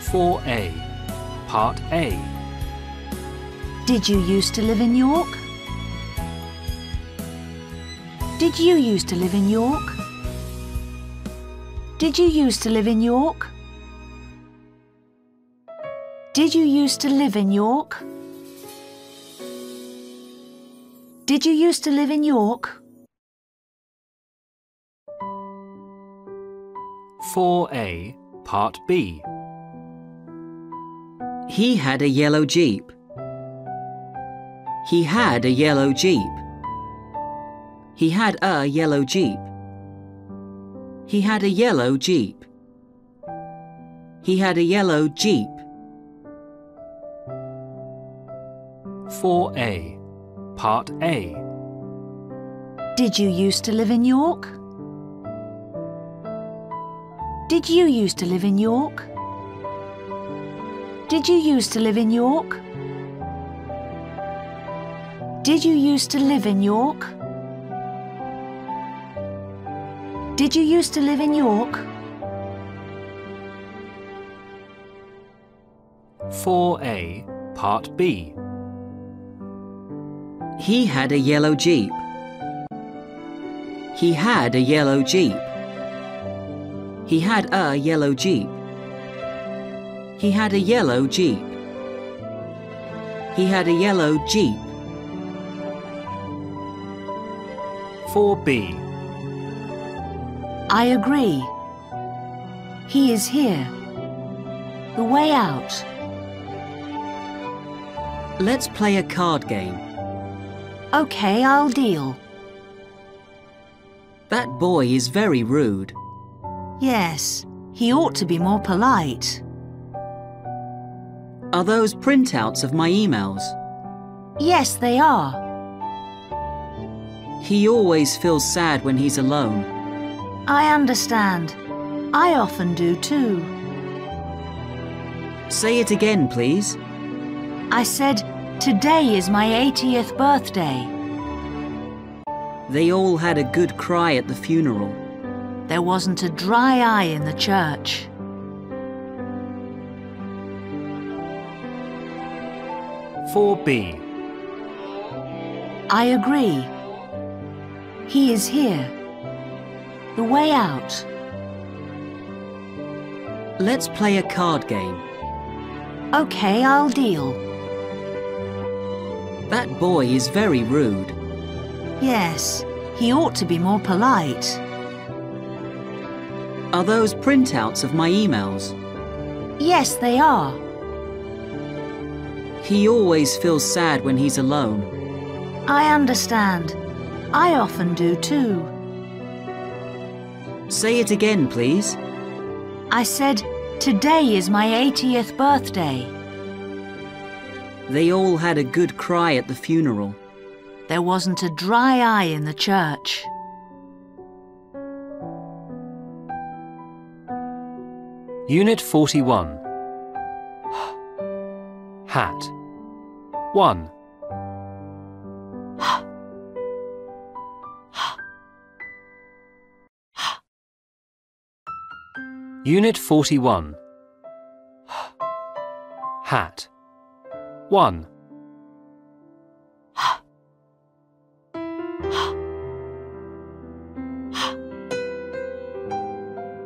4a. Part A. Did you used to live in York? Did you used to live in York? Did you used to live in York? Did you used to live in York? Did you used to live in York? 4a. Part B. He had a yellow Jeep. He had a yellow Jeep. He had a yellow Jeep. He had a yellow Jeep. He had a yellow Jeep. 4a. Part A. Did you used to live in York? Did you used to live in York? Did you used to live in York? Did you used to live in York? Did you used to live in York? 4a. Part B. He had a yellow Jeep. He had a yellow Jeep. He had a yellow Jeep. He had a yellow Jeep. He had a yellow Jeep. 4b. I agree. He is here. The way out. Let's play a card game. Okay, I'll deal. That boy is very rude. Yes, he ought to be more polite. Are those printouts of my emails? Yes, they are. He always feels sad when he's alone. I understand. I often do too. Say it again, please. I said, today is my 80th birthday. They all had a good cry at the funeral. There wasn't a dry eye in the church. 4b. I agree. He is here. The way out. Let's play a card game. Okay, I'll deal. That boy is very rude. Yes, he ought to be more polite. Are those printouts of my emails? Yes, they are. He always feels sad when he's alone. I understand. I often do too. Say it again, please. I said, today is my 80th birthday. They all had a good cry at the funeral. There wasn't a dry eye in the church. Unit 41 Hat 1 Unit 41 Hat. 1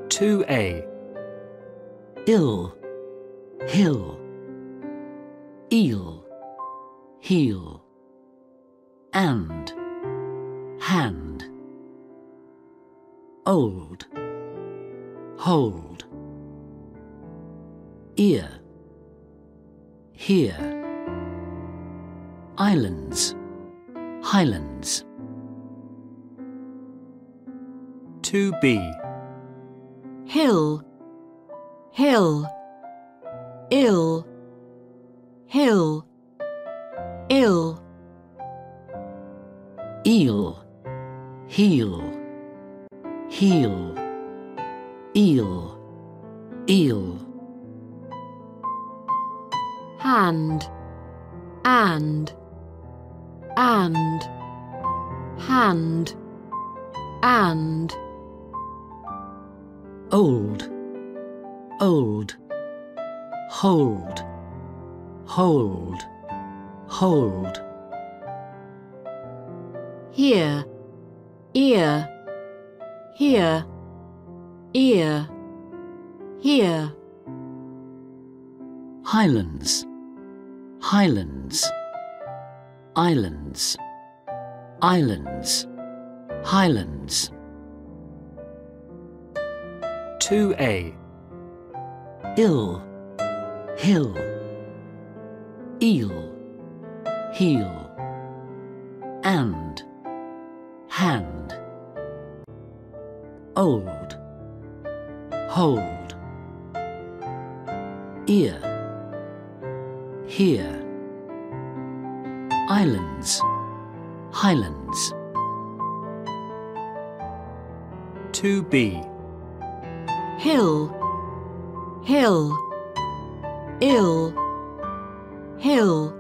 2A ill, hill, eel, heel, and, hand, old, hold, ear, here, islands, highlands. 2B hill, hill, ill, hill, ill, eel, heel, heel, eel, eel, hand, and, and, hand, and, old, old, hold, hold, hold, here, ear, here, ear, here, highlands, highlands, islands, islands, highlands. 2A ill, hill, eel, heel, and, hand, old, hold, ear, here, islands, highlands. 2B hill, hill, ill, hill,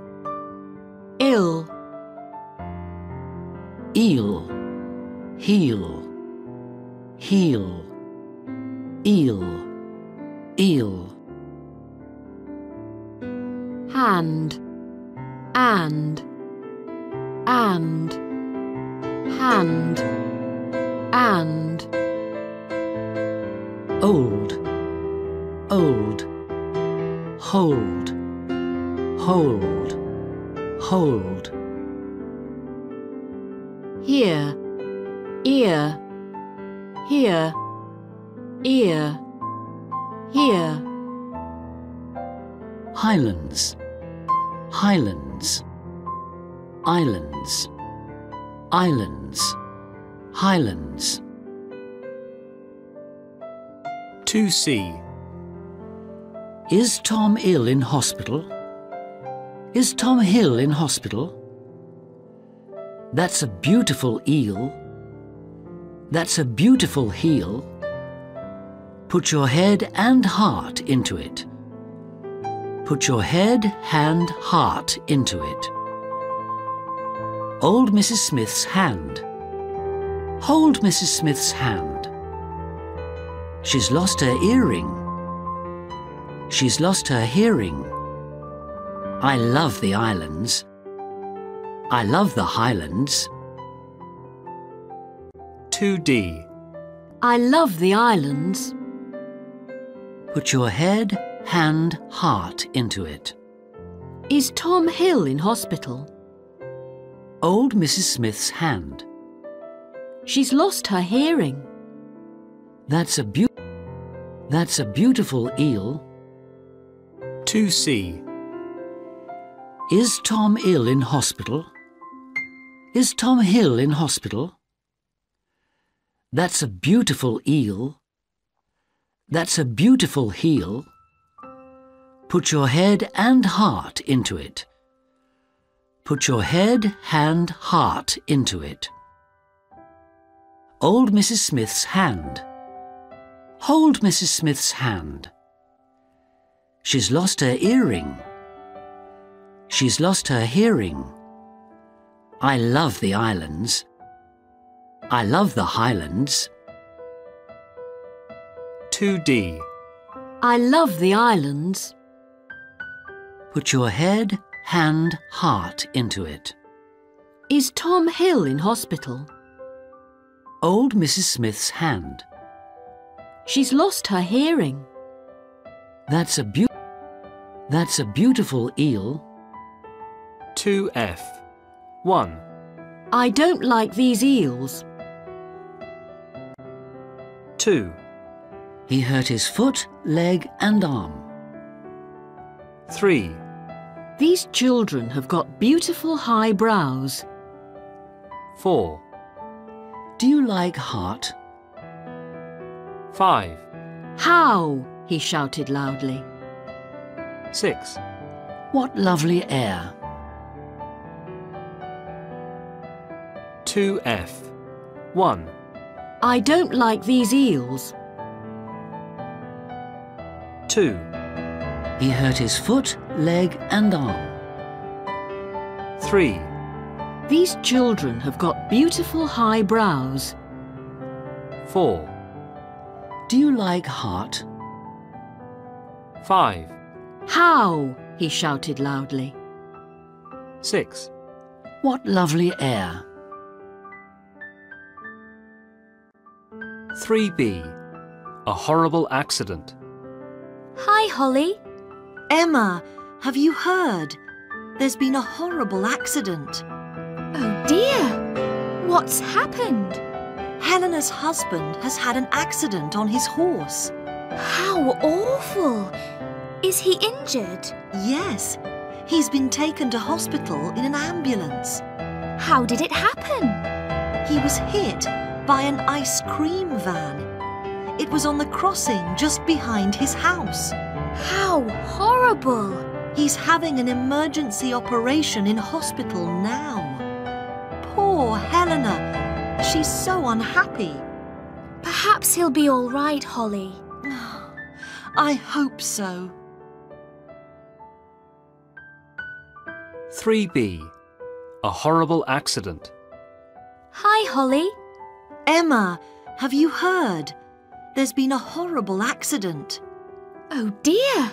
ill, eel, heel, heel, eel, eel, hand, and, and, hand, and, old, old, hold, hold, hold, here, ear, here, ear, here, highlands, highlands, islands, islands, highlands. 2C Is Tom ill in hospital? Is Tom Hill in hospital? That's a beautiful eel. That's a beautiful heel. Put your head and heart into it. Put your head, hand, heart into it. Old Mrs. Smith's hand. Hold Mrs. Smith's hand. She's lost her earring. She's lost her hearing. I love the islands. I love the highlands. 2D I love the islands. Put your head, hand, heart into it. Is Tom Hill in hospital? Old Mrs. Smith's hand. She's lost her hearing. That's a beau- That's a beautiful eel. 2C. Is Tom ill in hospital? Is Tom Hill in hospital? That's a beautiful eel. That's a beautiful heel. Put your head and heart into it. Put your head, hand, heart into it. Old Mrs. Smith's hand. Hold Mrs. Smith's hand. She's lost her earring. She's lost her hearing. I love the islands. I love the highlands. 2D. I love the islands. Put your head, hand, heart into it. Is Tom Hill in hospital? Old Mrs. Smith's hand. She's lost her hearing. That's a beau- That's a beautiful eel. 2F. 1. I don't like these eels. 2. He hurt his foot, leg, and arm. 3. These children have got beautiful high brows. 4. Do you like heart? 5. How? he shouted loudly. 6. What lovely air. 2F. 1. I don't like these eels. 2. He hurt his foot, leg, and arm. 3. These children have got beautiful high brows. 4. Do you like heart? 5. How? he shouted loudly. 6. What lovely air. 3B. A horrible accident. Hi, Holly. Emma, have you heard? There's been a horrible accident. Oh dear. What's happened? Helena's husband has had an accident on his horse. How awful. Is he injured? Yes, he's been taken to hospital in an ambulance. How did it happen? He was hit by an ice cream van. It was on the crossing just behind his house. How horrible. He's having an emergency operation in hospital now. Poor Helena. She's so unhappy. Perhaps he'll be all right, Holly. I hope so. 3B. A horrible accident. Hi, Holly. Emma, have you heard? There's been a horrible accident. Oh dear.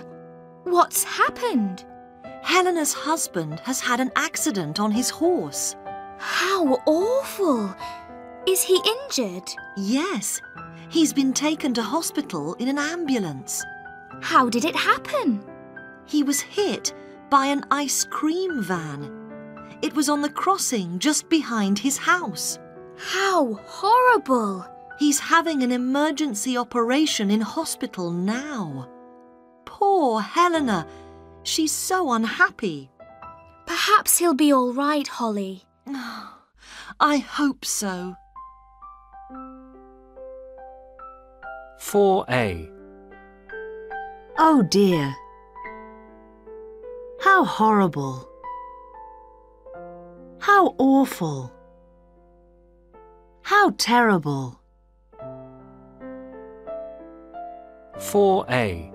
What's happened? Helena's husband has had an accident on his horse. How awful. Is he injured? Yes, he's been taken to hospital in an ambulance. How did it happen? He was hit by an ice cream van. It was on the crossing just behind his house. How horrible. He's having an emergency operation in hospital now. Poor Helena. She's so unhappy. Perhaps he'll be all right, Holly. I hope so. 4A. Oh dear. How horrible. How awful. How terrible. 4A.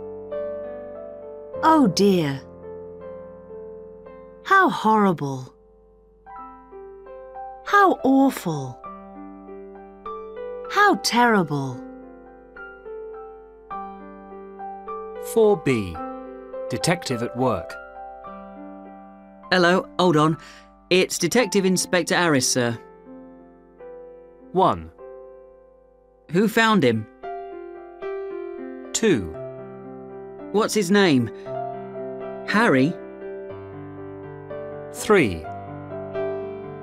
Oh dear. How horrible. How awful. How terrible. 4B. Detective at work. Hello, hold on. It's Detective Inspector Harris, sir. 1. Who found him? 2. What's his name? Harry? 3.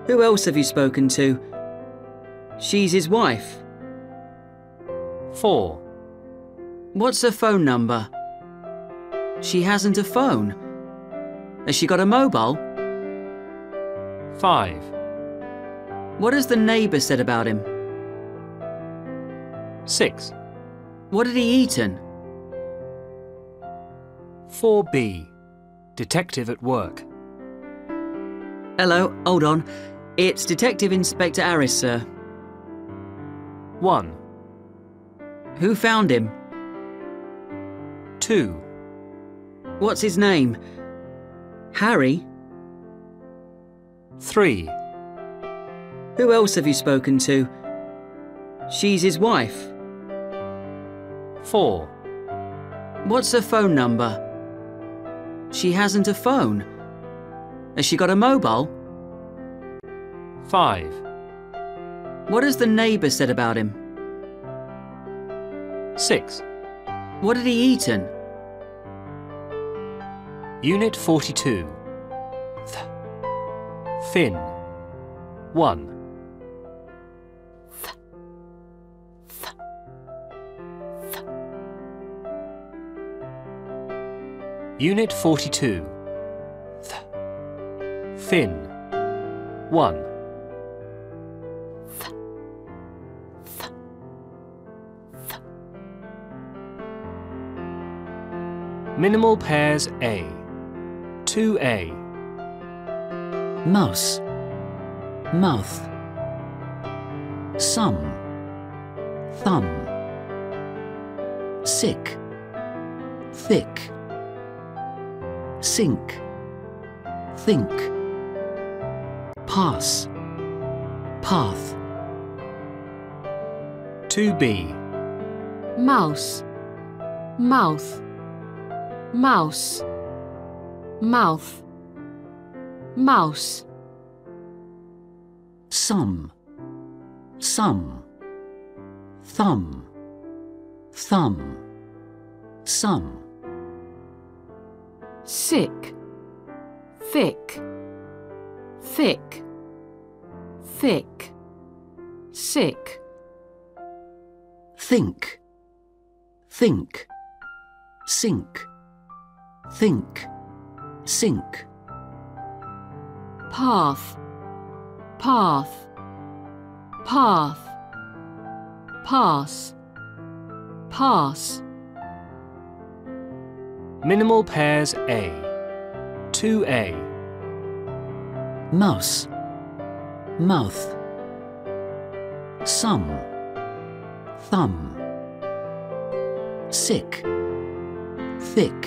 Who else have you spoken to? She's his wife. 4. What's her phone number? She hasn't a phone. Has she got a mobile? 5. What has the neighbour said about him? 6. What had he eaten? 4b. Detective at work. Hello, hold on. It's Detective Inspector Harris, sir. 1. Who found him? 2. What's his name? Harry? 3. Who else have you spoken to? She's his wife. 4. What's her phone number? She hasn't a phone. Has she got a mobile? 5. What has the neighbour said about him? 6. What had he eaten? Unit 42. Th. Thin. 1. Unit 42. Th. Thin. 1. Minimal pairs A. 2A. Mouse. Mouth. Sum. Thumb. Sick. Thick. Sink. Think. Pass. Path. 2B. Mouse. Mouth. Mouse. Mouth. Mouse. Sum. Sum. Thumb. Thumb. Sum. Sick. Thick. Thick. Thick. Sick. Think. Think. Sink. Think. Sink. Path. Path. Path. Pass. Pass. Minimal pairs A. 2A. Mouse. Mouth. Sum. Thumb. Sick. Thick.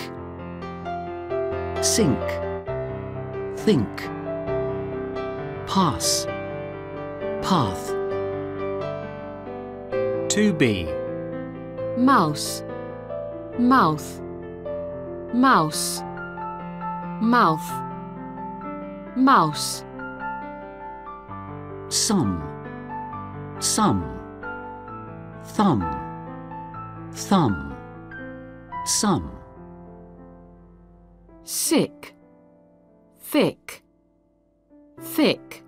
Sink. Think. Pass. Path. 2B. Mouse. Mouth. Mouse. Mouth. Mouse. Sum. Sum. Thumb. Thumb. Sum. Sick. Thick. Thick.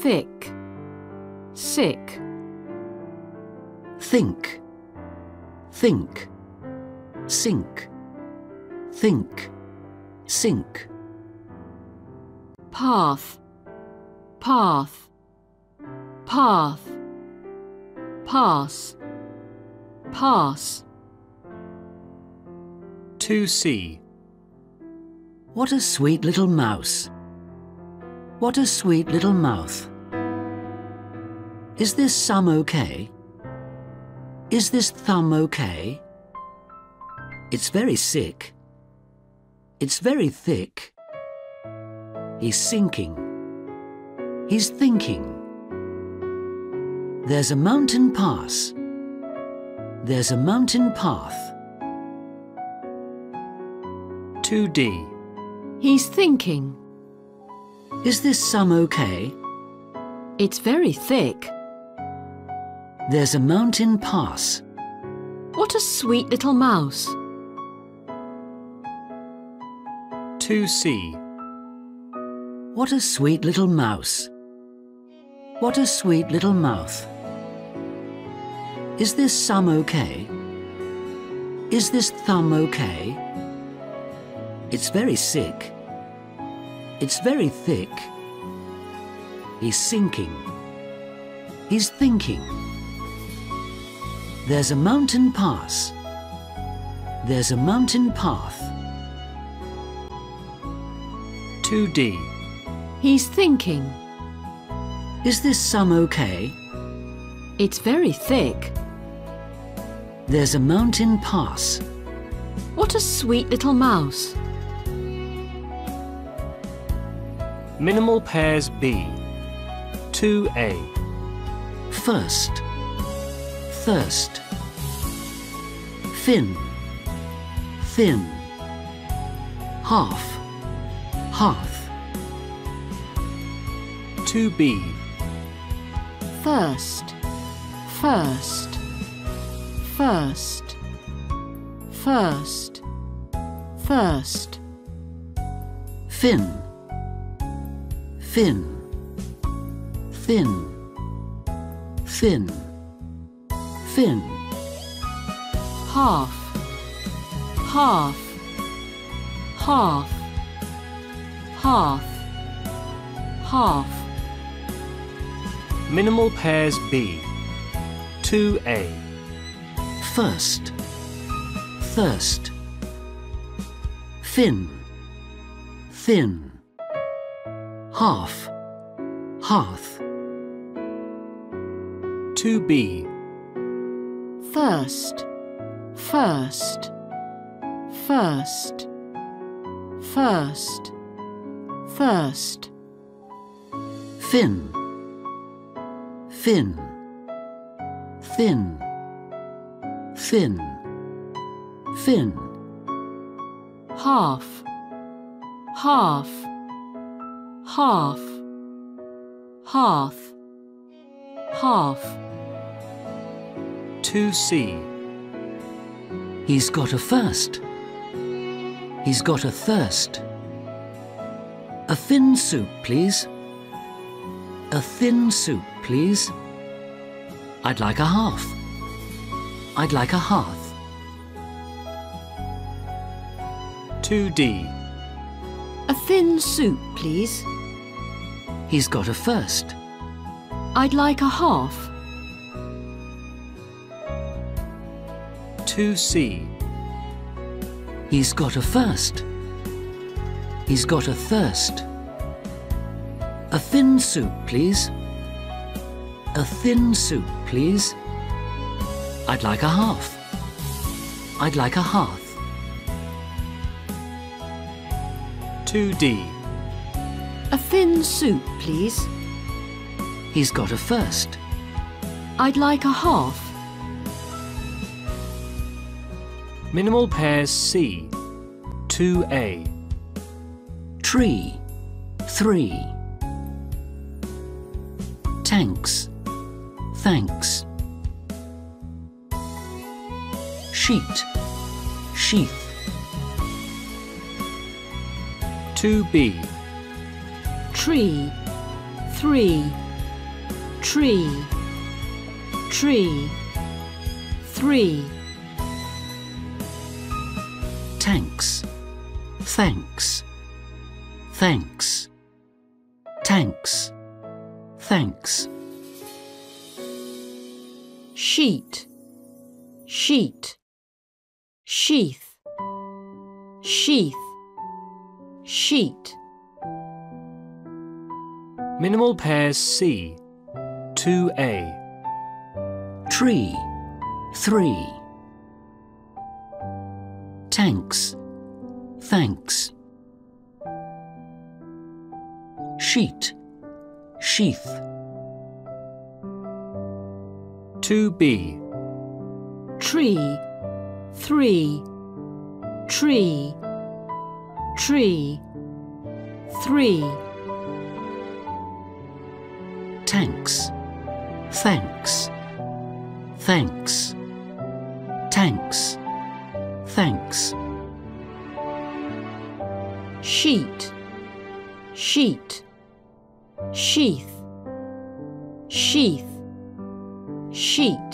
Thick. Sick. Think. Think. Sink. Think. Sink. Path. Path. Path. Pass. Pass. 2C. What a sweet little mouse. What a sweet little mouth. Is this sum okay? Is this thumb okay? It's very sick. It's very thick. He's sinking. He's thinking. There's a mountain pass. There's a mountain path. 2D. He's thinking. Is this sum okay? It's very thick. There's a mountain pass. What a sweet little mouse. 2C. What a sweet little mouse. What a sweet little mouth. Is this sum okay? Is this thumb okay? It's very sick. It's very thick. He's sinking. He's thinking. There's a mountain pass. There's a mountain path. 2D. He's thinking. Is this sum okay? It's very thick. There's a mountain pass. What a sweet little mouse. Minimal pairs B. 2A. First. Thirst. Thin. Thin. Half. Hearth. 2B. First. First. First. First. First. Fin. Fin. Thin. Thin. Fin. Half. Half. Half. Half. Half. Minimal pairs B. 2A. First. Thirst. Fin. Thin. Half. Hearth. 2B. First. First. First. First. First. Fin. Fin. Thin. Thin. Fin. Half. Half. Half. Half. Half. 2C. He's got a first. He's got a thirst. A thin soup, please. A thin soup, please. I'd like a half. I'd like a half. 2D. A thin soup, please. He's got a first. I'd like a half. 2C. He's got a first. He's got a thirst. A thin soup, please. A thin soup, please. I'd like a half. I'd like a hearth. 2D. A thin soup, please. He's got a first. I'd like a half. Minimal pairs C. 2A. Tree. Three. Tanks. Thanks. Sheet. Sheath. 2B. Tree. Three. Tree. Tree. Three. Tanks. Thanks. Thanks. Tanks. Thanks. Sheet. Sheet. Sheath. Sheath. Sheet. Minimal pairs C. 2A. Tree. Three. Tanks. Thanks. Sheet. Sheath. 2B. Tree. Three. Tree. Tree. Three. Tanks. Thanks. Thanks. Tanks. Thanks. Sheet. Sheet. Sheath. sheath, sheet,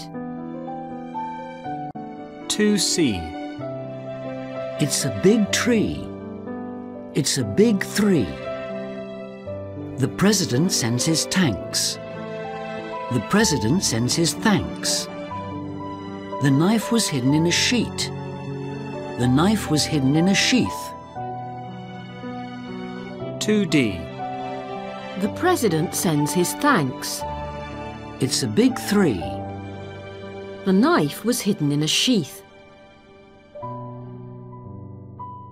2C. It's a big tree. It's a big three. The president sends his tanks. The president sends his thanks. The knife was hidden in a sheet. The knife was hidden in a sheath. 2D. The president sends his thanks. It's a big three. The knife was hidden in a sheath.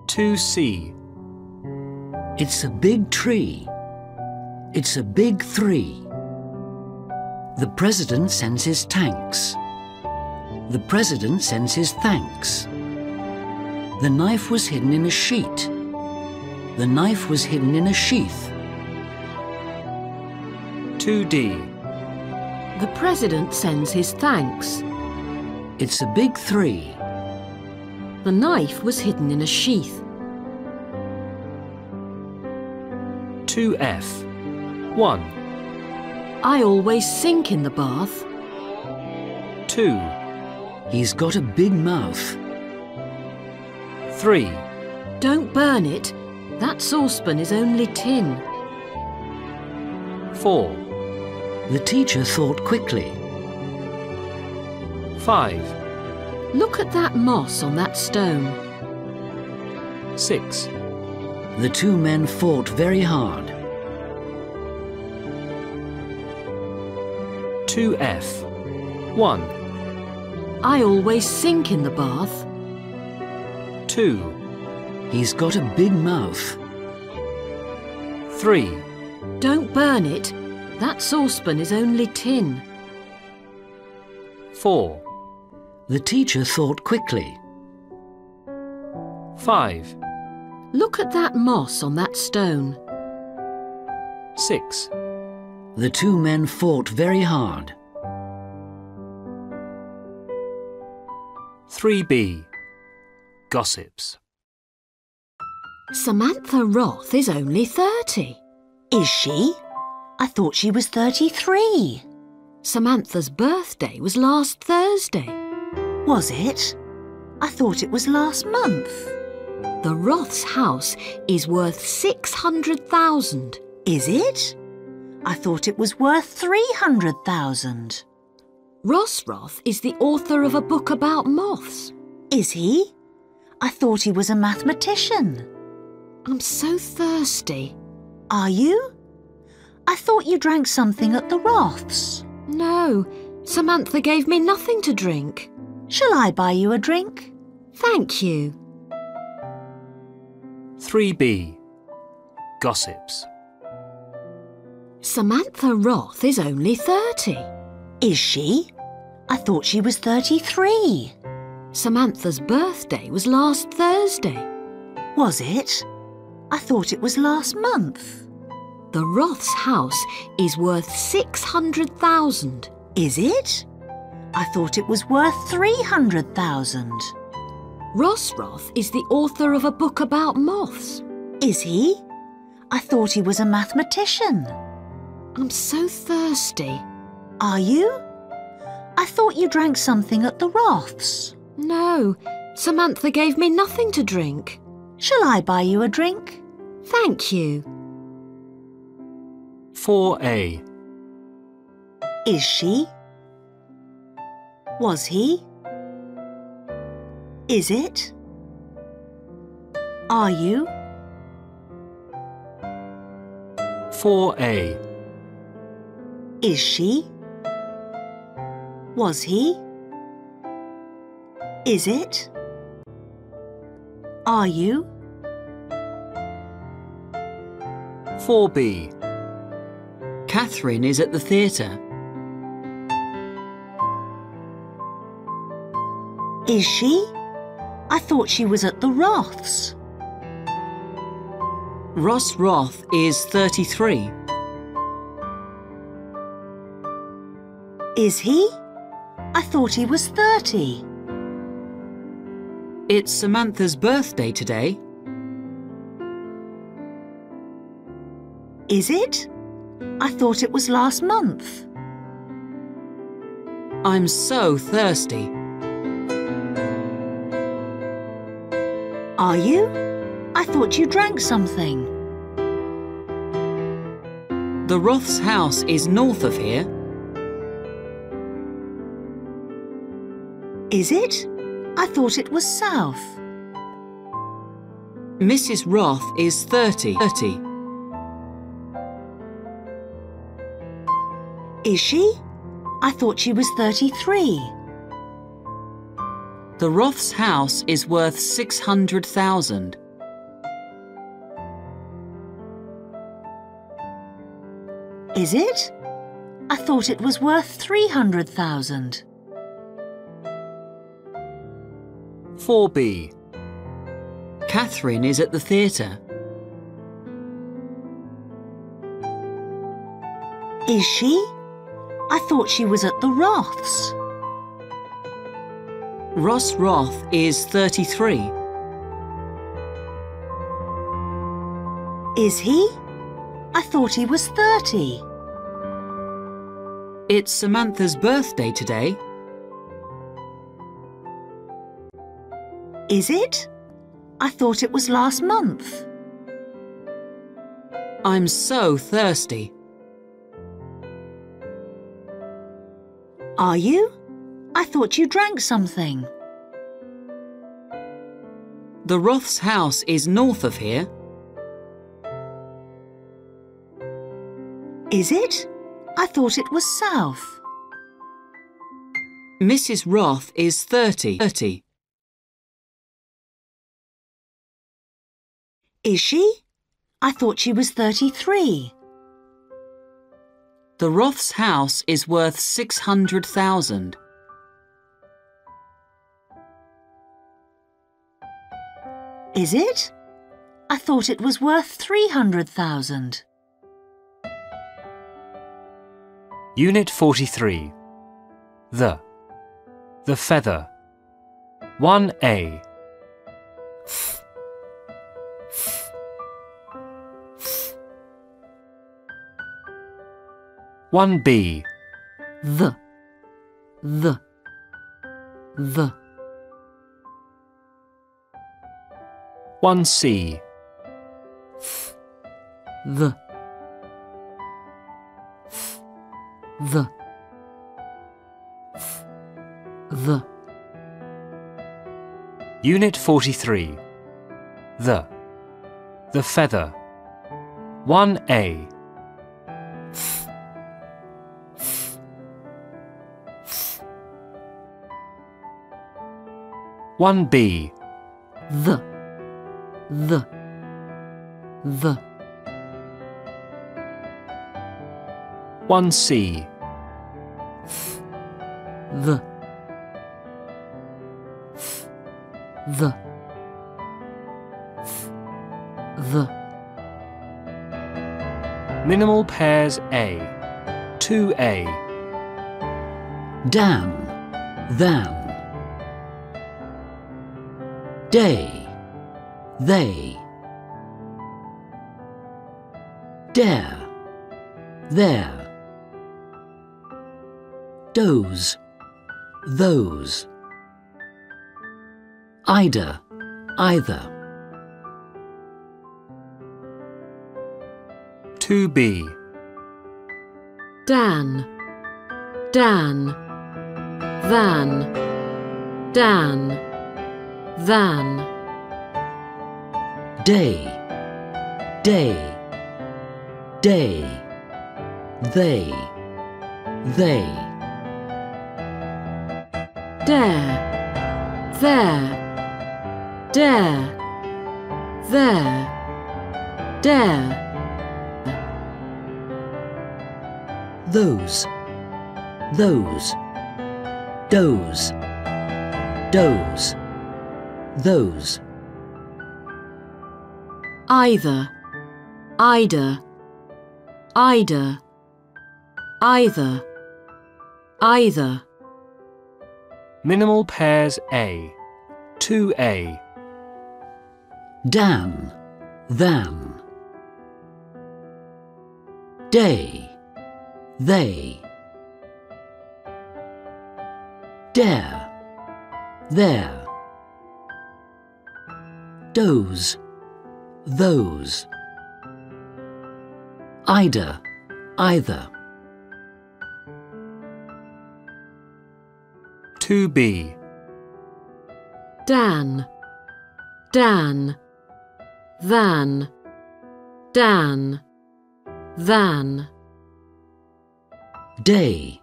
2C. It's a big tree. It's a big three. The president sends his tanks. The president sends his thanks. The knife was hidden in a sheet. The knife was hidden in a sheath. 2D. The president sends his thanks. It's a big three. The knife was hidden in a sheath. 2F. 1. I always sink in the bath. 2. He's got a big mouth. 3. Don't burn it. That saucepan is only tin. 4. The teacher thought quickly. 5. Look at that moss on that stone. 6. The two men fought very hard. 2F. 1. I always sink in the bath. 2. He's got a big mouth. 3. Don't burn it. That saucepan is only tin. 4. The teacher thought quickly. 5. Look at that moss on that stone. 6. The two men fought very hard. 3B. Gossips. Samantha Roth is only 30. Is she? I thought she was 33. Samantha's birthday was last Thursday. Was it? I thought it was last month. The Roth's house is worth 600,000. Is it? I thought it was worth 300,000. Ross Roth is the author of a book about moths. Is he? I thought he was a mathematician. I'm so thirsty. Are you? I thought you drank something at the Roths. No, Samantha gave me nothing to drink. Shall I buy you a drink? Thank you. 3B. Gossips. Samantha Roth is only 30. Is she? I thought she was 33. Samantha's birthday was last Thursday. Was it? I thought it was last month. The Roth's house is worth 600,000. Is it? I thought it was worth 300,000. Ross Roth is the author of a book about moths. Is he? I thought he was a mathematician. I'm so thirsty. Are you? I thought you drank something at the Roths. No, Samantha gave me nothing to drink. Shall I buy you a drink? Thank you. 4A. Is she? Was he? Is it? Are you? 4A. Is she? Was he? Is it? Are you? 4B. Catherine is at the theatre. Is she? I thought she was at the Roths. Ross Roth is 33. Is he? I thought he was 30. It's Samantha's birthday today. Is it? I thought it was last month. I'm so thirsty. Are you? I thought you drank something. The Roth's house is north of here. Is it? I thought it was south. Mrs. Roth is 30. 30. Is she? I thought she was 33. The Roth's house is worth 600,000. Is it? I thought it was worth 300,000. 4b. Catherine is at the theatre. Is she? I thought she was at the Roths. Ross Roth is 33. Is he? I thought he was 30. It's Samantha's birthday today. Is it? I thought it was last month. I'm so thirsty. Are you? I thought you drank something. The Roth's house is north of here. Is it? I thought it was south. Mrs. Roth is 30. 30. Is she? I thought she was 33. The Roth's house is worth 600,000. Is it? I thought it was worth 300,000. Unit 43. The. The feather. 1A. One B. The. The. The. One C. The. The. The. Unit 43. The. The feather. 1A. One B. The. The. The. One C. The. The. The. Minimal pairs A. 2A. Dan, than. Day, they. Dare, there. Doze, those. Ida, either. To be Dan, Dan, van, Dan, than, Day, day. Day, they, they. dare, there, dare, there, dare, Those, those. Doze, doze. Those. either, Ida, Ida, either, either, Minimal pairs A. 2A. Dan, than. Day, they. Dare. There. Doze. Those. Ida. Either. 2b. Dan, Dan, than, Dan, than. Day.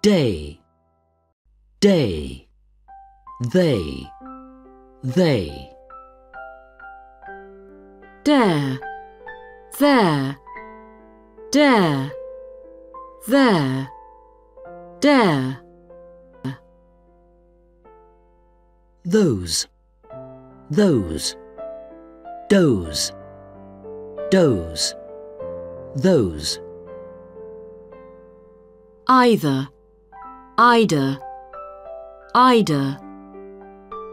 Day. Day. They. They. Dare, there, dare, there, dare. Those. Those. Doze. Doze. Those. Either, Ida, Ida,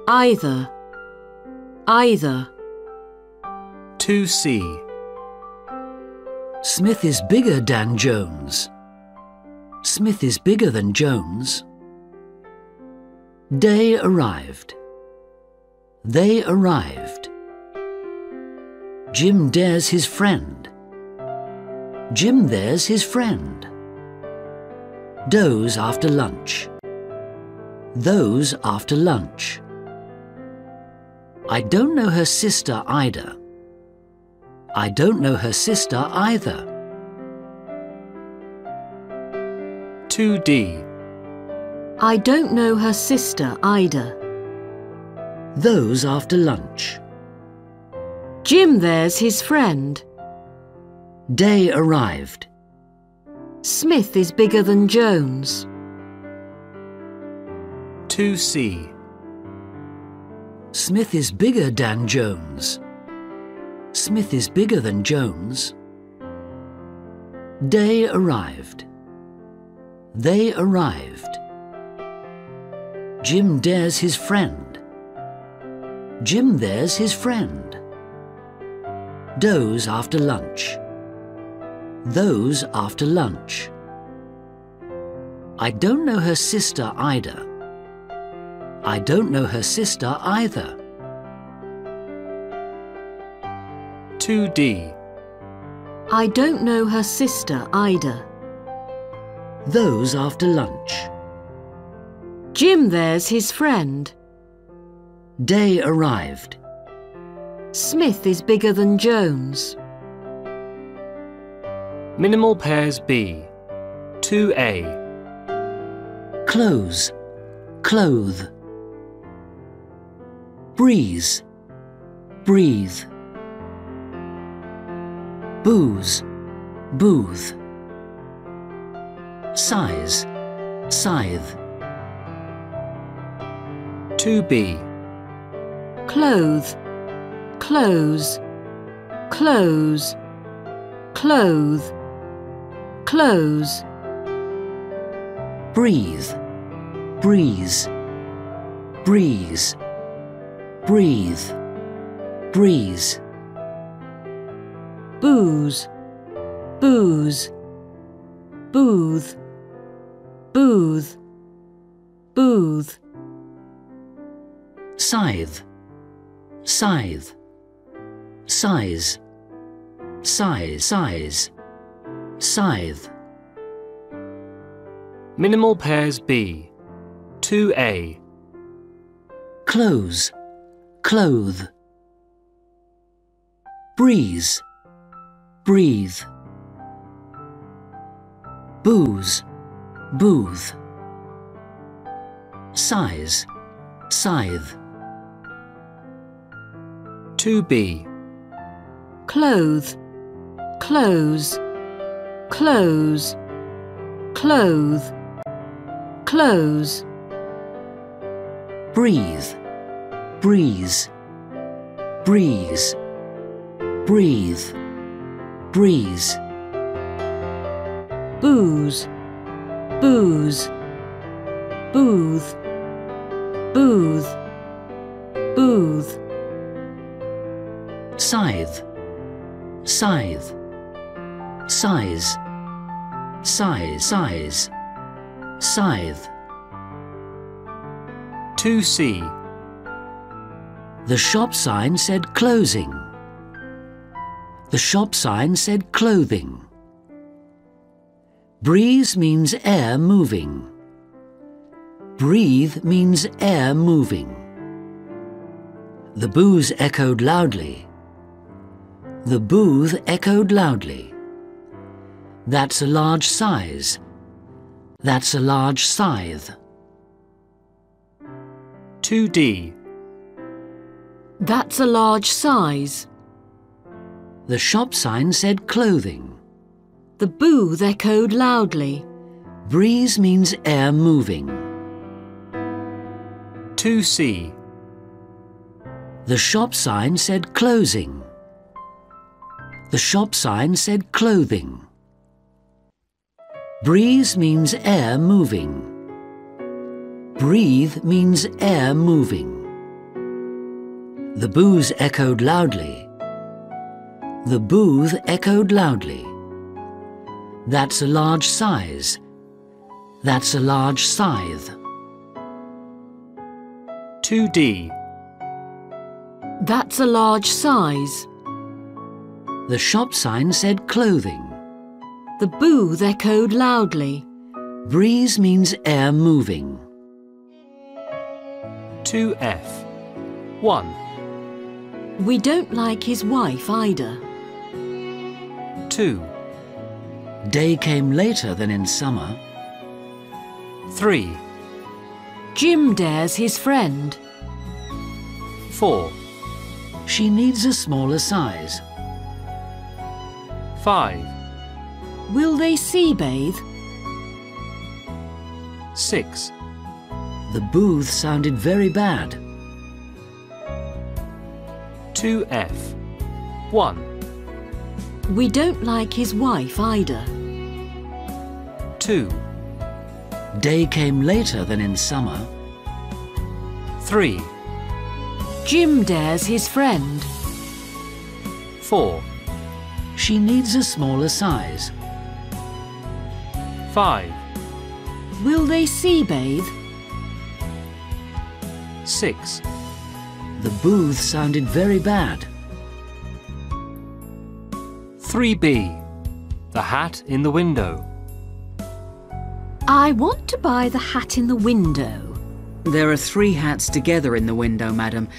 either, either. 2c. Smith is bigger than Jones. Smith is bigger than Jones. Day arrived. They arrived. Jim dares his friend. Jim there's his friend. Doze after lunch. Those after lunch. I don't know her sister Ida. I don't know her sister either. 2d. I don't know her sister Ida. Those after lunch. Jim there's his friend. Day arrived. Smith is bigger than Jones. 2c. Smith is bigger than Jones. Smith is bigger than Jones. Day arrived. They arrived. Jim dares his friend. Jim there's his friend. Doze after lunch. Those after lunch. I don't know her sister Ida. I don't know her sister either. 2d. I don't know her sister Ida. Those after lunch. Jim there's his friend. Day arrived. Smith is bigger than Jones. Minimal pairs B. 2a. Close. Clothe. Breeze. Breathe. Booze. Booth. Size. Scythe. 2b. Clothe, close, close, clothe, close. Breathe. Breeze. Breeze. Breathe. Breeze. Booze, booze, booth, booth, booth. Scythe. Scythe. Size. Size. Size. Scythe. Minimal pairs B. 2a. Close. Clothe. Breeze. Breathe. Booze. Booth. Size. Scythe. 2b. Clothe, clothes, clothes, clothe, close. Breathe. Breeze. Breeze. Breathe. Breeze. Booze, booze, booth, booth, booth. Scythe. Scythe. Size. Size. Size. Scythe. 2C. The shop sign said closing. The shop sign said clothing. Breeze means air moving. Breathe means air moving. The booze echoed loudly. The booth echoed loudly. That's a large size. That's a large scythe. 2D. That's a large size. The shop sign said clothing. The booth echoed loudly. Breeze means air moving. 2C. The shop sign said closing. The shop sign said clothing. Breeze means air moving. Breathe means air moving. The booze echoed loudly. The booth echoed loudly. That's a large size. That's a large scythe. 2D. That's a large size. The shop sign said clothing. The booth echoed loudly. Breeze means air moving. 2F. 1. We don't like his wife either. 2. Day came later than in summer. 3. Jim dares his friend. 4. She needs a smaller size. 5. Will they sea bathe? 6. The booth sounded very bad. 2F. 1. We don't like his wife either. 2. Day came later than in summer. 3. Jim dares his friend. 4. She needs a smaller size. 5. Will they sea bathe? 6. The booth sounded very bad. 3B. The hat in the window. I want to buy the hat in the window. There are three hats together in the window, madam.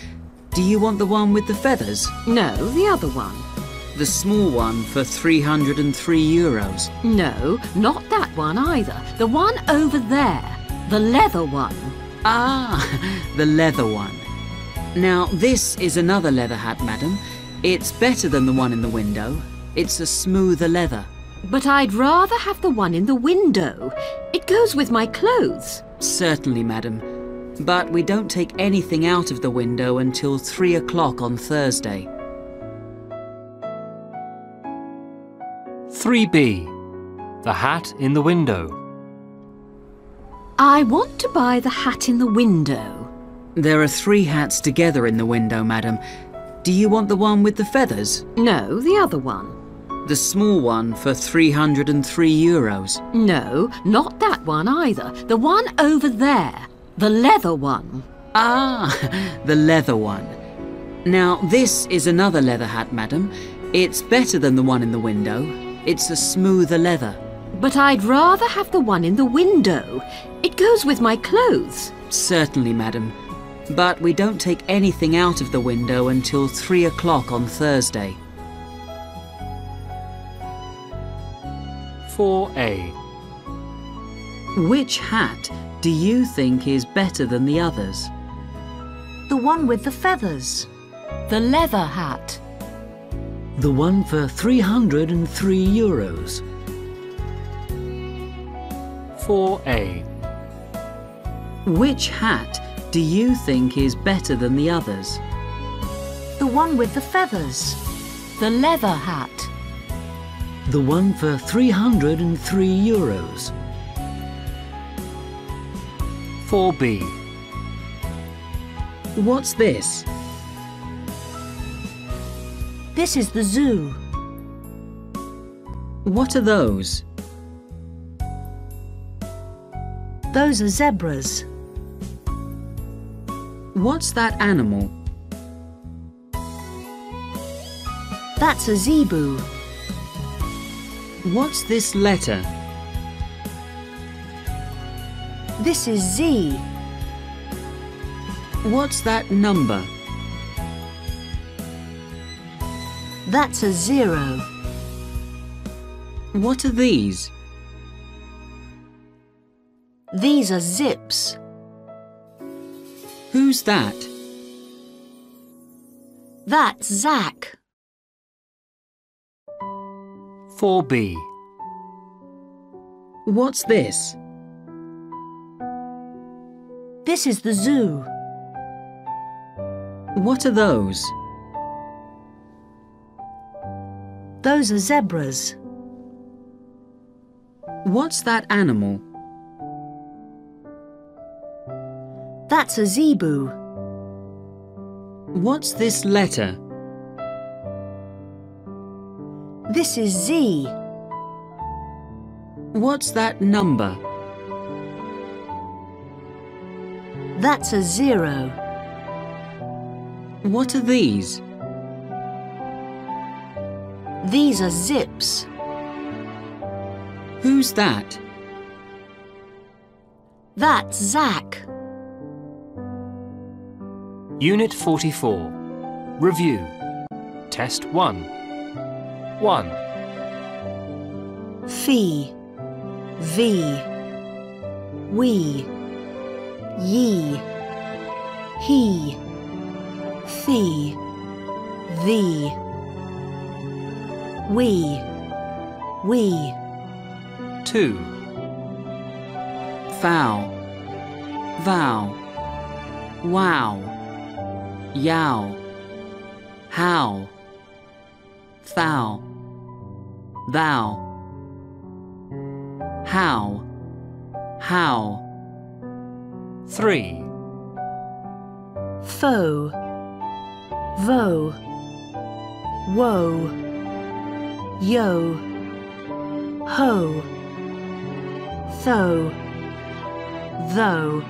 Do you want the one with the feathers? No, the other one. The small one for 303 euros. No, not that one either. The one over there. The leather one. Ah, the leather one. Now, this is another leather hat, madam. It's better than the one in the window. It's a smoother leather. But I'd rather have the one in the window. It goes with my clothes. Certainly, madam. But we don't take anything out of the window until three o'clock on Thursday. 3B. The hat in the window. I want to buy the hat in the window. There are three hats together in the window, madam. Do you want the one with the feathers? No, the other one. The small one for 303 euros. No, not that one either. The one over there. The leather one. Ah, the leather one. Now, this is another leather hat, madam. It's better than the one in the window. It's a smoother leather. But I'd rather have the one in the window. It goes with my clothes. Certainly, madam. But we don't take anything out of the window until three o'clock on Thursday. 4A. Which hat do you think is better than the others? The one with the feathers. The leather hat. The one for 303 euros. 4A. Which hat do you think is better than the others? The one with the feathers. The leather hat. The one for 303 euros. 4B. What's this? This is the zoo. What are those? Those are zebras. What's that animal? That's a zebu. What's this letter? This is Z. What's that number? That's a zero. What are these? These are zips. Who's that? That's Zach. 4b. What's this? This is the zoo. What are those? Those are zebras. What's that animal? That's a zebu. What's this letter? This is Z. What's that number? That's a zero. What are these? These are zips. Who's that? That's Zach. Unit 44. Review. Test 1. 1. Fee. V. We. Ye. He. Thee. Thee. We. We. 2. Foul. Vow. Wow. Yow. How. Thou. Thou. How. How. 3. Foe. Vo. Woe. Yo. Ho. Tho. Though.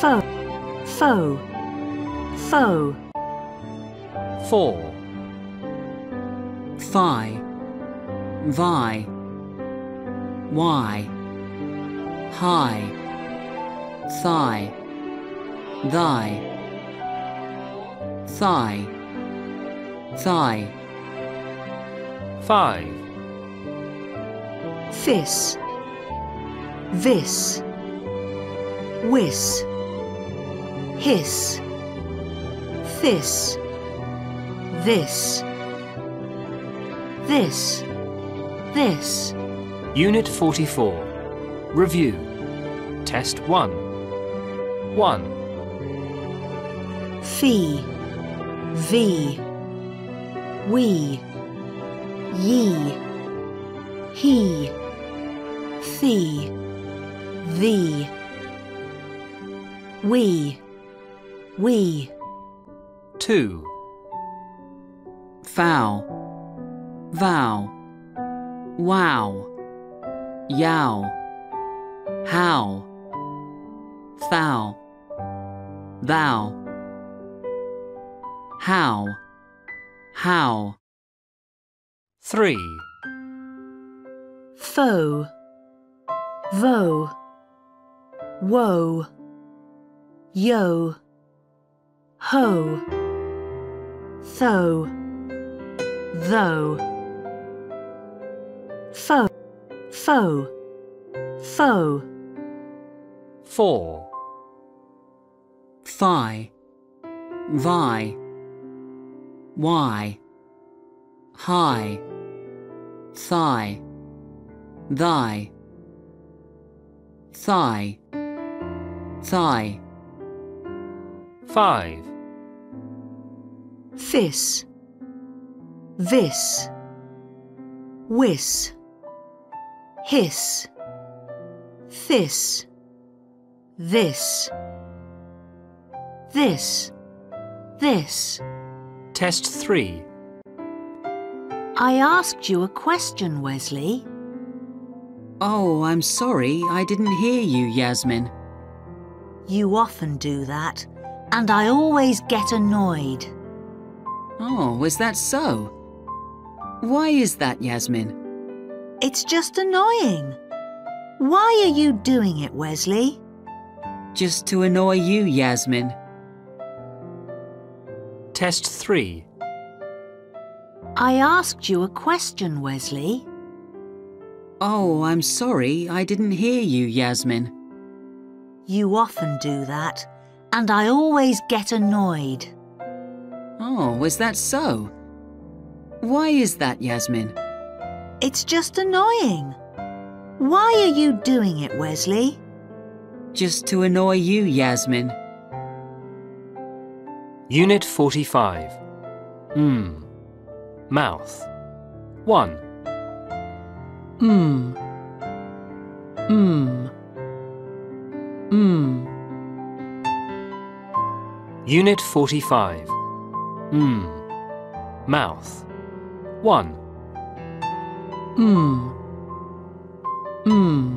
Foe. Foe. Foe. 4. Phi. Vi. Y. High. Thigh. Thy. Thigh. Thigh. 5. Fis. Vis. Wis. Hiss. This. This. This. This. Unit 44. Review. Test 1. 1. Fee. V. We. Ye. He. Thee. Thee. We. We. 2. Foul. Vow. Wow. Yow. How. Thou. Thou. How. How. 3. Foe. Vo. Woe. Yo. Ho. Tho. Though. Foe. Foe. Foe. 4. Phi. Vi. Y. High. Thigh. Thy. Thigh. Thigh. 5. Fis. Vis. Wis. Hiss. This. This. This. This. Test 3. I asked you a question, Wesley. Oh, I'm sorry. I didn't hear you, Yasmin. You often do that, and I always get annoyed. Oh, is that so? Why is that, Yasmin? It's just annoying. Why are you doing it, Wesley? Just to annoy you, Yasmin. Test 3. I asked you a question, Wesley. Oh, I'm sorry, I didn't hear you, Yasmin. You often do that, and I always get annoyed. Oh, is that so? Why is that, Yasmin? It's just annoying. Why are you doing it, Wesley? Just to annoy you, Yasmin. Unit 45. Mmm. Mouth. 1. Mmm. Mmm. Mmm. Unit 45. Mmm. Mouth. 1. Hmm. Mmm. Mmm.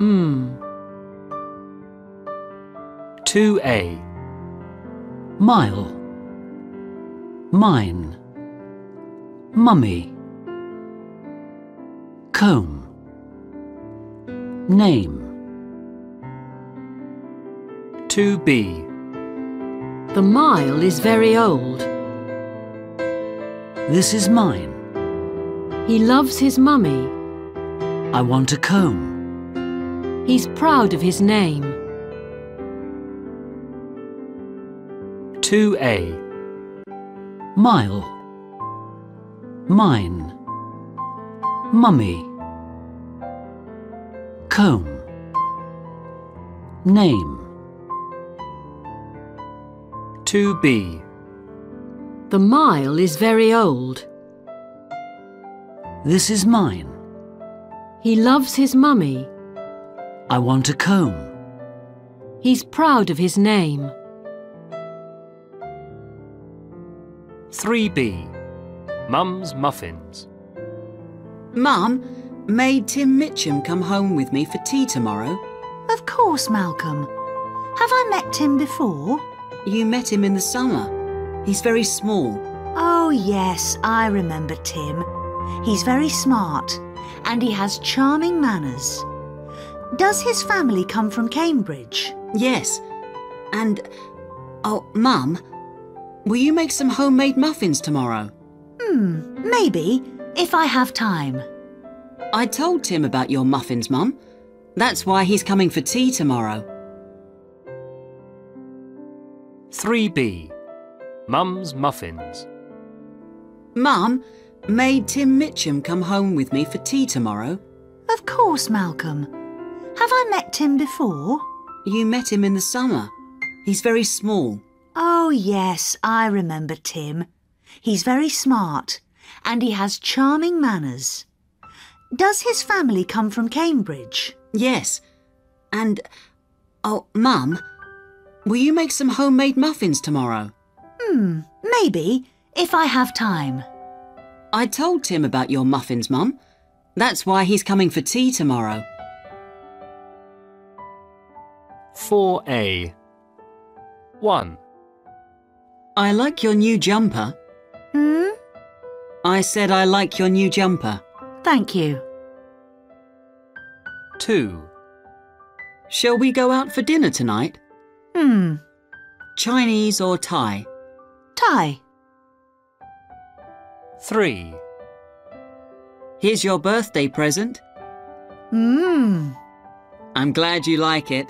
Mmm. 2A. Mile. Mine. Mummy. Comb. Name. 2B. The mile is very old. This is mine. He loves his mummy. I want a comb. He's proud of his name. 2A. Mile. Mine. Mummy. Comb. Name. 2B. The mile is very old. This is mine. He loves his mummy. I want a comb. He's proud of his name. 3B. Mum's Muffins. Mum, may Tim Mitchum come home with me for tea tomorrow? Of course, Malcolm. Have I met Tim before? You met him in the summer. He's very small. Oh, yes, I remember Tim. He's very smart, and he has charming manners. Does his family come from Cambridge? Yes. And, oh, Mum, will you make some homemade muffins tomorrow? Hmm, maybe, if I have time. I told Tim about your muffins, Mum. That's why he's coming for tea tomorrow. 3B. Mum's Muffins. Mum, may Tim Mitchum come home with me for tea tomorrow? Of course, Malcolm. Have I met Tim before? You met him in the summer. He's very small. Oh, yes, I remember Tim. He's very smart, and he has charming manners. Does his family come from Cambridge? Yes. And, oh, Mum, will you make some homemade muffins tomorrow? Hmm, maybe, if I have time. I told Tim about your muffins, Mum. That's why he's coming for tea tomorrow. 4A. 1. I like your new jumper. Hmm? I said I like your new jumper. Thank you. 2. Shall we go out for dinner tonight? Hmm, Chinese or Thai? Thai. 3. Here's your birthday present. Mmm, I'm glad you like it.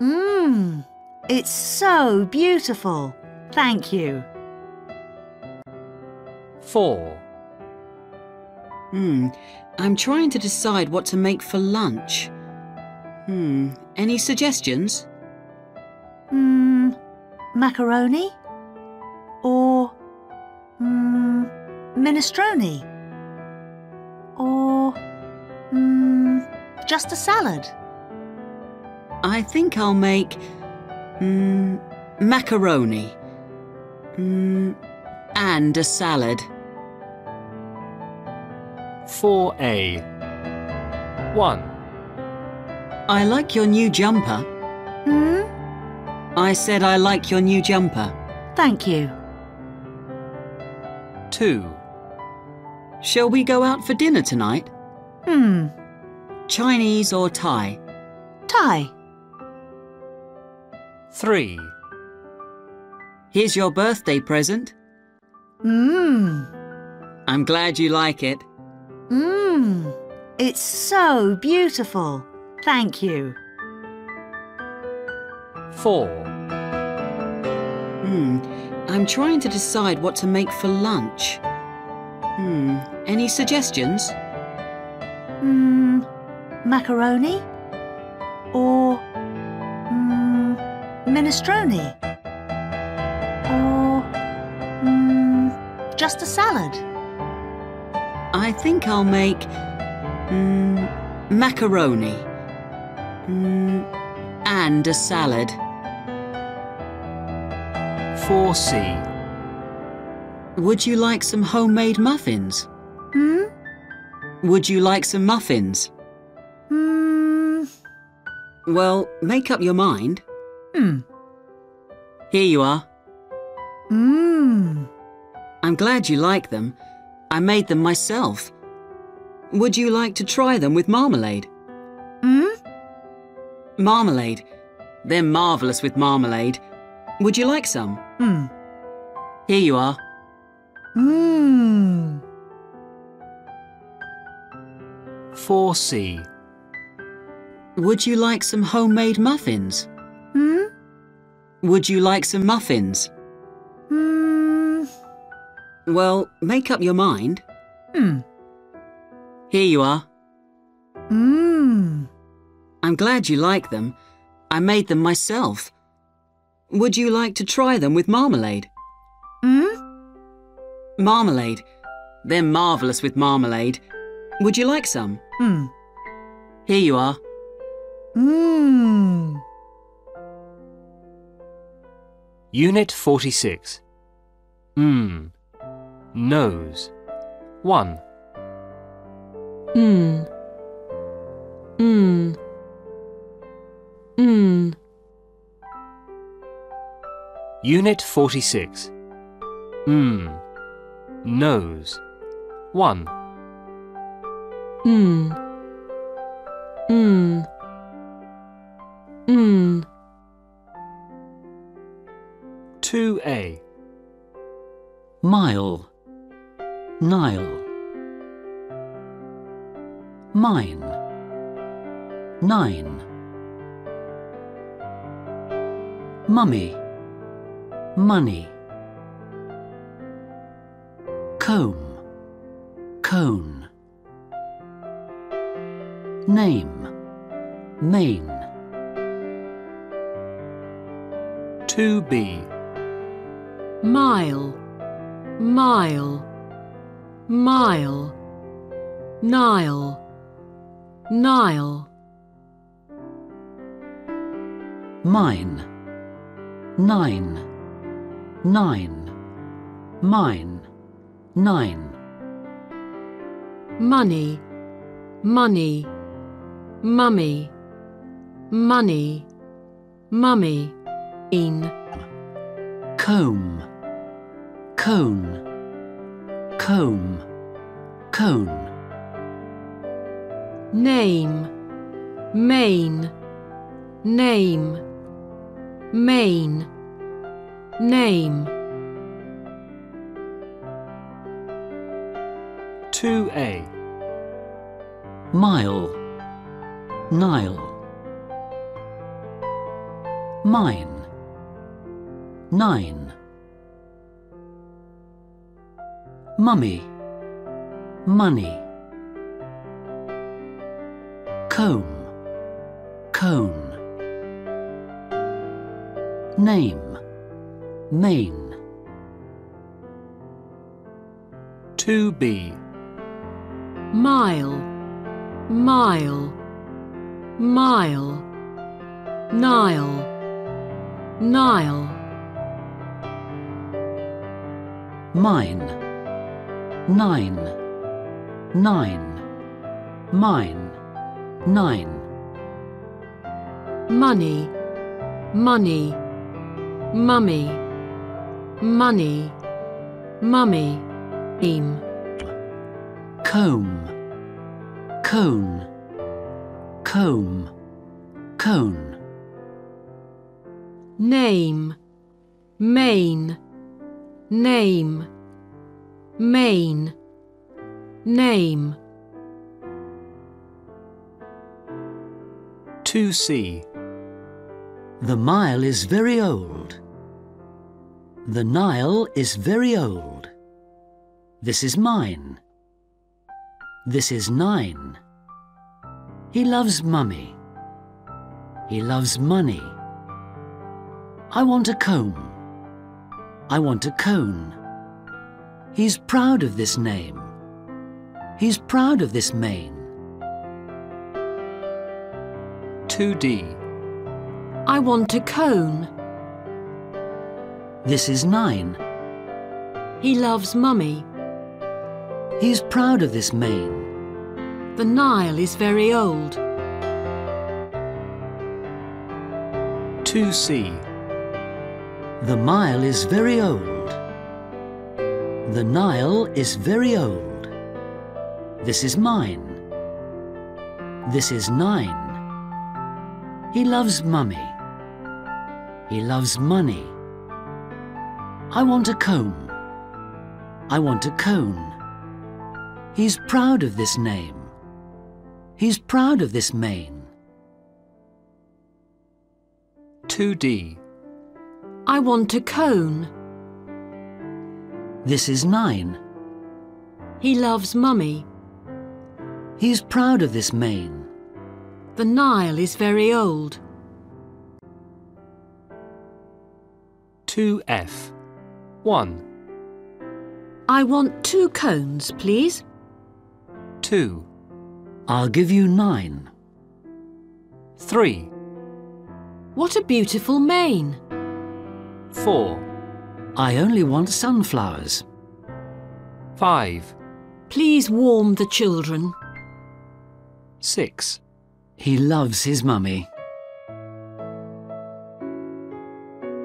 mmm. It's so beautiful. Thank you. 4. Hmm, I'm trying to decide what to make for lunch. Hmm, any suggestions? Hmm, macaroni? Or, hmm, minestrone? Or, hmm, just a salad? I think I'll make mm, macaroni mm, and a salad. 4A. 1. I like your new jumper. Hmm? I said I like your new jumper. Thank you. 2. Shall we go out for dinner tonight? Hmm. Chinese or Thai? Thai. 3. Here's your birthday present. Mmm. I'm glad you like it. Mmm. It's so beautiful. Thank you. 4. Hmm. I'm trying to decide what to make for lunch. Hmm. Any suggestions? Hmm. Macaroni? Or. Hmm. Minestrone? Or. Hmm. Just a salad? I think I'll make. Hmm. Macaroni. Hmm. And a salad. 4C. Would you like some homemade muffins? Hmm? Would you like some muffins? Hmm. Well, make up your mind. Hmm. Here you are. Mmm. I'm glad you like them. I made them myself. Would you like to try them with marmalade? Hmm? Marmalade. They're marvellous with marmalade. Would you like some? Hmm. Here you are. Mmm. 4C. Would you like some homemade muffins? Hmm? Would you like some muffins? Hmm. Well, make up your mind. Hmm. Here you are. Mmm. I'm glad you like them. I made them myself. Would you like to try them with marmalade? Hmm? Marmalade. They're marvellous with marmalade. Would you like some? Hmm. Here you are. Mmm. Unit 46. Mmm. Nose. 1. Mmm. Mmm. Mmm. Unit 46. Mmm. Nose. 1. Mmm. Mmm. Mmm. 2A. Mile. Nile. Mine. Nine. Mummy. Money. Comb. Cone. Name. Main. 2B. Mile. Mile. Mile. Nile. Nile. Mine. Nine. Nine. Mine. Nine. Money. Money. Mummy. Money. Mummy. In. Comb. Cone. Comb. Cone. Name. Main. Name. Main. Name. 2A. Mile. Nile. Mine. Nine. Mummy. Money. Comb. Cone. Name. Main. 2B. Mile. Mile. Mile. Nile. Nile. Mine. Nine. Nine. Mine. Nine. Money. money, mummy, money, mummy, beam, comb, cone, comb, cone, name, main, name, main, name. 2C. The mile is very old. The Nile is very old. This is mine. This is nine. He loves mummy. He loves money. I want a comb. I want a cone. He's proud of this name. He's proud of this mane. 2D. I want a cone. This is nine. He loves mummy. He's proud of this mane. The Nile is very old. 2C. The mile is very old. The Nile is very old. This is mine. This is nine. He loves mummy. He loves money. I want a comb. I want a cone. He's proud of this name. He's proud of this mane. 2D. I want a cone. This is nine. He loves mummy. He's proud of this mane. The Nile is very old. 2F. 1. I want two cones, please. 2. I'll give you nine. 3. What a beautiful mane. 4. I only want sunflowers. 5. Please warm the children. 6. He loves his mummy.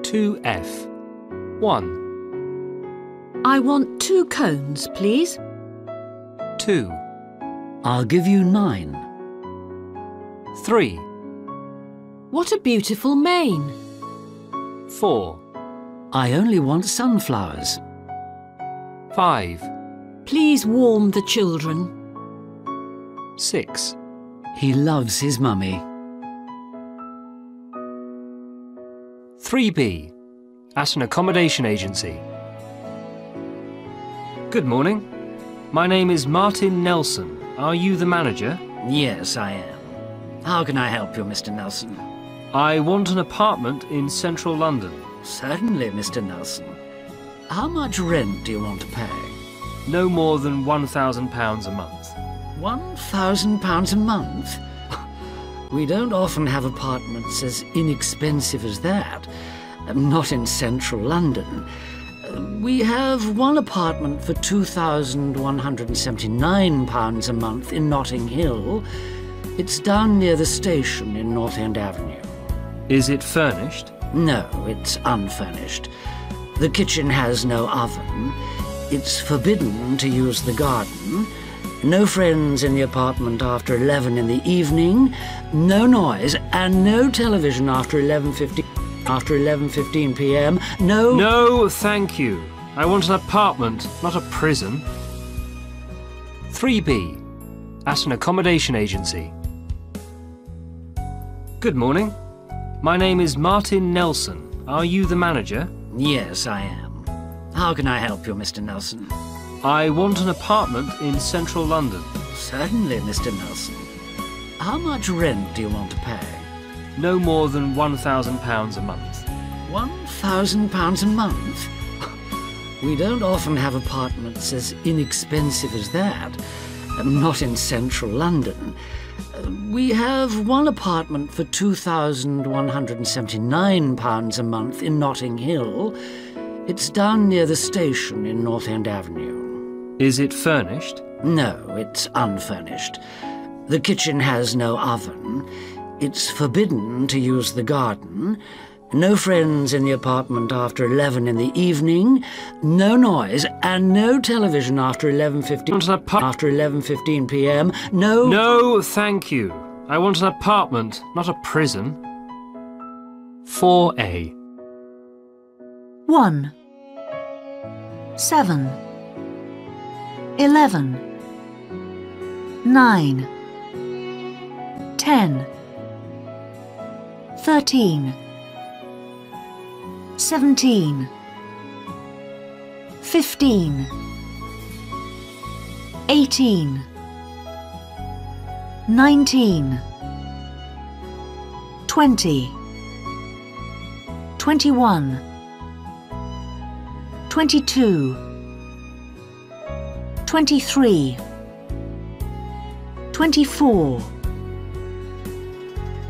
2F. 1. I want two cones, please. 2. I'll give you nine. 3. What a beautiful mane. 4. I only want sunflowers. 5. Please warm the children. 6. He loves his mummy. 3B. At an accommodation agency. Good morning. My name is Martin Nelson. Are you the manager? Yes, I am. How can I help you, Mr. Nelson? I want an apartment in central London. Certainly, Mr. Nelson. How much rent do you want to pay? No more than £1,000 a month. One thousand pounds a month? We don't often have apartments as inexpensive as that. Not in central London. We have one apartment for £2,179 a month in Notting Hill. It's down near the station in North End Avenue. Is it furnished? No, it's unfurnished. The kitchen has no oven. It's forbidden to use the garden. No friends in the apartment after 11 in the evening. No noise and no television after 11.50 after 11.15 p.m. No... No, thank you. I want an apartment, not a prison. 3B. At an accommodation agency. Good morning. My name is Martin Nelson. Are you the manager? Yes, I am. How can I help you, Mr. Nelson? I want an apartment in central London. Certainly, Mr. Nelson. How much rent do you want to pay? No more than £1,000 a month. One thousand pounds a month? We don't often have apartments as inexpensive as that. Not in central London. We have one apartment for £2,179 a month in Notting Hill. It's down near the station in North End Avenue. Is it furnished? No, it's unfurnished. The kitchen has no oven. It's forbidden to use the garden. No friends in the apartment after 11 in the evening, no noise, and no television after 11.15 after 11.15 p.m. No... No, thank you. I want an apartment, not a prison. 4A. 1. 7. 11. 9. 10. 13. 17. 15. 18. 19. 20. 21. 22. 23. 24.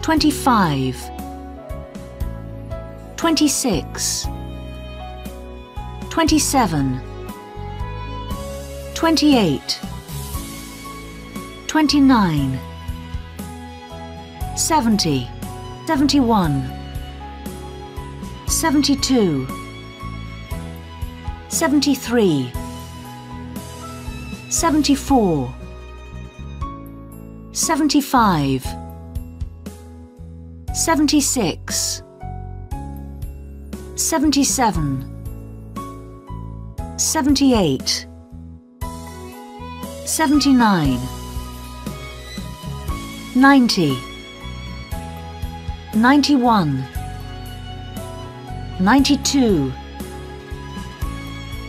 25. 26. 27. 28. 29. 70. 71. 72. 73. 74. 75. 76. 77. 78. 79. 90. 91. 92.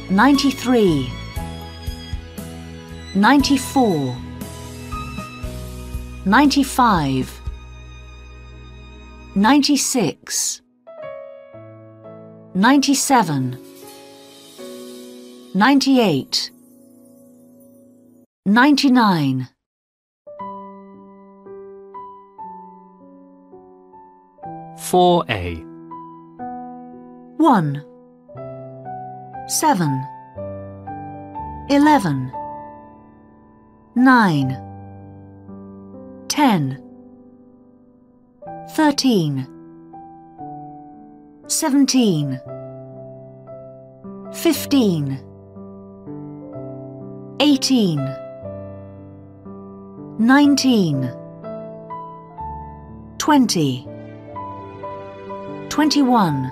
93. 94. 95. 96. 97. 98. 99. 4A. 1. 7. 11. 9. 10. 13. 17. 15. 18. 19. 20. 21.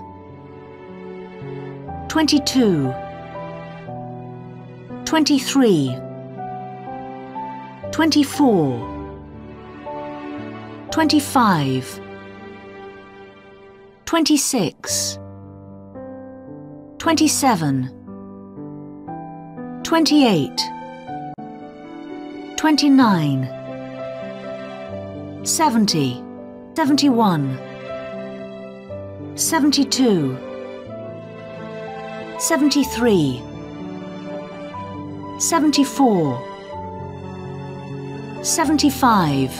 22. 23. 24. 25. 26. 27. 28. 29. 70. 71. 72. 73. 74. 75.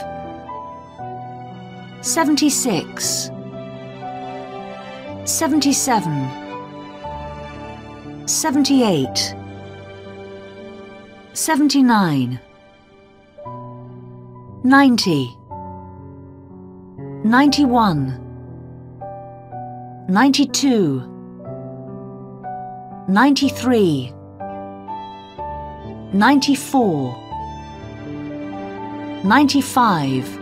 76. 77. 78. 79. 90. 91. 92. 93. 94. 95.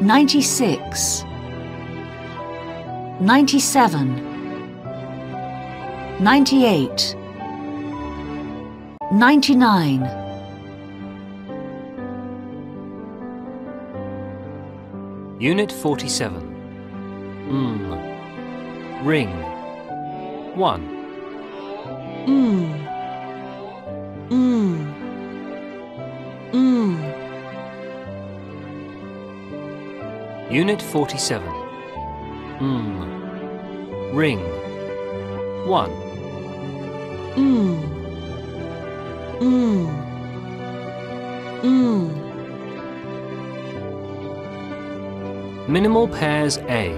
96. 97. 98. 99. Unit 47. Mm. Ring. 1. Mmm. Mmm. Mmm. Unit 47. Mm. Ring. 1. Mmm. Mmm. Mmm. Minimal pairs A.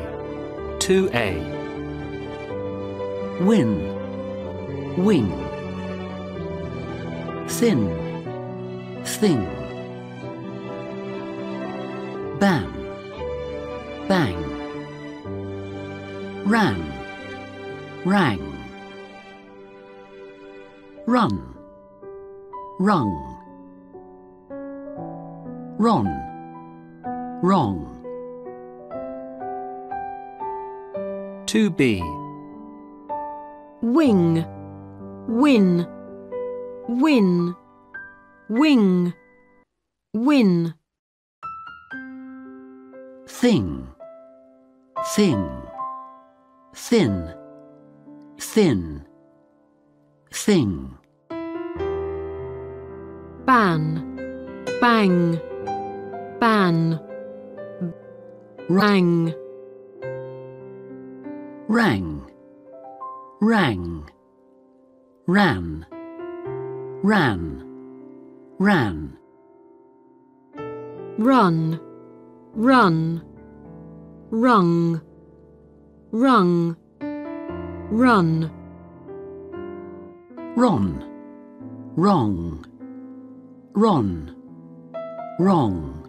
2A. Win. Wing. Thin. Thing. Rung, run. Ron, wrong, ron, wrong,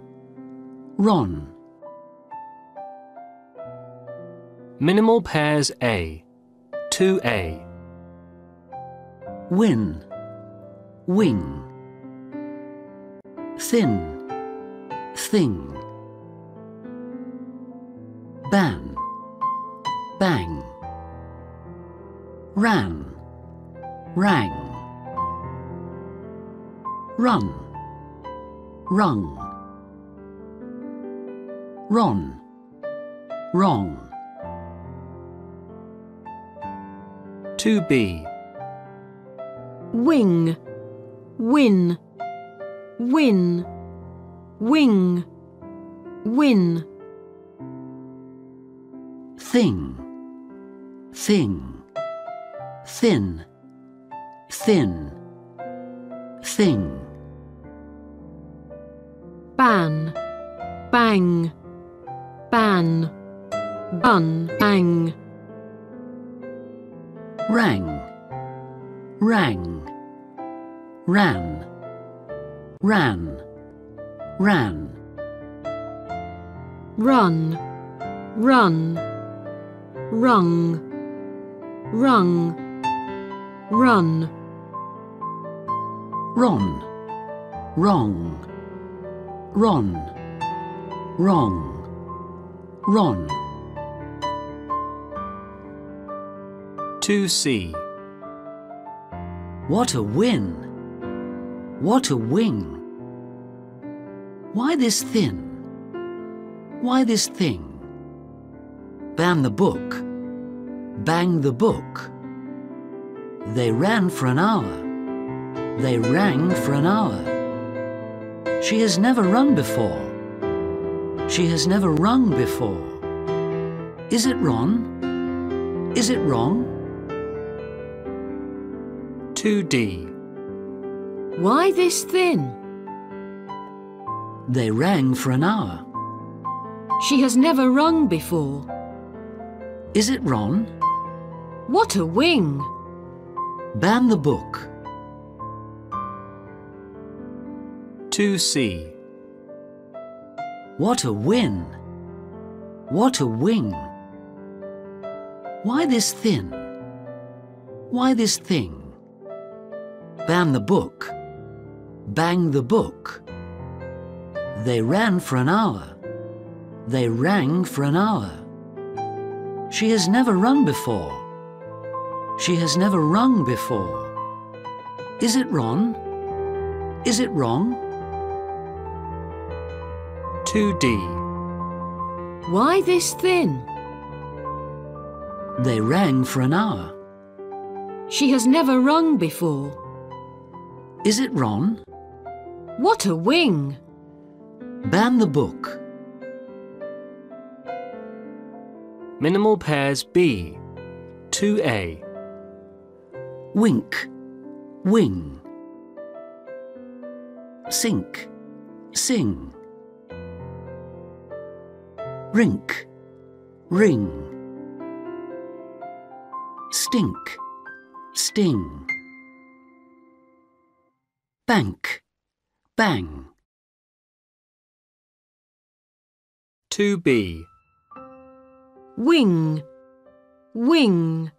ron. Minimal pairs A. 2a. Win, wing, thin, thing. Ban, bang, ran, rang, run, rung, ron, wrong. 2b. Wing, win, win, wing, win. Thing, thing, thin, thin, thing. Ban, bang, ban, bun, bang. Rang, rang, ran, ran, ran. Run, run, rung, rung, run. Ron, wrong, ron, wrong, ron. 2c. What a win! What a wing! Why this thin? Why this thing? Ban the book, bang the book. They ran for an hour, they rang for an hour. She has never run before. She has never rung before. Is it wrong? Is it wrong? 2d. Why this thin? They rang for an hour. She has never rung before. Is it wrong? What a wing! Ban the book. 2c. What a win! What a wing! Why this thin? Why this thing? Ban the book. Bang the book. They ran for an hour. They rang for an hour. She has never run before. She has never rung before. Is it Ron? Is it wrong? 2d. Why this thin? They rang for an hour. She has never rung before. Is it Ron? What a wing! Ban the book. Minimal pairs B. 2a. Wink, wing. Sink, sing. Rink, ring. Stink, sting. Bank, bang. 2b. Wing, Wing.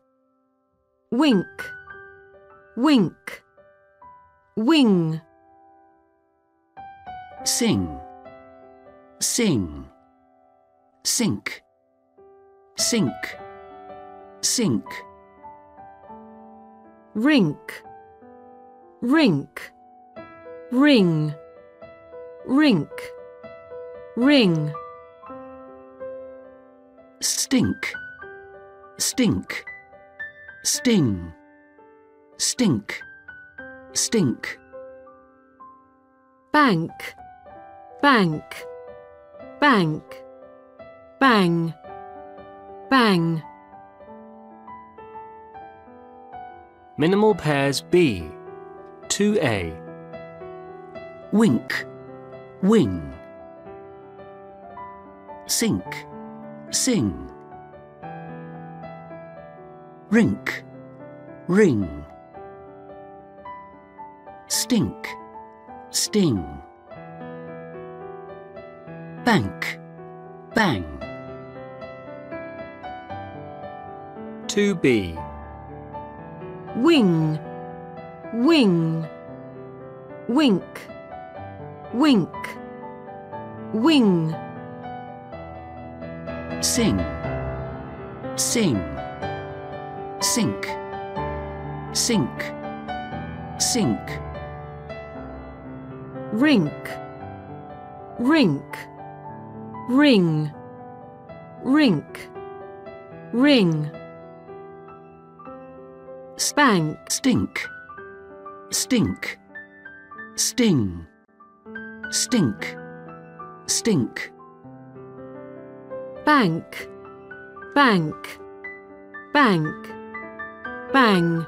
Wink. Wink. Wing. Sing. Sing. Sink. Sink. Sink. Rink. Rink. Ring. Rink. Ring. Stink. Stink. Sting. Stink. Stink. Bank. Bank. Bank. Bang. Bang. Minimal pairs B. 2A. Wink. Wing. Sink. Sing. Rink. Ring. Stink. Sting. Bank. Bang. 2B. Wing. Wing. Wink. Wink. Wing. Sing. Sing. Sink. Sink. Sink. Rink. Rink. Ring. Rink. Ring. Spank. Stink. Stink. Sting. Stink. Stink. Bank. Bank. Bank. Bang.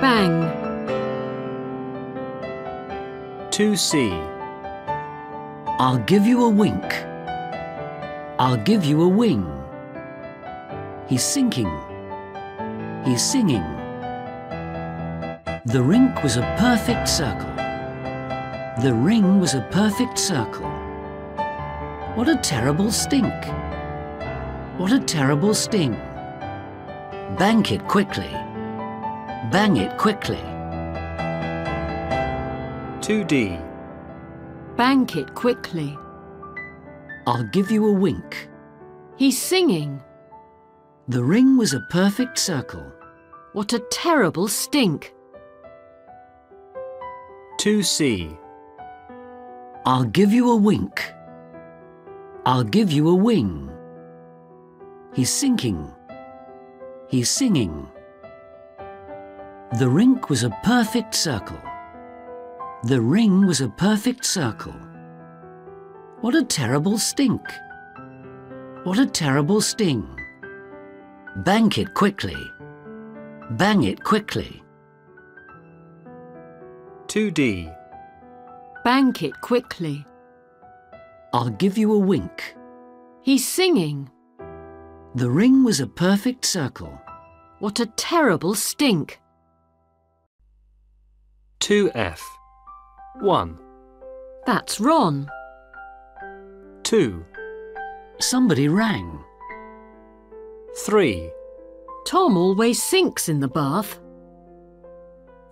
Bang. 2C. I'll give you a wink. I'll give you a wing. He's sinking. He's singing. The rink was a perfect circle. The ring was a perfect circle. What a terrible stink. What a terrible sting. Bank it quickly. Bang it quickly. 2D. Bank it quickly. I'll give you a wink. He's singing. The ring was a perfect circle. What a terrible stink. 2C. I'll give you a wink. I'll give you a wing. He's sinking. He's singing. The rink was a perfect circle. The ring was a perfect circle. What a terrible stink. What a terrible sting. Bank it quickly. Bang it quickly. 2D. Bank it quickly. I'll give you a wink. He's singing. The ring was a perfect circle. What a terrible stink. 2F. 1. That's Ron. 2. Somebody rang. 3. Tom always sinks in the bath.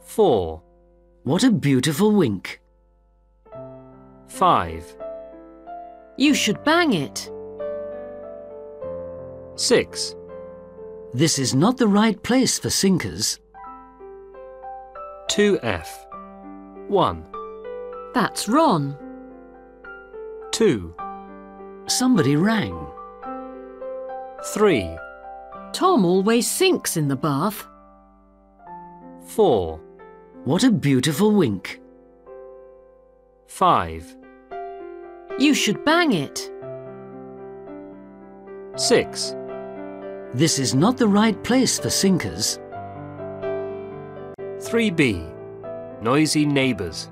4. What a beautiful wink. 5. You should bang it. 6. This is not the right place for sinkers. 2F. 1. That's Ron. 2. Somebody rang. 3. Tom always sinks in the bath. 4. What a beautiful wink. 5. You should bang it. 6. This is not the right place for sinkers. 3B. Noisy neighbours.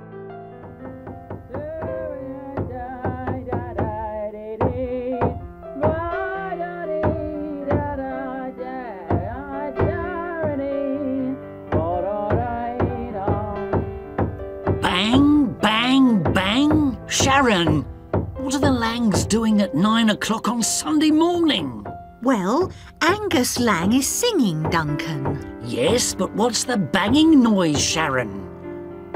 O'clock on Sunday morning? Well, Angus Lang is singing, Duncan. Yes, but what's the banging noise, Sharon?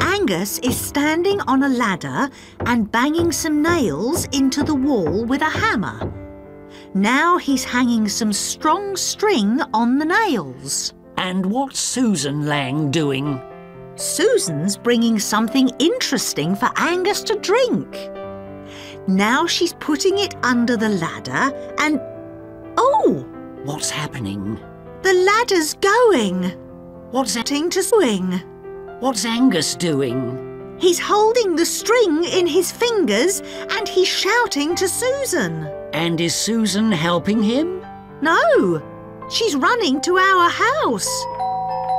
Angus is standing on a ladder and banging some nails into the wall with a hammer. Now he's hanging some strong string on the nails. And what's Susan Lang doing? Susan's bringing something interesting for Angus to drink. Now she's putting it under the ladder and. Oh! What's happening? The ladder's going. What's Getting to swing. What's Angus doing? He's holding the string in his fingers and he's shouting to Susan. And is Susan helping him? No, she's running to our house.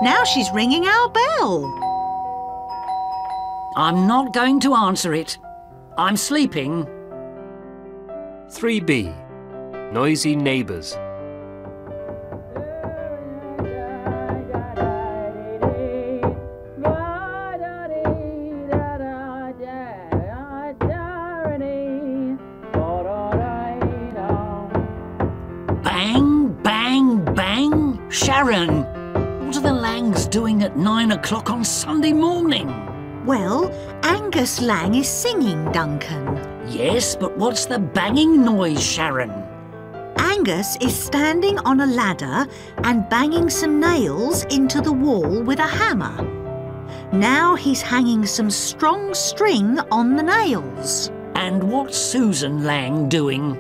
Now she's ringing our bell. I'm not going to answer it. I'm sleeping. 3b. Noisy neighbours. Bang, bang, bang. Sharon, what are the Langs doing at nine o'clock on Sunday morning? Well, Angus Lang is singing, Duncan. Yes, but what's the banging noise, Sharon? Angus is standing on a ladder and banging some nails into the wall with a hammer. Now he's hanging some strong string on the nails. And what's Susan Lang doing?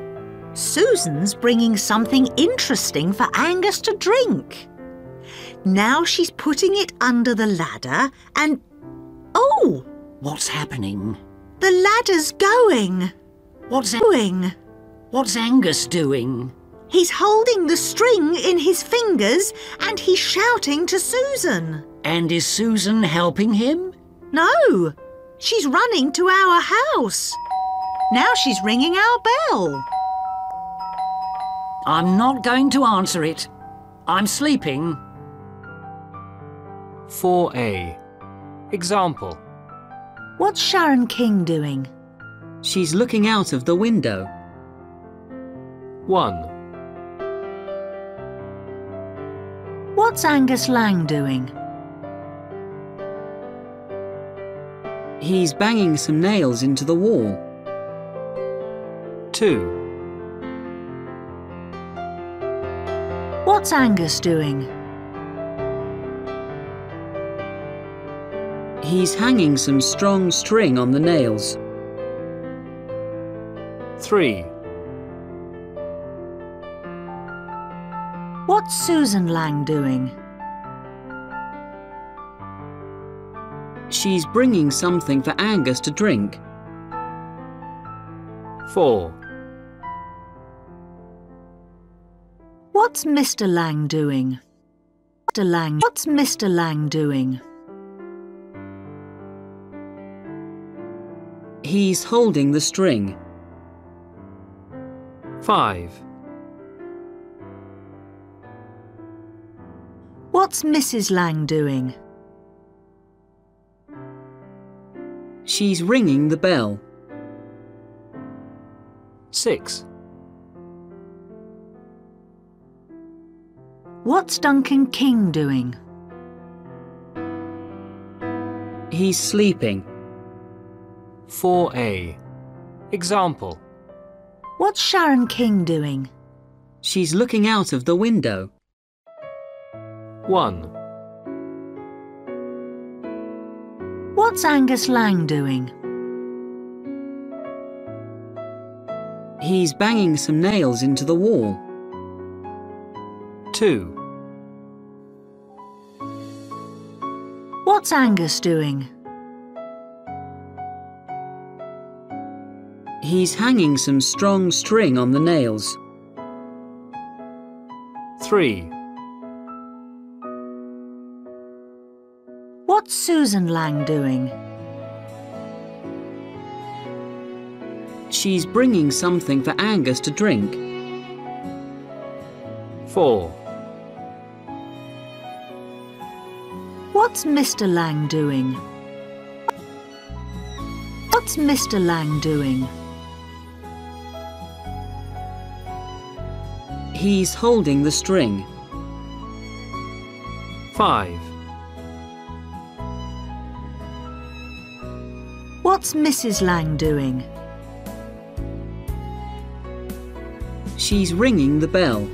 Susan's bringing something interesting for Angus to drink. Now she's putting it under the ladder and. Oh! What's happening? The ladder's going. What's Going. What's Angus doing? He's holding the string in his fingers and he's shouting to Susan. And is Susan helping him? No, she's running to our house. Now she's ringing our bell. I'm not going to answer it. I'm sleeping. 4a. Example. What's Sharon King doing? She's looking out of the window. 1. What's Angus Lang doing? He's banging some nails into the wall. 2. What's Angus doing? He's hanging some strong string on the nails. 3. What's Susan Lang doing? She's bringing something for Angus to drink. 4. What's Mr. Lang doing? Mr. Lang. What's Mr. Lang doing? He's holding the string. 5. What's Mrs. Lang doing? She's ringing the bell. 6. What's Duncan King doing? He's sleeping. 4a. Example. What's Sharon King doing? She's looking out of the window. 1. What's Angus Lang doing? He's banging some nails into the wall. 2. What's Angus doing? He's hanging some strong string on the nails. 3. What's Susan Lang doing? She's bringing something for Angus to drink. 4. What's Mr. Lang doing? What's Mr. Lang doing? He's holding the string. 5. What's Mrs. Lang doing? She's ringing the bell.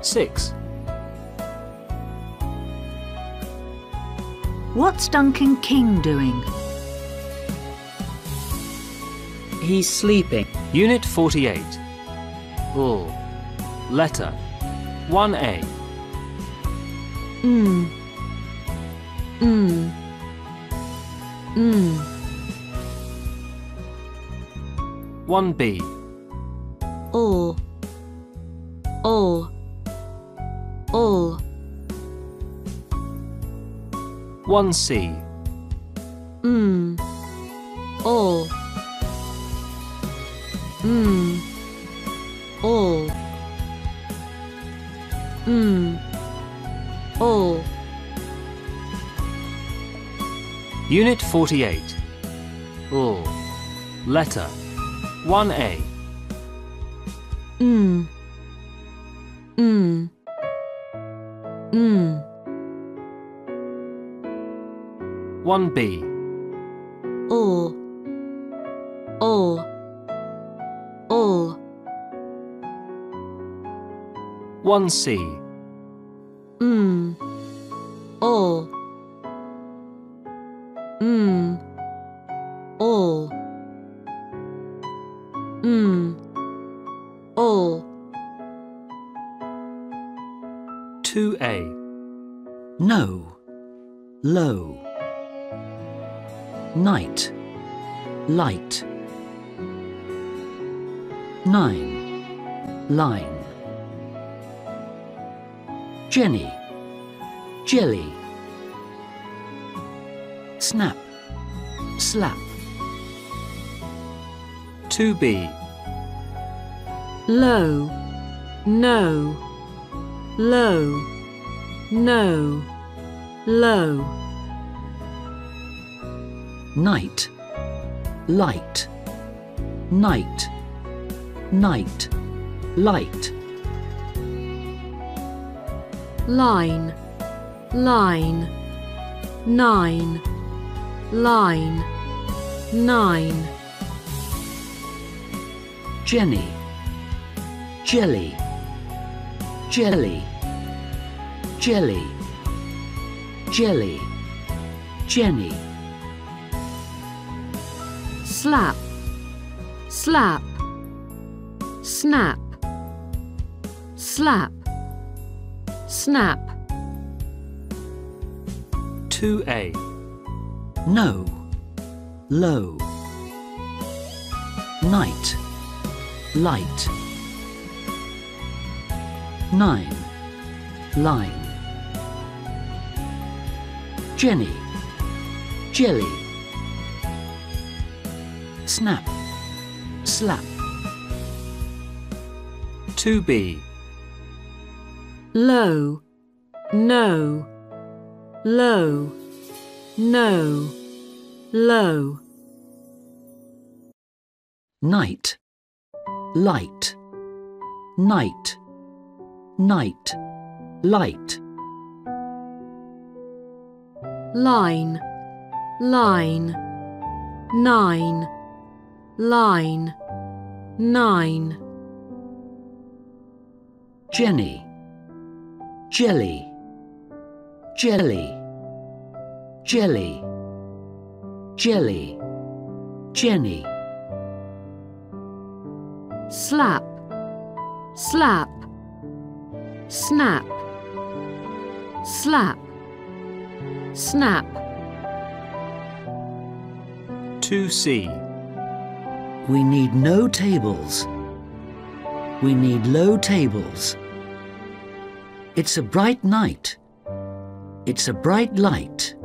6. What's Duncan King doing? He's sleeping. Unit 48. Bull. Letter. 1A. Mm. Mm. Mm. 1B. All. All. All. 1C. Mm. All. Mm. All. Mm. All. Unit 48. Bull. Letter. 1A. Mm. Mm. Mm. 1B. 1C. Light. Night. Night. Light. Line. Line. Nine. Line. Nine. Jenny. Jelly. Jelly. Jelly. Jelly. Jenny. Slap. Snap. Slap. Snap. 2A. No. Low. Night. Light. Nine. Line. Jenny. Jelly. Snap. Slap. 2B. Low. No. Low. No. Low. Night. Light. Night. Night. Light. Line. Line. Nine. Line. Nine. Jenny. Jelly. Jelly. Jelly. Jelly. Jenny. Slap. Slap. Snap. Slap. Snap. 2C. We need no tables. We need low tables. It's a bright night. It's a bright light.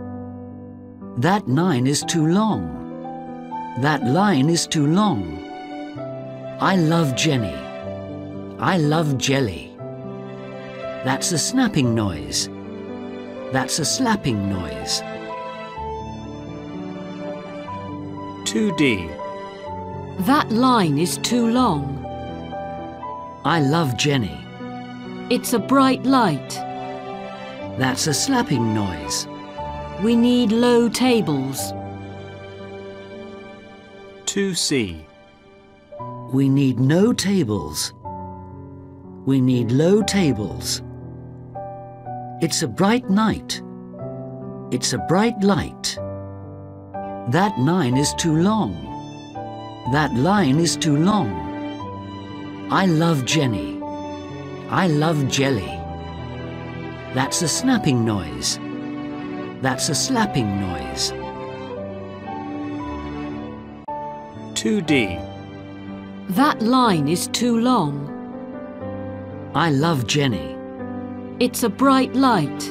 That nine is too long. That line is too long. I love Jenny. I love jelly. That's a snapping noise. That's a slapping noise. 2D. That line is too long. I love Jenny. It's a bright light. That's a slapping noise. We need low tables. 2C. We need no tables. We need low tables. It's a bright night. It's a bright light. That nine is too long. That line is too long. I love Jenny. I love jelly. That's a snapping noise. That's a slapping noise. 2D. That line is too long. I love Jenny. It's a bright light.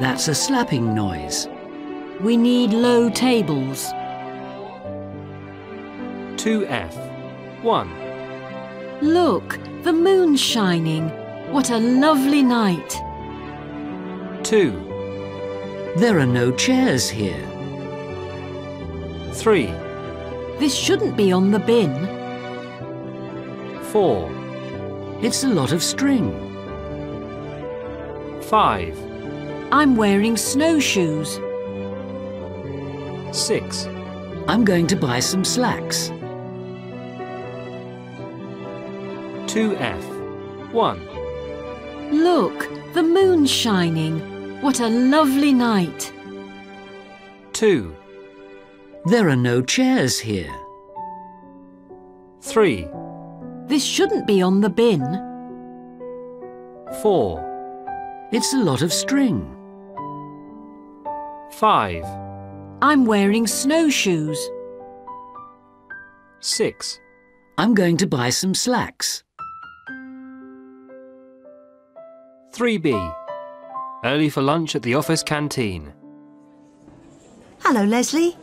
That's a slapping noise. We need low tables. 2F. 1. Look, the moon's shining. What a lovely night. 2. There are no chairs here. 3. This shouldn't be on the bin. 4. It's a lot of string. 5. I'm wearing snowshoes. 6. I'm going to buy some slacks. 2F. 1. Look, the moon's shining. What a lovely night. 2. There are no chairs here. 3. This shouldn't be on the bin. 4. It's a lot of string. 5. I'm wearing snowshoes. 6. I'm going to buy some slacks. 3B. Early for lunch at the office canteen. Hello, Leslie.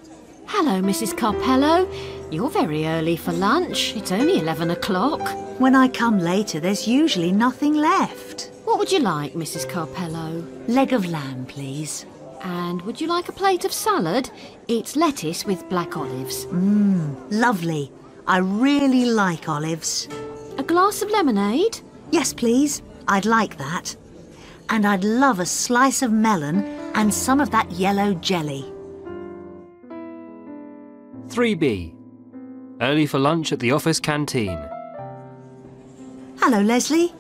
Hello, Mrs. Carpello. You're very early for lunch. It's only 11 o'clock. When I come later, there's usually nothing left. What would you like, Mrs. Carpello? Leg of lamb, please. And would you like a plate of salad? It's lettuce with black olives. Mmm, lovely. I really like olives. A glass of lemonade? Yes, please. I'd like that. And I'd love a slice of melon and some of that yellow jelly. 3B. Early for lunch at the office canteen. Hello, Leslie.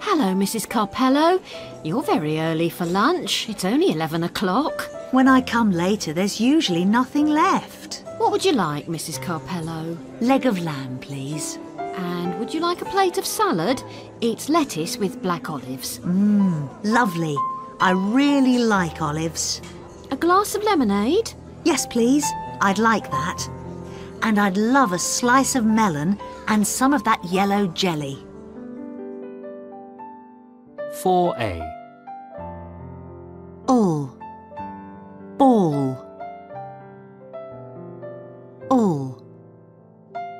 Hello, Mrs. Carpello. You're very early for lunch. It's only 11 o'clock. When I come later, there's usually nothing left. What would you like, Mrs. Carpello? Leg of lamb, please. And would you like a plate of salad? It's lettuce with black olives. Mmm, lovely. I really like olives. A glass of lemonade? Yes, please. I'd like that. And I'd love a slice of melon and some of that yellow jelly. 4A. All. Ball. All.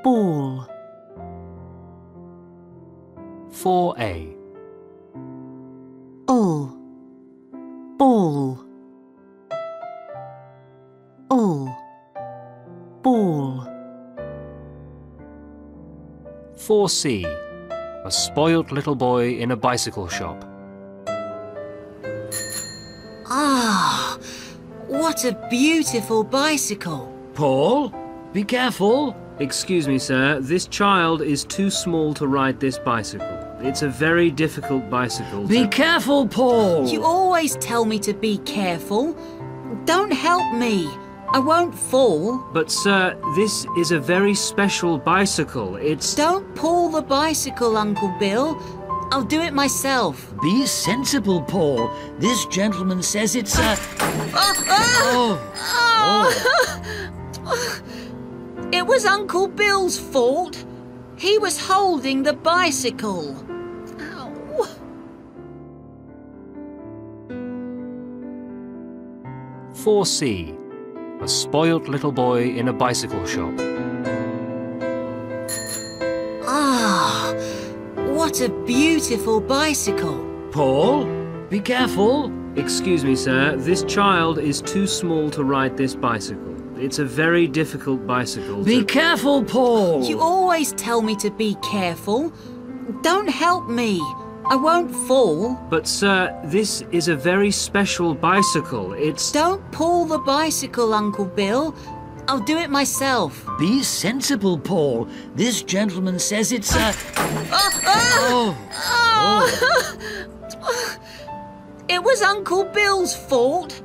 Ball. 4A. All. Ball. All. Ball. 4C. A spoilt little boy in a bicycle shop. Ah, what a beautiful bicycle. Paul, be careful. Excuse me, sir. This child is too small to ride this bicycle. It's a very difficult bicycle. Be careful, Paul. You always tell me to be careful. Don't help me. I won't fall. But, sir, this is a very special bicycle. It's. Don't pull the bicycle, Uncle Bill. I'll do it myself. Be sensible, Paul. This gentleman says it's a. Oh, oh. It was Uncle Bill's fault. He was holding the bicycle. 4C. A spoilt little boy in a bicycle shop. Ah, what a beautiful bicycle. Paul, be careful. Excuse me, sir. This child is too small to ride this bicycle. It's a very difficult bicycle. Be to- careful, Paul. You always tell me to be careful. Don't help me. I won't fall. But, sir, this is a very special bicycle. It's. Don't pull the bicycle, Uncle Bill. I'll do it myself. Be sensible, Paul. This gentleman says it's a. Oh, oh! oh. oh. It was Uncle Bill's fault.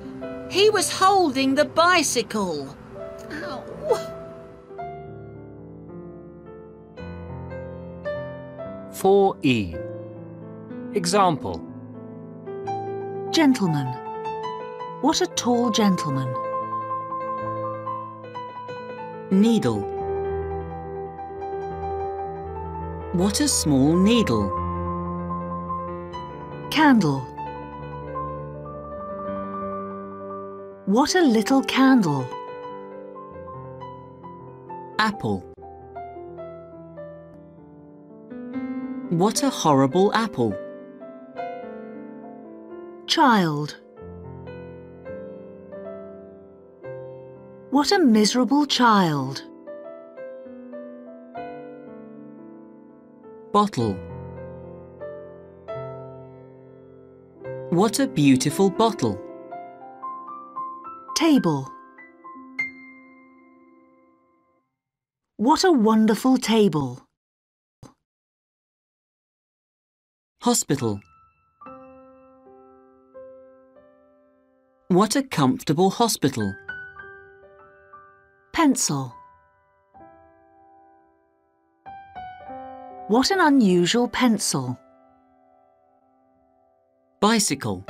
He was holding the bicycle. Ow. 4E. Example. Gentleman. What a tall gentleman. Needle. What a small needle. Candle. What a little candle. Apple. What a horrible apple. Child. What a miserable child. Bottle. What a beautiful bottle. Table. What a wonderful table. Hospital. What a comfortable hospital. Pencil. What an unusual pencil. Bicycle.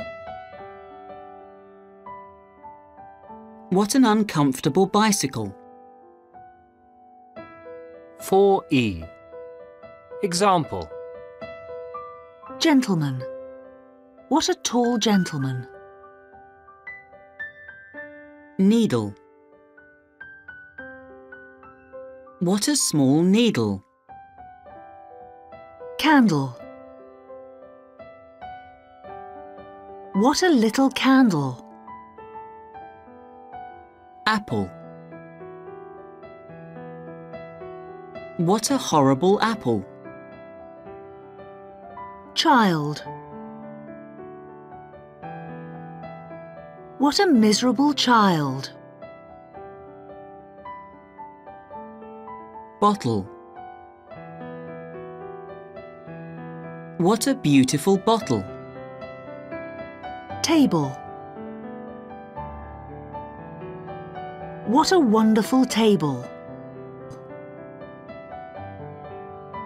What an uncomfortable bicycle. 4E. Example. Gentleman. What a tall gentleman. Needle. What a small needle. Candle. What a little candle. Apple. What a horrible apple. Child. What a miserable child. Bottle. What a beautiful bottle. Table. What a wonderful table.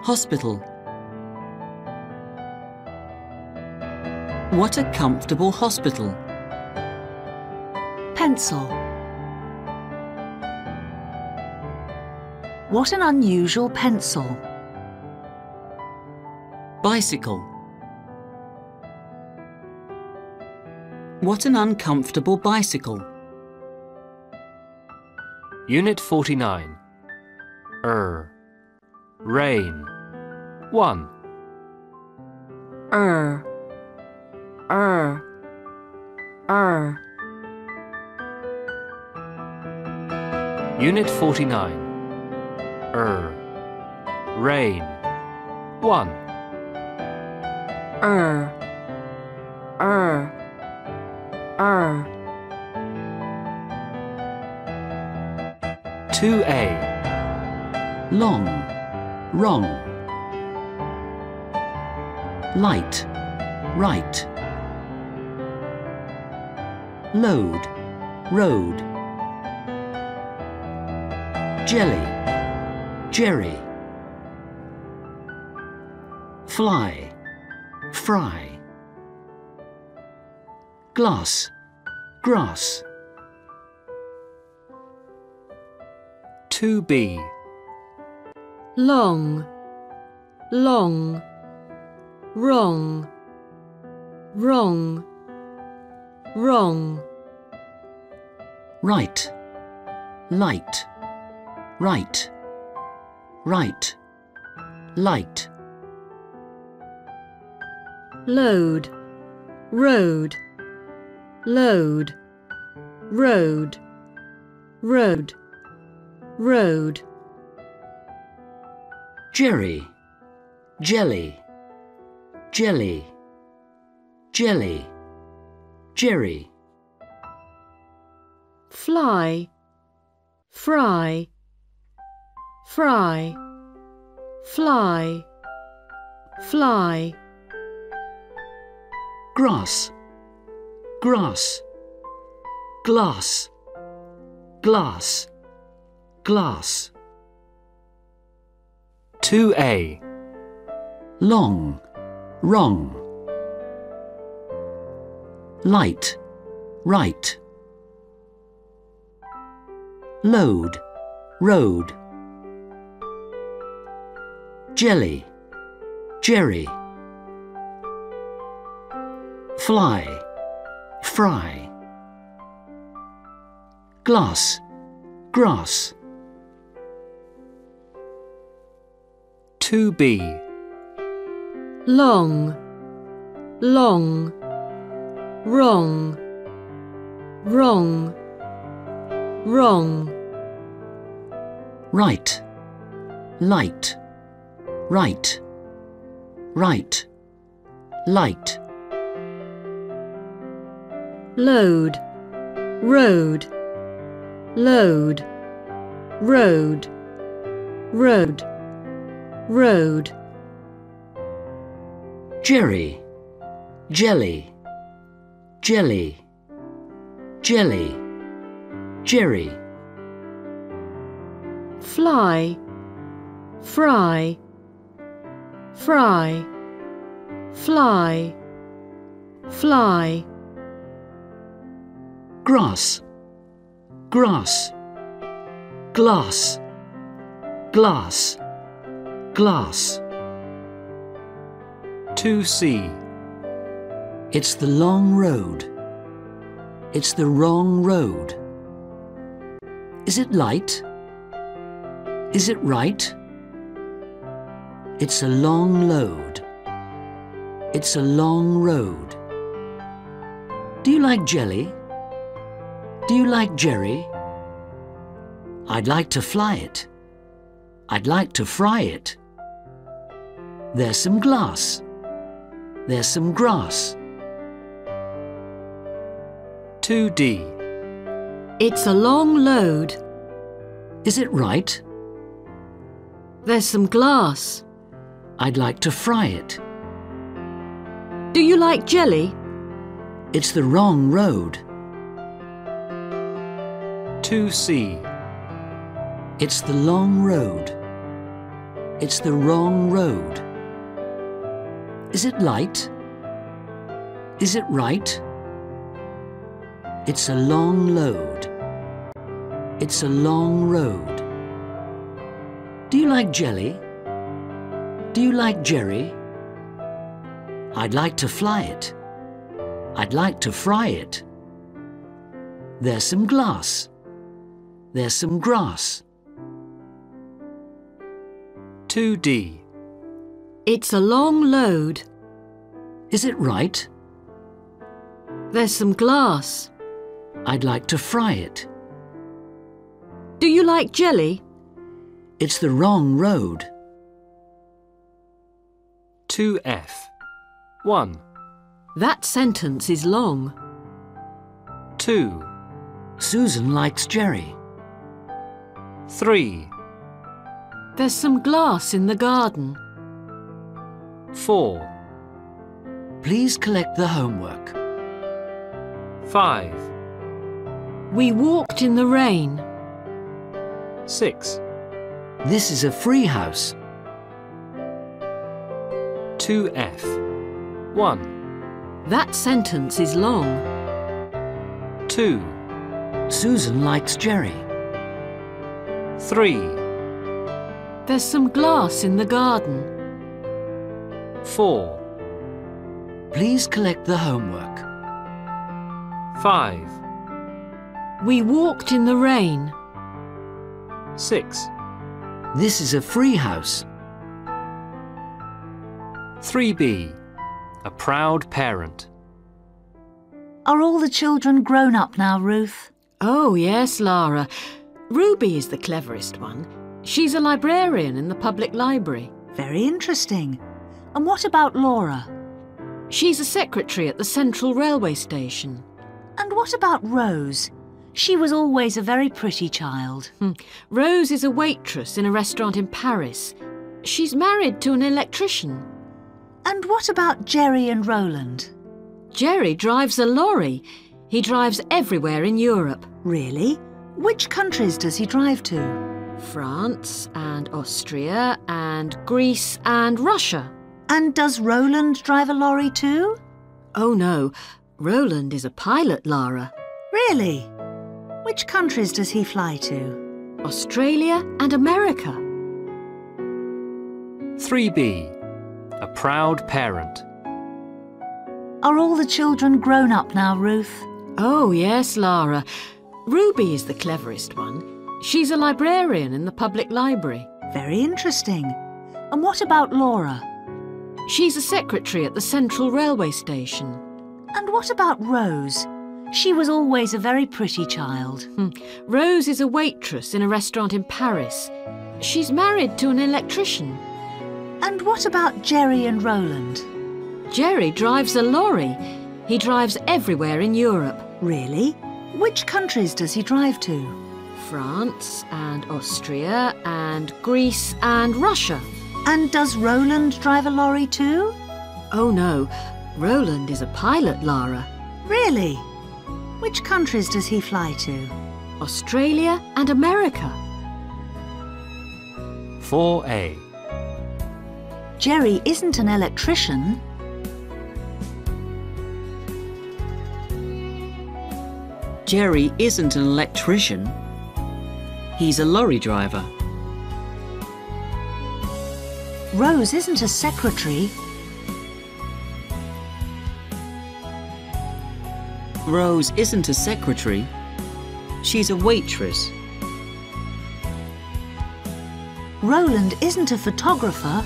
Hospital. What a comfortable hospital. Pencil. What an unusual pencil. Bicycle. What an uncomfortable bicycle. Unit 49. Er. Rain. 1. Er. Er. Unit 49. Er. Rain. 1. Er. Er. Er. 2A. Long. Wrong. Light. Right. Load. Road. Jelly. Jerry. Fly. Fry. Glass. Grass. 2B. Long. Long. Wrong. Wrong. Wrong. Right. Light. Right. Right. Light. Load. Road. Load. Road. Road. Road. Jerry. jelly, jelly, jelly, jerry, fly, fry, fry, fly, fly, grass, grass, glass, glass, glass, 2A. long, wrong, light, right, load, road, jelly, jerry, fly, fry, glass, grass, 2B. long, long, wrong, wrong, wrong, right, light, right, right, light, load, road, load, road, road, road, jerry, jelly, jelly, jelly, jerry, fly, fry, fry, fly, fly, grass, grass, glass, glass, glass. 2C. It's the long road. It's the wrong road. Is it light? Is it right? It's a long load. It's a long road. Do you like jelly? Do you like jerry? I'd like to fly it. I'd like to fry it. There's some glass. There's some grass. 2D. It's a long load. Is it right? There's some glass. I'd like to fry it. Do you like jelly? It's the wrong road. 2C. It's the long road. It's the wrong road. Is it light? Is it right? It's a long load. It's a long road. Do you like jelly? Do you like jerry? I'd like to fly it. I'd like to fry it. There's some glass. There's some grass. 2D. It's a long load. Is it right? There's some glass. I'd like to fry it. Do you like jelly? It's the wrong road. 2F. 1. That sentence is long. 2. Susan likes Jerry. 3. There's some glass in the garden. 4. Please collect the homework. 5. We walked in the rain. 6. This is a free house. 2F. 1. That sentence is long. 2. Susan likes Jerry. 3. There's some glass in the garden. 4. Please collect the homework. 5. We walked in the rain. 6. This is a free house. 3B. A proud parent. Are all the children grown up now, Ruth? Oh, yes, Lara. Ruby is the cleverest one. She's a librarian in the public library. Very interesting. And what about Laura? She's a secretary at the Central Railway Station. And what about Rose? She was always a very pretty child. Hmm. Rose is a waitress in a restaurant in Paris. She's married to an electrician. And what about Jerry and Roland? Jerry drives a lorry. He drives everywhere in Europe. Really? Which countries does he drive to? France and Austria and Greece and Russia. And does Roland drive a lorry too? Oh no, Roland is a pilot, Lara. Really? Which countries does he fly to? Australia and America. 3b. A proud parent. Are all the children grown up now, Ruth? Oh, yes, Lara. Ruby is the cleverest one. She's a librarian in the public library. Very interesting. And what about Laura? She's a secretary at the Central Railway Station. And what about Rose? She was always a very pretty child. Hmm. Rose is a waitress in a restaurant in Paris. She's married to an electrician. And what about Jerry and Roland? Jerry drives a lorry. He drives everywhere in Europe. Really? Which countries does he drive to? France and Austria and Greece and Russia. And does Roland drive a lorry too? Oh no, Roland is a pilot, Lara. Really? Which countries does he fly to? Australia and America. 4a. Jerry isn't an electrician. Jerry isn't an electrician. He's a lorry driver. Rose isn't a secretary. Rose isn't a secretary. She's a waitress. Roland isn't a photographer.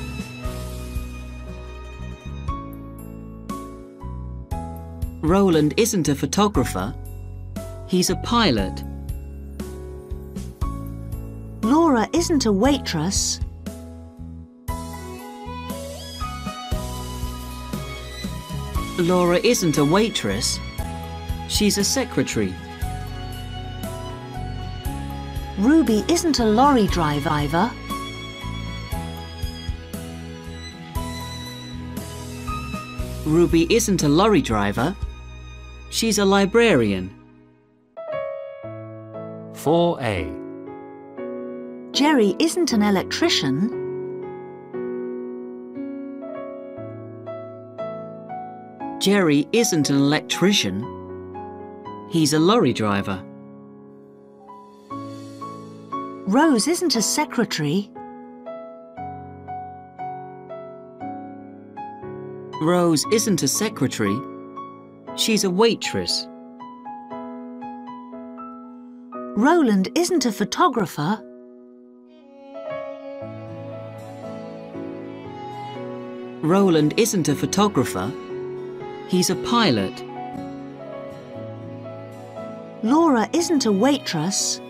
Roland isn't a photographer. He's a pilot. Laura isn't a waitress. Laura isn't a waitress. She's a secretary. Ruby isn't a lorry driver either. Ruby isn't a lorry driver. She's a librarian. 4a. Jerry isn't an electrician. Jerry isn't an electrician. He's a lorry driver. Rose isn't a secretary. Rose isn't a secretary. She's a waitress. Roland isn't a photographer. Roland isn't a photographer. He's a pilot. Laura isn't a waitress.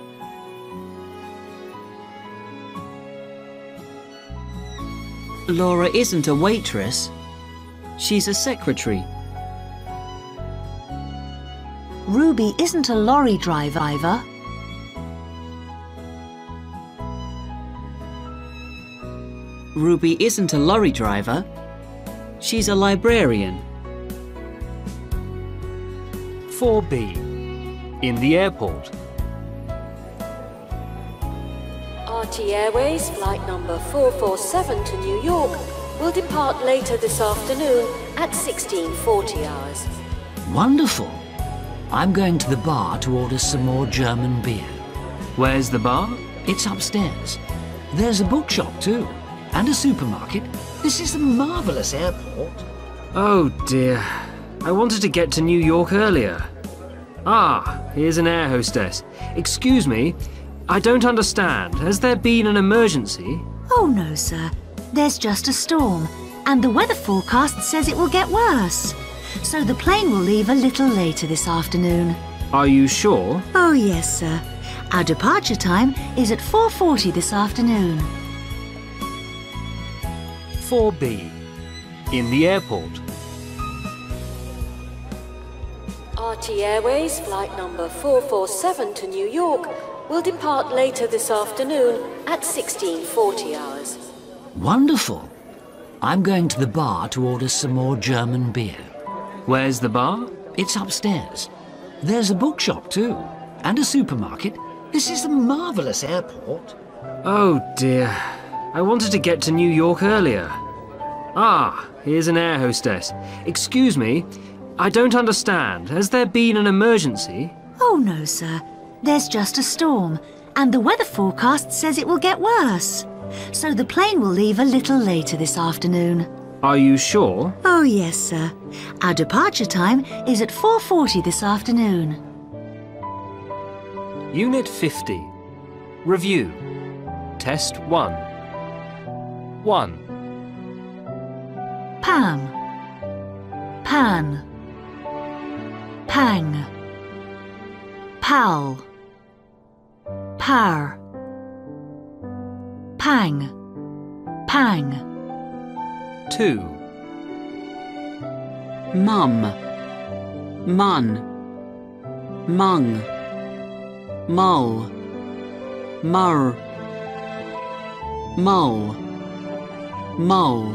Laura isn't a waitress. She's a secretary. Ruby isn't a lorry driver either. Ruby isn't a lorry driver. She's a librarian. 4b. In the airport. RT Airways flight number 447 to New York will depart later this afternoon at 1640 hours. Wonderful. I'm going to the bar to order some more German beer. Where's the bar? It's upstairs. There's a bookshop too, and a supermarket. This is a marvellous airport. Oh dear. I wanted to get to New York earlier. Ah, here's an air hostess. Excuse me, I don't understand. Has there been an emergency? Oh no, sir. There's just a storm, and the weather forecast says it will get worse. So the plane will leave a little later this afternoon. Are you sure? Oh yes, sir. Our departure time is at 4.40 this afternoon. 4B. In the airport. RT Airways flight number 447 to New York will depart later this afternoon at 1640 hours. Wonderful. I'm going to the bar to order some more German beer. Where's the bar? It's upstairs. There's a bookshop too, and a supermarket. This is a marvellous airport. Oh dear. I wanted to get to New York earlier. Ah, here's an air hostess. Excuse me, I don't understand. Has there been an emergency? Oh no, sir. There's just a storm, and the weather forecast says it will get worse. So the plane will leave a little later this afternoon. Are you sure? Oh yes, sir. Our departure time is at 4:40 this afternoon. Unit 50. Review. Test 1. 1. Pam. Pan. Pang. Pal. Par. Pang. Pang. 2. Mum. Mun. Mung. Mull. Mur. Mull. Mull.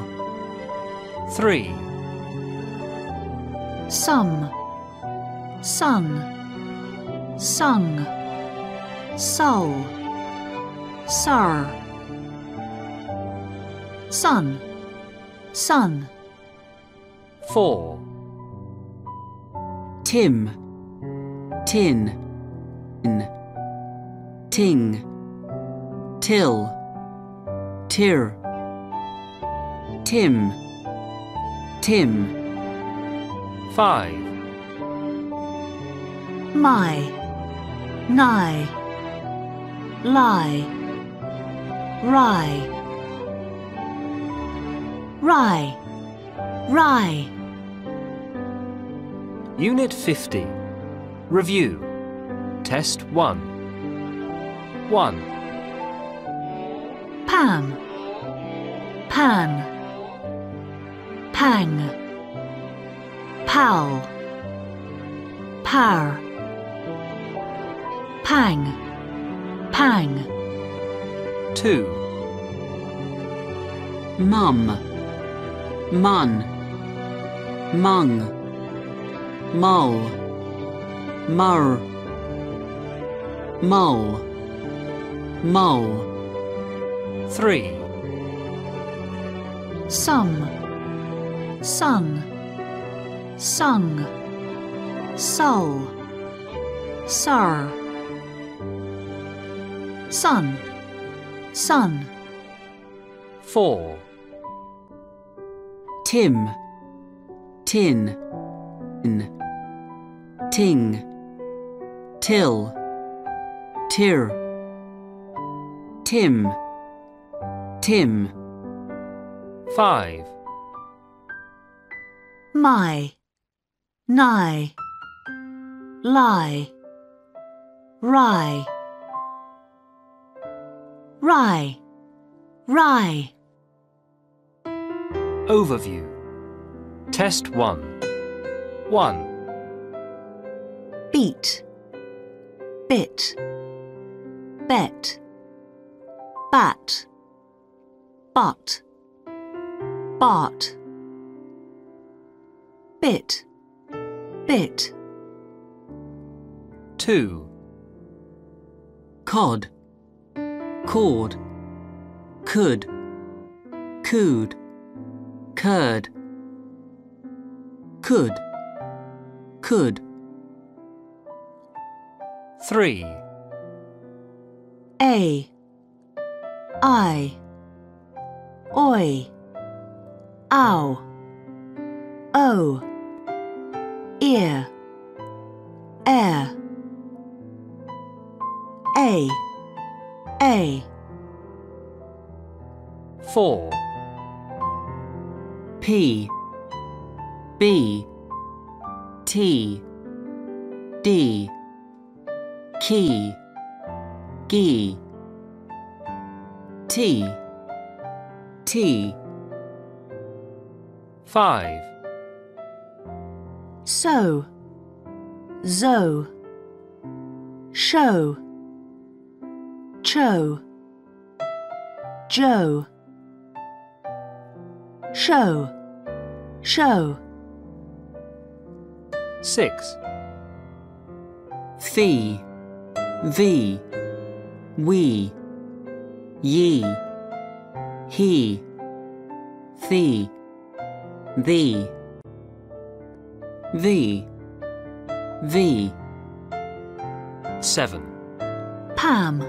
3. Some. Sun. Sung. Sull. Sir. Sun. Sun. 4. Tim. Tin. N. Ting. Till. Tir. Tim. Tim. 5. My. Nigh. Lie. Rye. Rye. Rye. Unit 50. Review. Test 1. 1. Pam. Pan. Pang. Pal. Par. Pang. Pang. 2. Mum. Mun. Mung. Mull. Mur. Mull. Mull. 3. Some. Sun. Sung. Sull. Sir. Sun. Sun. 4. Tim. Tin. N. Ting. Till. Tir. Tim. Tim. 5. My. Nigh. Lie. Rye. Rye. Rye. Overview. Test 1. 1. Beat. Bit. Bet. Bat. But. Bart. Bit. Bit. 2. Cod. Cord. Could. Cooed. Curd. Could. Could. 3. A. I. Oi. Ow. O. Ear. Air. A. A. 4. P. B. T. D. Key. Gee. T. T. 5. So, zo, show, cho, joe, show, show. 6. Fee, V, we, ye, he, thee, thee, thee, thee. 7. Pam,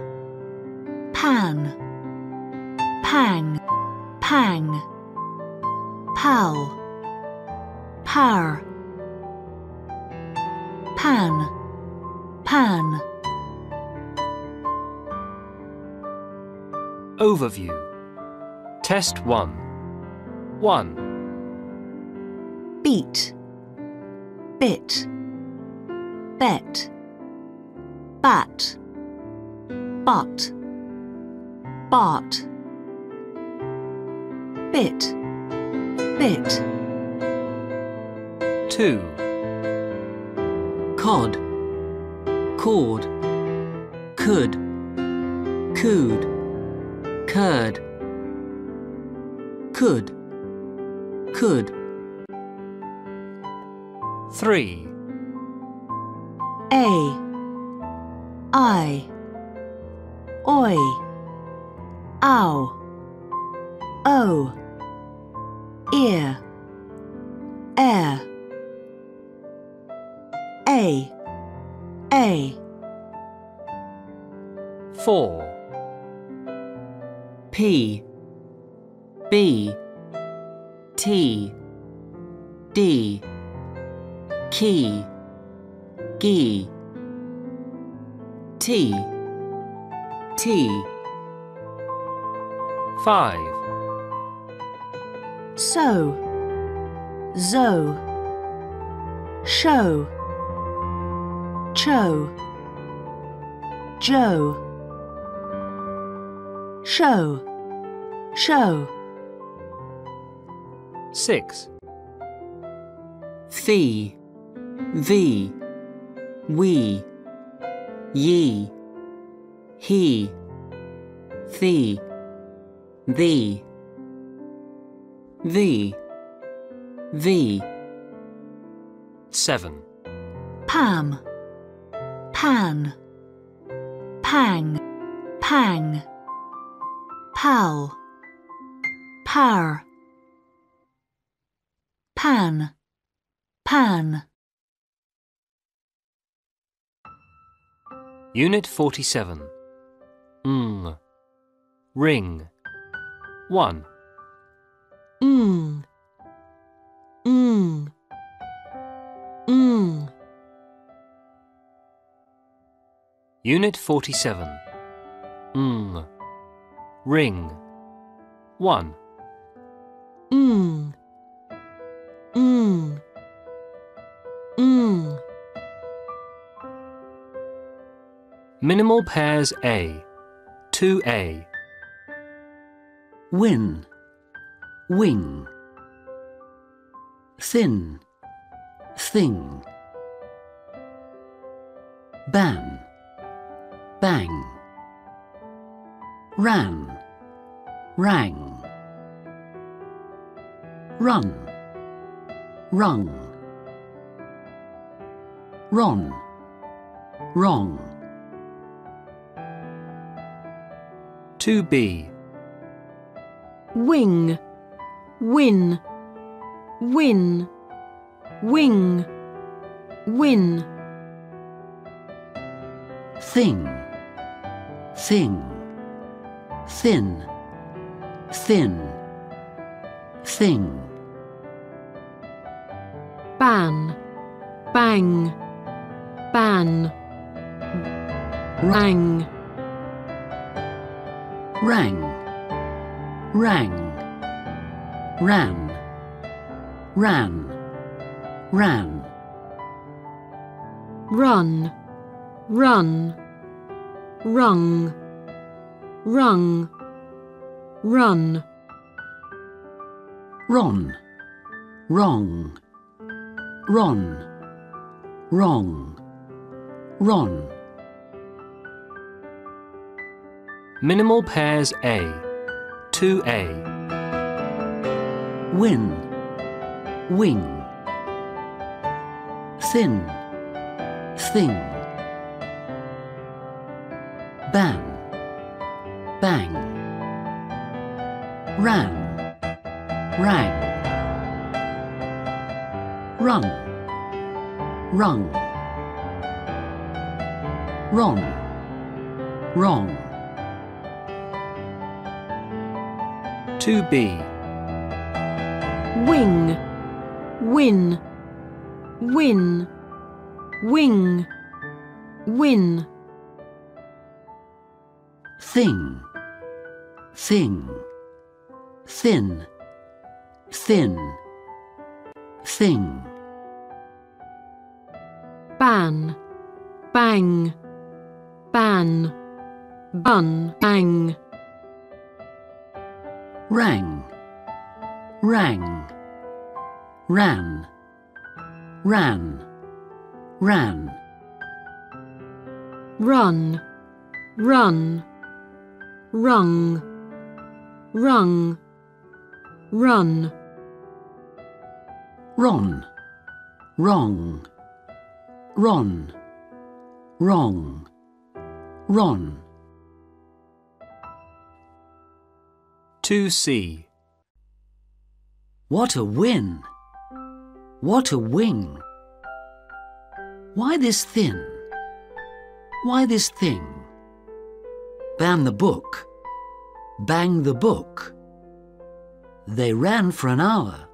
pan, pang, pang, pal, par, pan, pan. Overview. Test 1. 1. beat, bit, bet, bat, but, bot, bit, bit, 2. Cod, cord, could, cooed, curd, could, could. 3. 6. Fee, V, we, ye, he, thee, thee, thee, thee. 7. Unit 47. Mm. Ring. 1. Mm. Mm. Mm. Unit 47. Mm. Ring. 1. Minimal pairs A. 2A. Win, wing. Thin, thing. Ban, bang. Ran, rang. Run, rung. Ron, wrong. 2B. Wing. Win. Win. Wing. Win. Thing, thing. Thin, thin. Thing, Ban. Bang. Ban. Rang. Rang. Rang. Ran, ran. Ran. Run. Run. Rung. Rung. Run. Ron, wrong, ron, wrong, ron. Minimal pairs A. 2A. win, wing, thin, thing, rung, run. ron, wrong, ron, wrong, ron. 2C. What a win! What a wing! Why this thin? Why this thing? Ban the book, bang the book. They ran for an hour,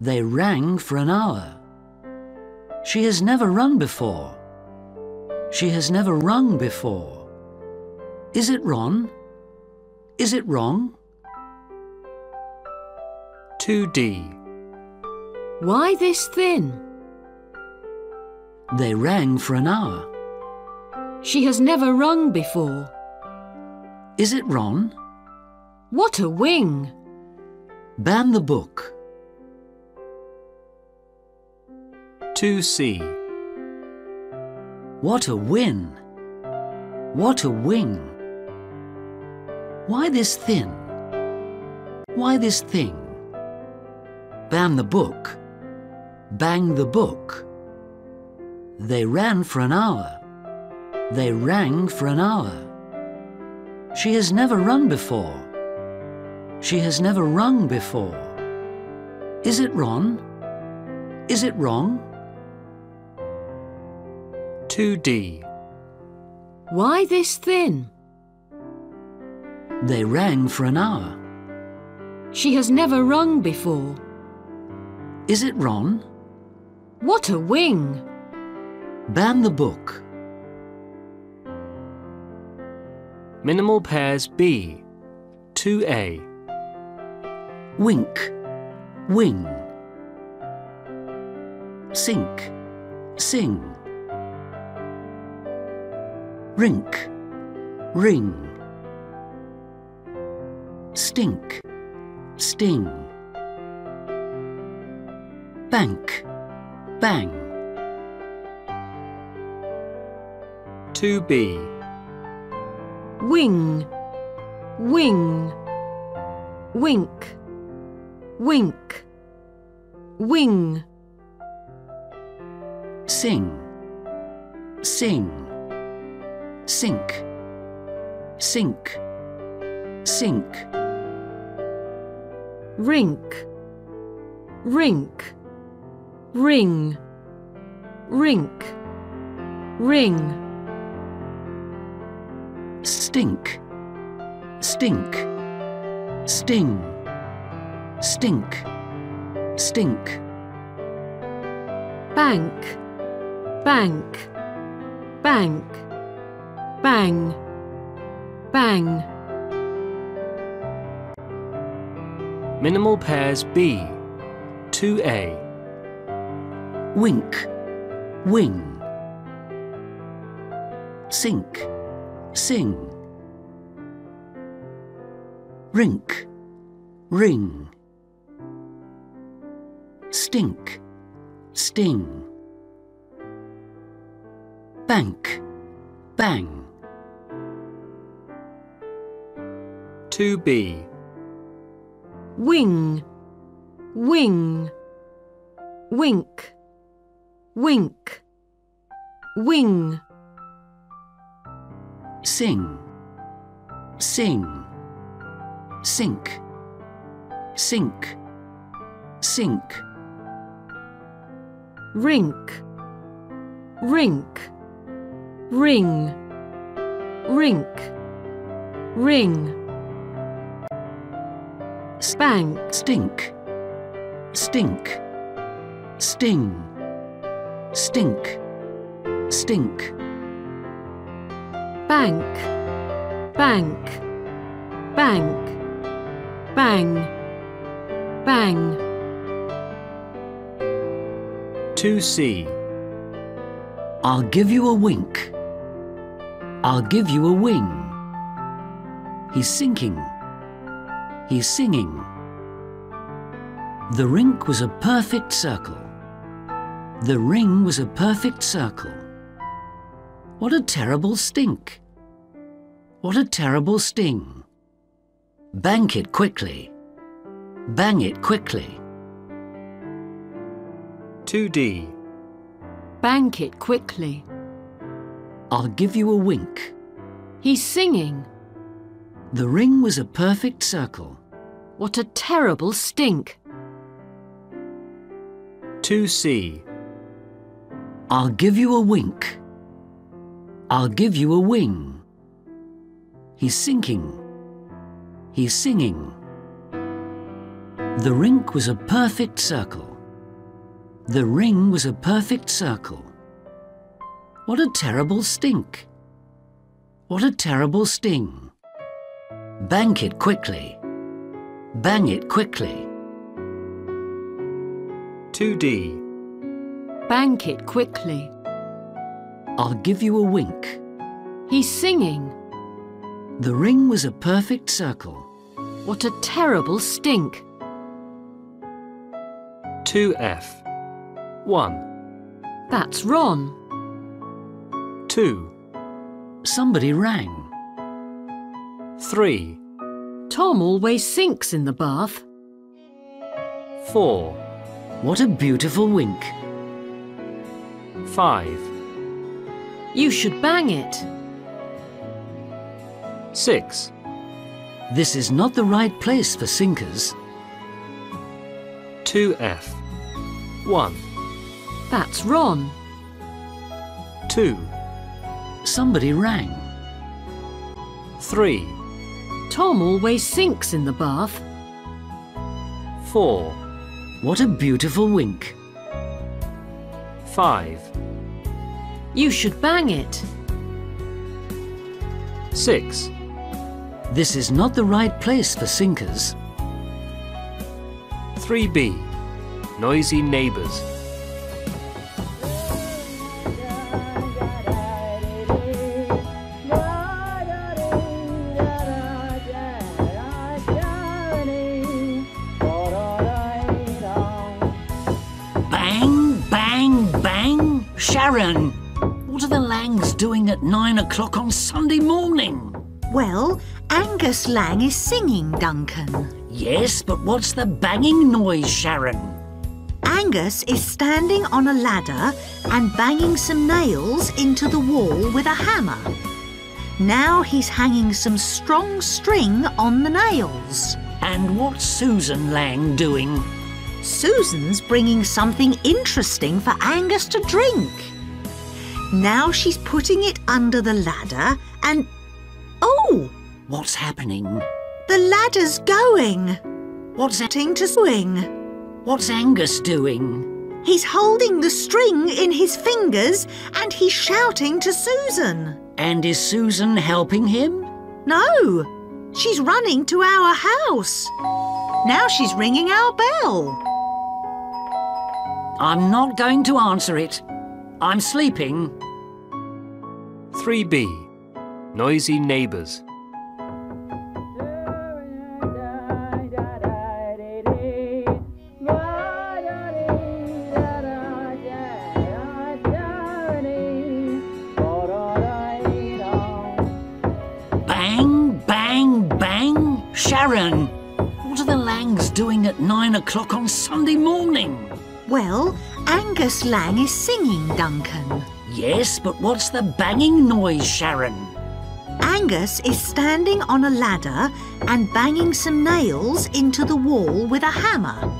they rang for an hour. She has never run before. She has never rung before. Is it wrong? Is it wrong? 2D. Why this thin? They rang for an hour. She has never rung before. Is it wrong? What a wing! Ban the book. 2C. What a win! What a wing! Why this thin? Why this thing? Ban the book. Bang the book. They ran for an hour. They rang for an hour. She has never run before. She has never rung before. Is it Ron? Is it wrong? 2D. Why this thin? They rang for an hour. She has never rung before. Is it Ron? What a wing! Ban the book. Minimal pairs B. 2A. Wink, wing. Sink, sing. Rink, ring. Stink, sting. Bank, bang. 2B. Wing, wing, wink, wink, wing. Sing, sing. Sink, sink, sink. Rink, rink, ring, rink, ring. Stink, stink, sting, stink, stink. Bank, bank, bank, bang, bang. Minimal pairs B. 2A. Wink, wing. Sink, sing. Rink, ring. Stink, sting. Bank, bang. 2b. Wing, wing. Wink, wink. Wing. Sing, sing. Sink, sink, sink. Rink, rink. Ring, rink. Ring. Spank, stink, stink. Sting, stink, stink. Bank, bank, bank. Bang, bang. 2c. I'll give you a wink. I'll give you a wing. He's sinking. He's singing. The rink was a perfect circle. The ring was a perfect circle. What a terrible stink. What a terrible sting. Bank it quickly. Bang it quickly. 2d. Bank it quickly. I'll give you a wink. He's singing. The ring was a perfect circle. What a terrible stink. 2c. I'll give you a wink. I'll give you a wing. He's sinking. He's singing. The rink was a perfect circle. The ring was a perfect circle. What a terrible stink. What a terrible sting. Bank it quickly. Bang it quickly. 2d. Bank it quickly. I'll give you a wink. He's singing. The ring was a perfect circle. What a terrible stink. 2f. 1. That's Ron. 2. Somebody rang. 3. Tom always sinks in the bath. 4. What a beautiful wink. 5. You should bang it. 6. This is not the right place for sinkers. 2f. 1. That's Ron. 2. Somebody rang. 3. Tom always sinks in the bath. 4. What a beautiful wink. 5. You should bang it. 6. This is not the right place for sinkers. 3b. Noisy neighbours. Angus Lang is singing, Duncan. Yes, but what's the banging noise, Sharon? Angus is standing on a ladder and banging some nails into the wall with a hammer. Now he's hanging some strong string on the nails. And what's Susan Lang doing? Susan's bringing something interesting for Angus to drink. Now she's putting it under the ladder and. Oh! What's happening? The ladder's going. What's Setting to swing. What's Angus doing? He's holding the string in his fingers and he's shouting to Susan. And is Susan helping him? No, she's running to our house. Now she's ringing our bell. I'm not going to answer it. I'm sleeping. 3b. Noisy neighbours. Sharon, what are the Langs doing at nine o'clock on Sunday morning? Well, Angus Lang is singing, Duncan. Yes, but what's the banging noise, Sharon? Angus is standing on a ladder and banging some nails into the wall with a hammer.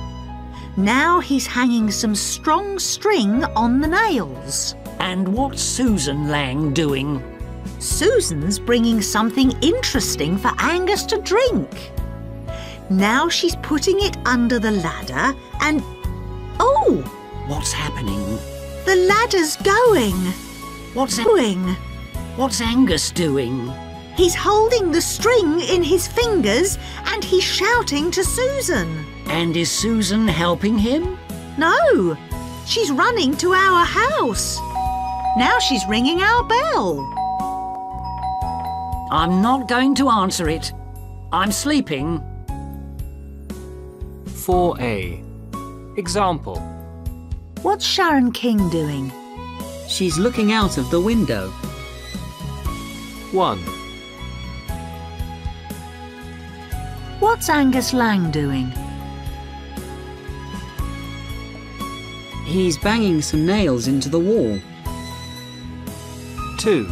Now he's hanging some strong string on the nails. And what's Susan Lang doing? Susan's bringing something interesting for Angus to drink. Now she's putting it under the ladder and. Oh! What's happening? The ladder's going. What's going? What's Angus doing? He's holding the string in his fingers and he's shouting to Susan. And is Susan helping him? No, she's running to our house. Now she's ringing our bell. I'm not going to answer it. I'm sleeping. 4a. Example. What's Sharon King doing? She's looking out of the window. 1. What's Angus Lang doing? He's banging some nails into the wall. 2.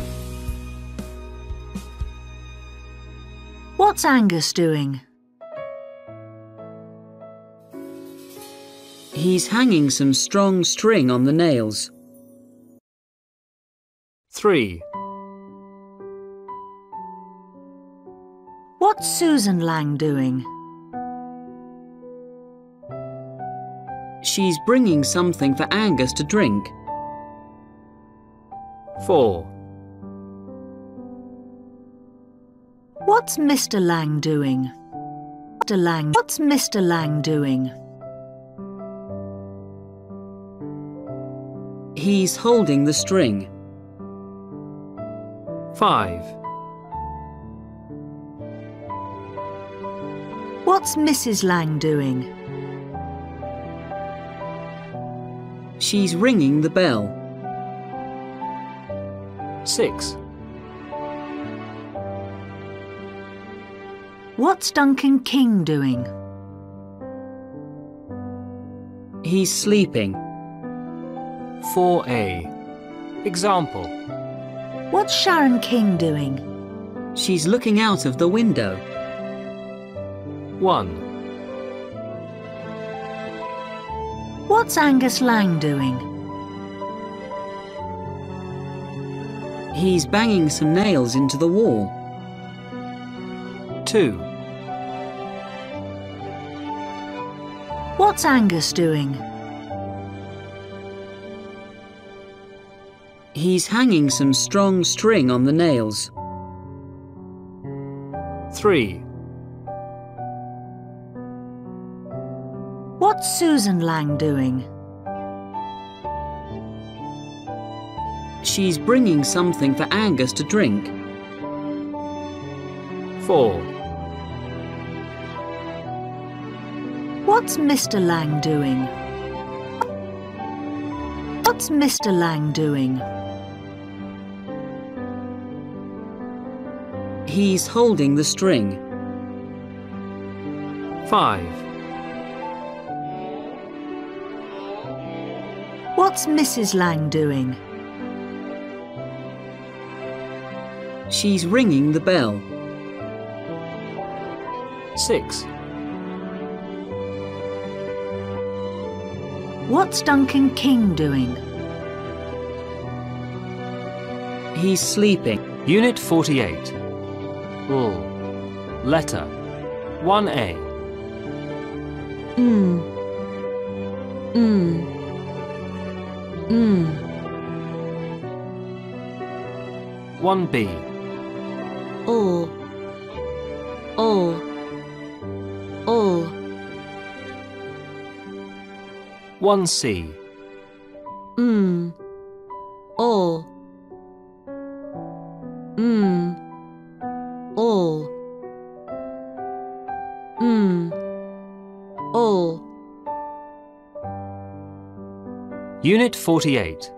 What's Angus doing? He's hanging some strong string on the nails. 3. What's Susan Lang doing? She's bringing something for Angus to drink. 4. What's Mr. Lang doing? Mr. Lang. What's Mr. Lang doing? He's holding the string. 5. What's Mrs. Lang doing? She's ringing the bell. 6. What's Duncan King doing? He's sleeping. 4a. Example. What's Sharon King doing? She's looking out of the window. 1. What's Angus Lang doing? He's banging some nails into the wall. 2. What's Angus doing? He's hanging some strong string on the nails. 3. What's Susan Lang doing? She's bringing something for Angus to drink. 4. What's Mr. Lang doing? What's Mr. Lang doing? He's holding the string. 5. What's Mrs. Lang doing? She's ringing the bell. 6. What's Duncan King doing? He's sleeping. Unit 48. L. Letter. 1a. Mm. Mm. Mm. 1b. All. All. 1c. Mm. All. Mm. All. Mm. All. Unit 48.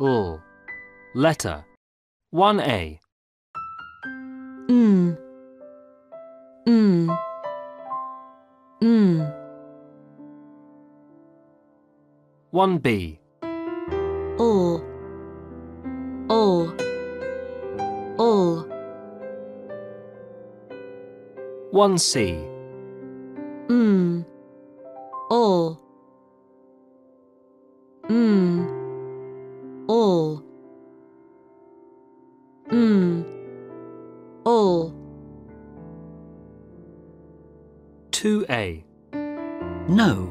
L. Letter. 1a. Mm. Mm. Mm. 1B. All. All. All. 1C. Mm. All. Mm. All. Mm. All. 2A. No.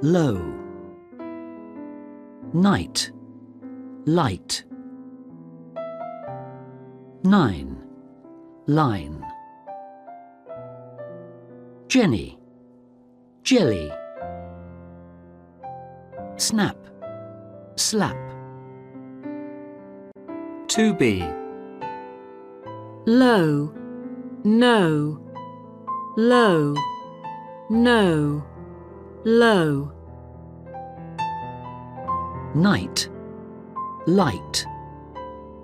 Low. Night. Light. Nine. Line. Jenny. Jelly. Snap. Slap. 2B. Low. No. Low. No. Low. Night. Light.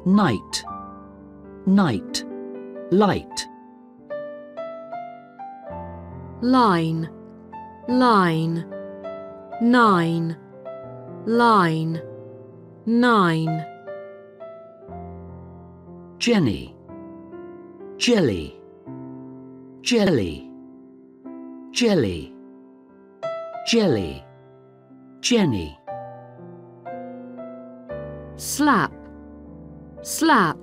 Night. Night. Light. Line. Line. Nine. Line. Nine. Jenny. Jelly. Jelly. Jelly. Jelly. Jenny. Slap. Slap.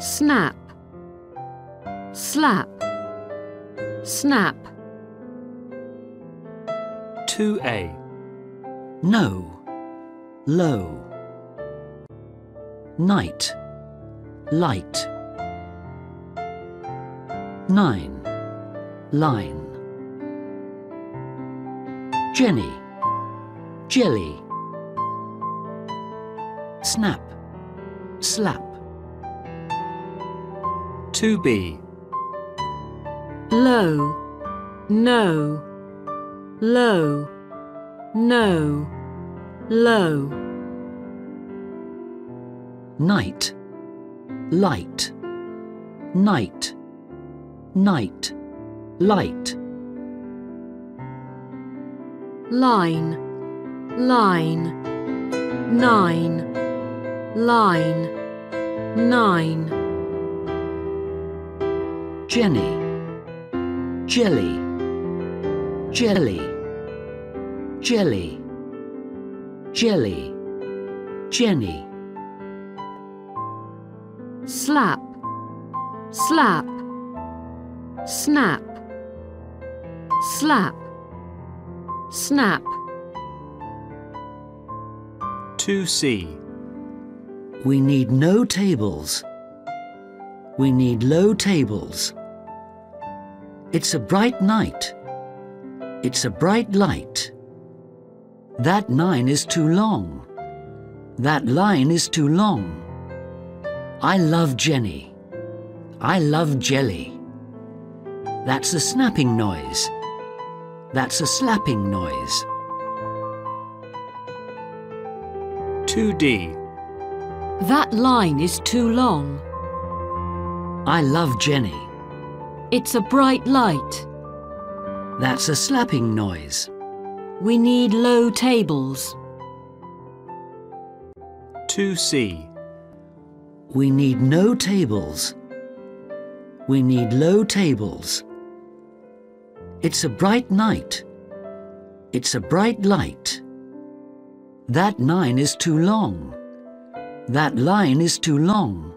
Snap. Slap. Snap. 2A. No. Low. Night. Light. Nine. Line. Jenny. Jelly. Snap. Slap. 2B. Low. No. Low. No. Low. Night. Light. Night. Night. Light. Line. Line. Nine. Line. Nine. Jenny. Jelly. Jelly. Jelly. Jelly. Jenny. Slap. Slap. Snap. Slap. Snap. 2C. We need no tables. We need low tables. It's a bright night. It's a bright light. That nine is too long. That line is too long. I love Jenny. I love jelly. That's a snapping noise. That's a slapping noise. 2D. That line is too long. I love Jenny. It's a bright light. That's a slapping noise. We need low tables. 2C. We need no tables. We need low tables. It's a bright night. It's a bright light. That nine is too long. That line is too long.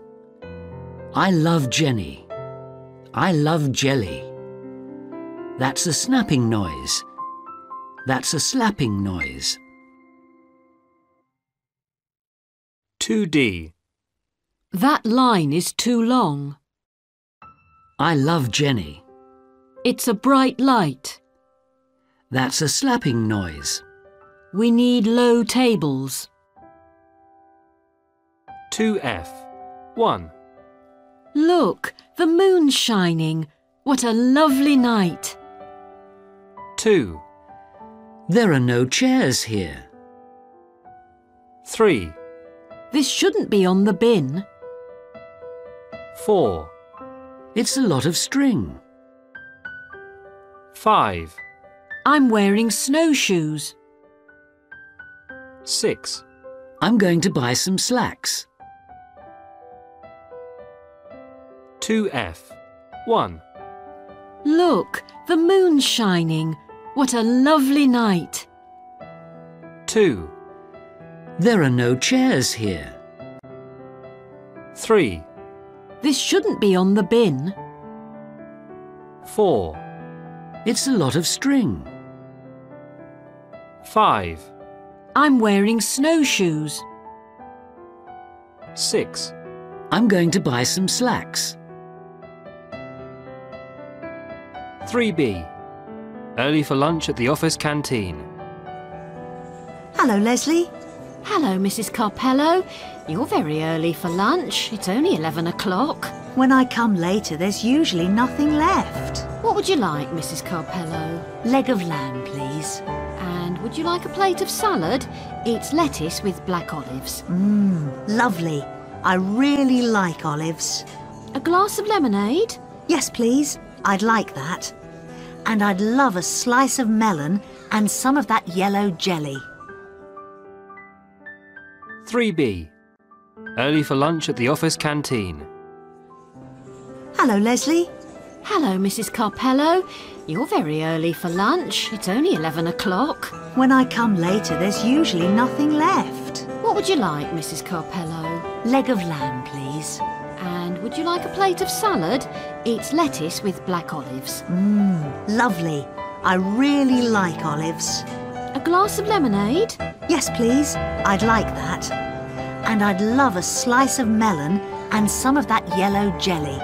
I love Jenny. I love jelly. That's a snapping noise. That's a slapping noise. 2D. That line is too long. I love Jenny. It's a bright light. That's a slapping noise. We need low tables. 2F. 1. Look, the moon's shining. What a lovely night. 2. There are no chairs here. 3. This shouldn't be on the bin. 4, It's a lot of string. 5, I'm wearing snowshoes. 6, I'm going to buy some slacks. 2F. 1, Look, the moon's shining. What a lovely night. 2, There are no chairs here. 3, This shouldn't be on the bin. 4, It's a lot of string. 5, I'm wearing snowshoes. 6, I'm going to buy some slacks. 3B. Early for lunch at the office canteen. Hello, Leslie. Hello, Mrs. Carpello. You're very early for lunch. It's only 11 o'clock. When I come later, there's usually nothing left. What would you like, Mrs. Carpello? Leg of lamb, please. And would you like a plate of salad? It's lettuce with black olives. Mmm, lovely. I really like olives. A glass of lemonade? Yes, please. I'd like that. And I'd love a slice of melon and some of that yellow jelly. 3B. Early for lunch at the office canteen. Hello, Leslie. Hello, Mrs. Carpello. You're very early for lunch. It's only 11 o'clock. When I come later, there's usually nothing left. What would you like, Mrs. Carpello? Leg of lamb, please. And would you like a plate of salad? It's lettuce with black olives. Mmm, lovely. I really like olives. A glass of lemonade? Yes, please. I'd like that. And I'd love a slice of melon and some of that yellow jelly.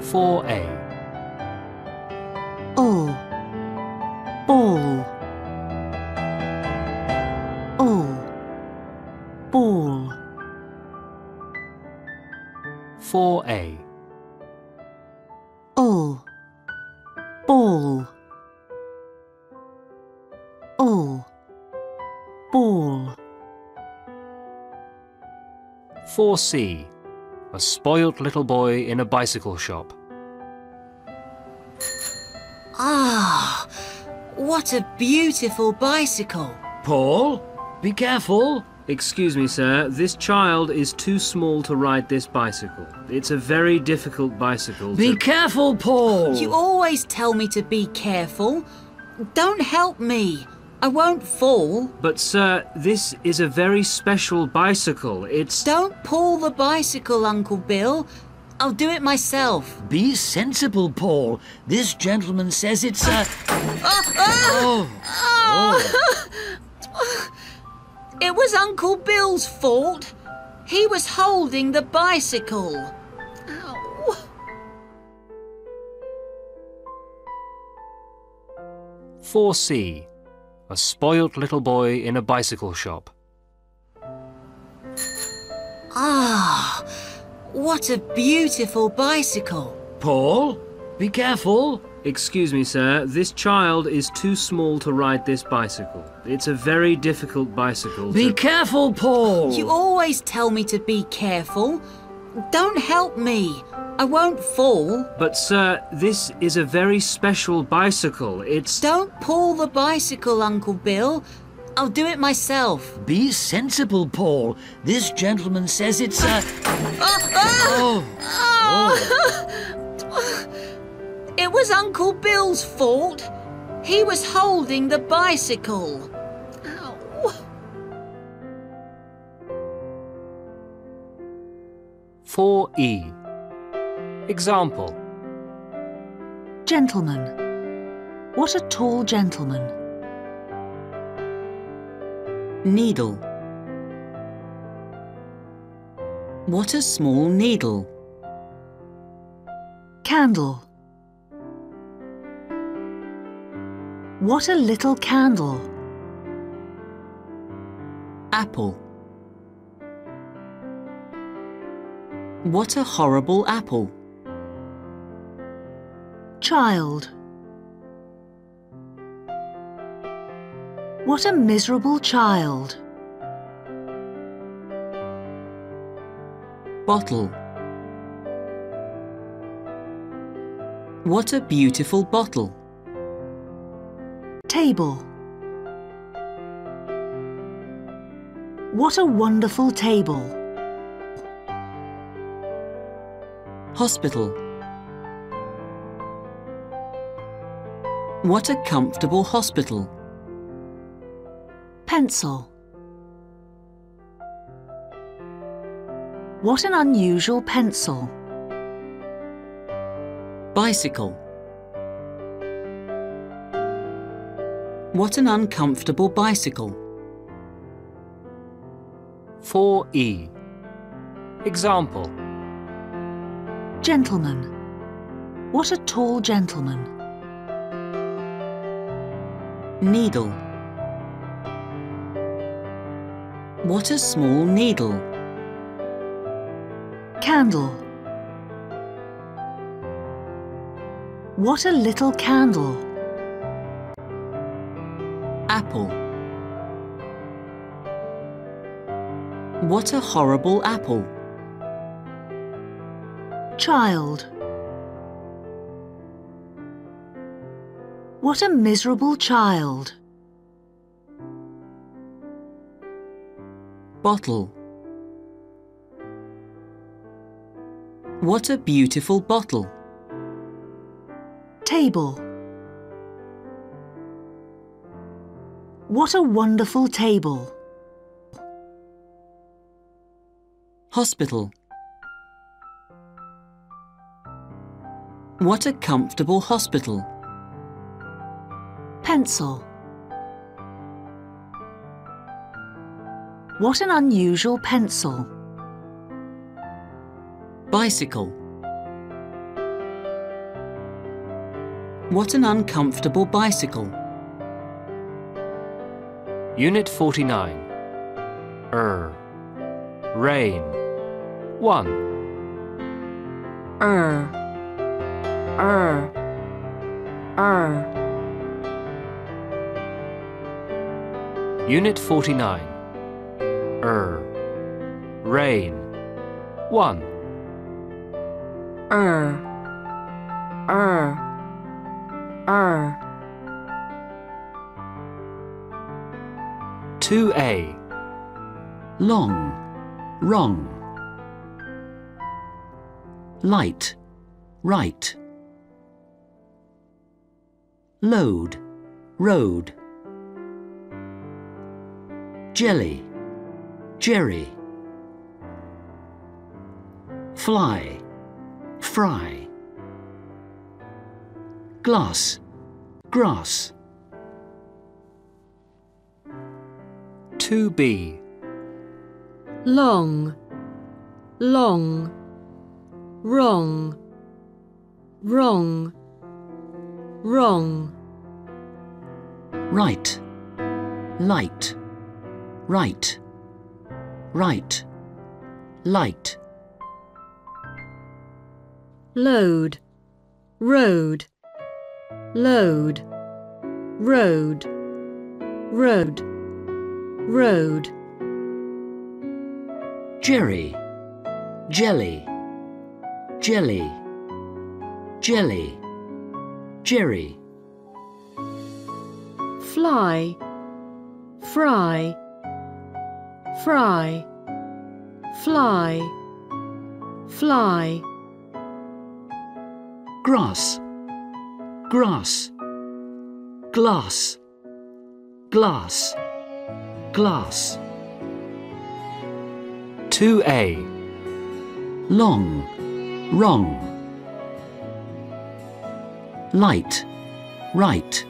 4A. All. Ball. All. Ball. 4A. All. Ball. All. Ball. 4C. A spoilt little boy in a bicycle shop. Ah, what a beautiful bicycle. Paul, be careful. Excuse me, sir. This child is too small to ride this bicycle. It's a very difficult bicycle. Be to... careful, Paul. You always tell me to be careful. Don't help me. I won't fall. But, sir, this is a very special bicycle. It's. Don't pull the bicycle, Uncle Bill. I'll do it myself. Be sensible, Paul. This gentleman says it's a. Oh, oh. oh. It was Uncle Bill's fault. He was holding the bicycle. Ow. 4C. A spoilt little boy in a bicycle shop. Ah, what a beautiful bicycle. Paul, be careful. Excuse me, sir. This child is too small to ride this bicycle. It's a very difficult bicycle. Be to... careful, Paul. You always tell me to be careful. Don't help me. I won't fall. But, sir, this is a very special bicycle. It's. Don't pull the bicycle, Uncle Bill. I'll do it myself. Be sensible, Paul. This gentleman says it's a. Ah, ah! Oh, ah! oh. It was Uncle Bill's fault. He was holding the bicycle. Ow. 4E. Example. Gentleman. What a tall gentleman. Needle. What a small needle. Candle. What a little candle. Apple. What a horrible apple. Child. What a miserable child. Bottle. What a beautiful bottle. Table. What a wonderful table. Hospital. What a comfortable hospital. Pencil. What an unusual pencil. Bicycle. What an uncomfortable bicycle. 4E. Example. Gentleman. What a tall gentleman. Needle. What a small needle. Candle. What a little candle. Apple. What a horrible apple. Child. What a miserable child. Bottle. What a beautiful bottle. Table. What a wonderful table. Hospital. What a comfortable hospital. Pencil. What an unusual pencil. Bicycle. What an uncomfortable bicycle. Unit 49. Er. Rain. 1. Er. Er. Er. Unit 49. Er. Rain. 1. Er. Er. Er. 2A. Long, wrong. Light, right. Load, road. Jelly, jerry. Fly, fry. Glass, grass. 2B. Long. Long. Wrong. Wrong. Wrong. Right, light, right, right, light. Load. Road. Load. Road. Road. Road. Jerry, jelly, jelly, jelly, jerry. Fly. Fry. Fry. Fly. Fly. Grass, grass, glass, glass, glass. 2A. Long, wrong. Light, right.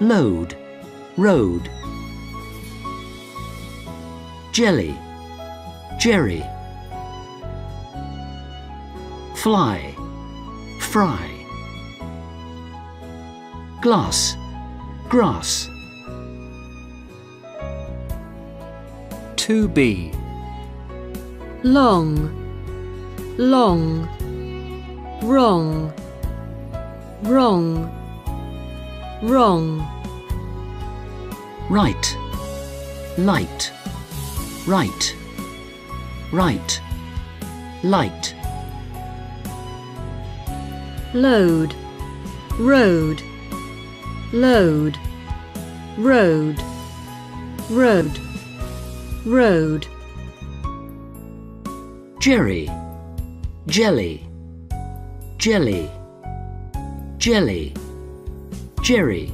Load, road. Jelly, jerry. Fly, fry. Glass, grass. 2B. Long. Long. Wrong. Wrong. Wrong. Right, light, right, Right. Light. Load. Road. Load. Road. Road. Road. Jerry. Jelly. Jelly. Jelly. Jerry.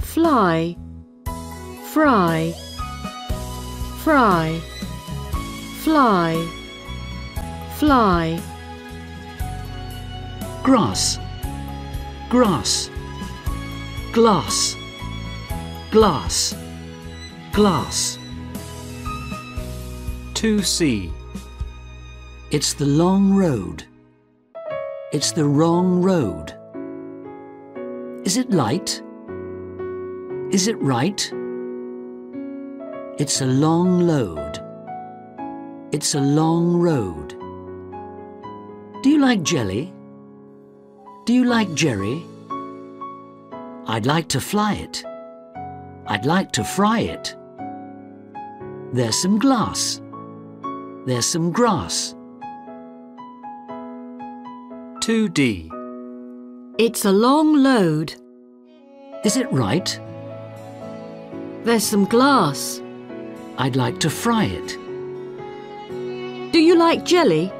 Fly. Fry. Fry. Fly. Fly. Grass. Grass. Glass. Glass. Glass. 2C. It's the long road. It's the wrong road. Is it light? Is it right? It's a long load. It's a long road. Do you like jelly? Do you like Jerry? I'd like to fly it. I'd like to fry it. There's some glass. There's some grass. 2D. It's a long load. Is it right? There's some glass. I'd like to fry it. Do you like jelly?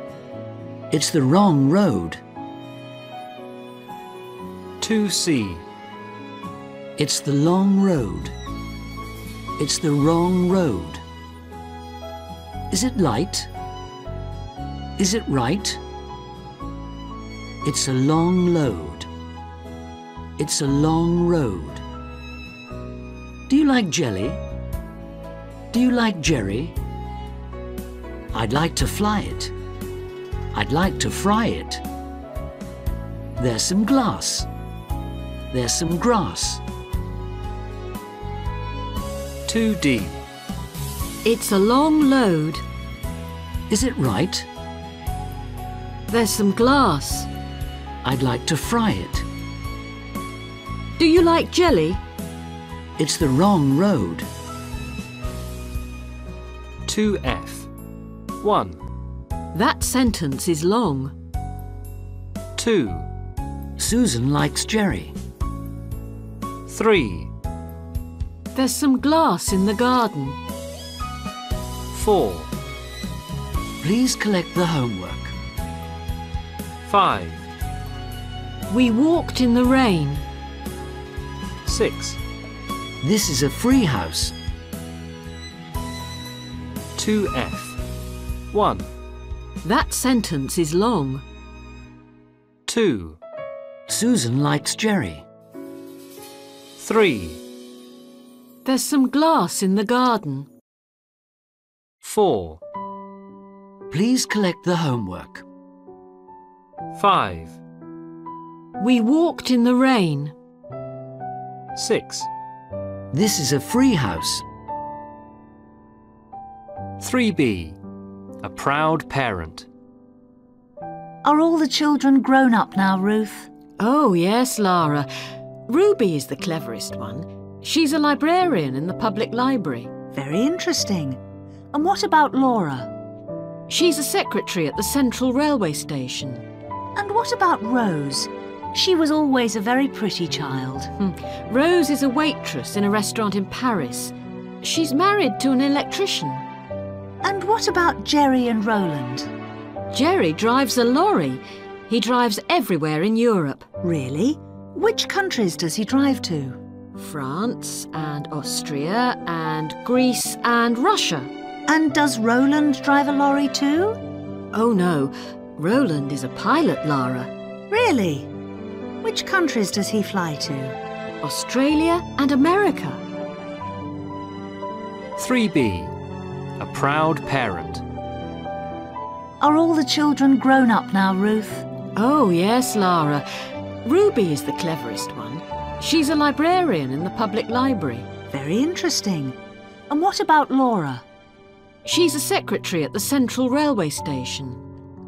It's the wrong road. 2C. It's the long road. It's the wrong road. Is it light? Is it right? It's a long load. It's a long road. Do you like jelly? Do you like Jerry? I'd like to fly it. I'd like to fry it. There's some glass. There's some grass. 2D. It's a long load. Is it right? There's some glass. I'd like to fry it. Do you like jelly? It's the wrong road. 2F. 1. That sentence is long. 2. Susan likes Jerry. 3. There's some glass in the garden. 4. Please collect the homework. 5. We walked in the rain. 6. This is a free house. 2F. 1. That sentence is long. 2. Susan likes Jerry. 3. There's some glass in the garden. 4. Please collect the homework. 5. We walked in the rain. 6. This is a free house. 3B. A proud parent. Are all the children grown up now, Ruth? Oh, yes, Lara. Ruby is the cleverest one. She's a librarian in the public library. Very interesting. And what about Laura? She's a secretary at the Central Railway Station. And what about Rose? She was always a very pretty child. Hmm. Rose is a waitress in a restaurant in Paris. She's married to an electrician. And what about Jerry and Roland? Jerry drives a lorry. He drives everywhere in Europe. Really? Which countries does he drive to? France and Austria and Greece and Russia. And does Roland drive a lorry too? Oh no, Roland is a pilot, Lara. Really? Which countries does he fly to? Australia and America. 3B. A proud parent. Are all the children grown up now, Ruth? Oh, yes, Lara. Ruby is the cleverest one. She's a librarian in the public library. Very interesting. And what about Laura? She's a secretary at the Central Railway Station.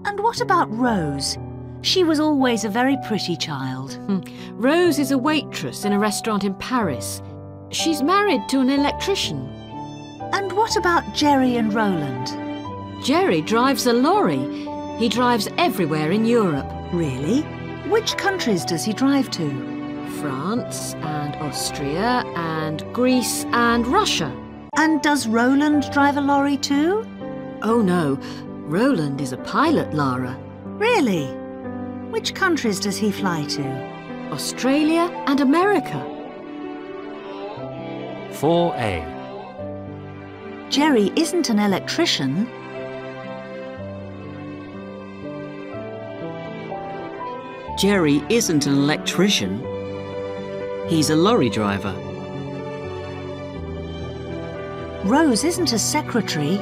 And what about Rose? She was always a very pretty child. Hmm. Rose is a waitress in a restaurant in Paris. She's married to an electrician. And what about Jerry and Roland? Jerry drives a lorry. He drives everywhere in Europe. Really? Which countries does he drive to? France and Austria and Greece and Russia. And does Roland drive a lorry too? Oh no, Roland is a pilot, Lara. Really? Which countries does he fly to? Australia and America. 4A. Jerry isn't an electrician. Jerry isn't an electrician. He's a lorry driver. Rose isn't a secretary.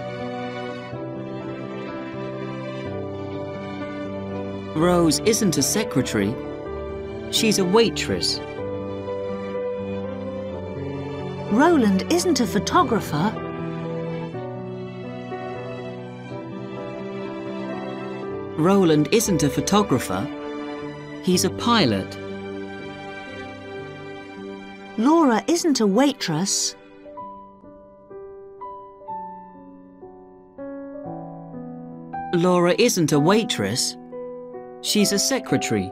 Rose isn't a secretary. She's a waitress. Roland isn't a photographer. Roland isn't a photographer. He's a pilot. Laura isn't a waitress. Laura isn't a waitress. She's a secretary.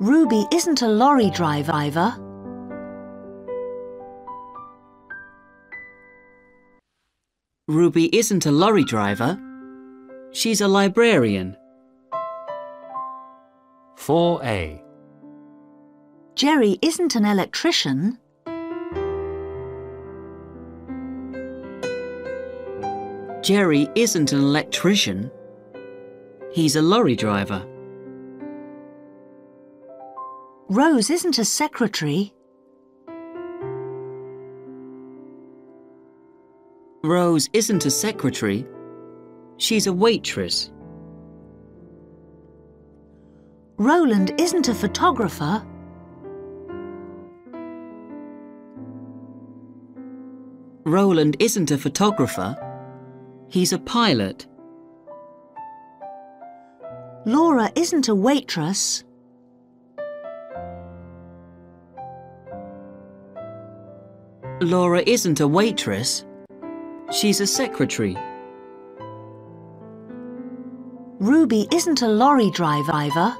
Ruby isn't a lorry driver. either. Ruby isn't a lorry driver. She's a librarian. 4A. Jerry isn't an electrician. Jerry isn't an electrician. He's a lorry driver. Rose isn't a secretary. Rose isn't a secretary. She's a waitress. Roland isn't a photographer. Roland isn't a photographer. He's a pilot. Laura isn't a waitress. Laura isn't a waitress. She's a secretary. Ruby isn't a lorry driver.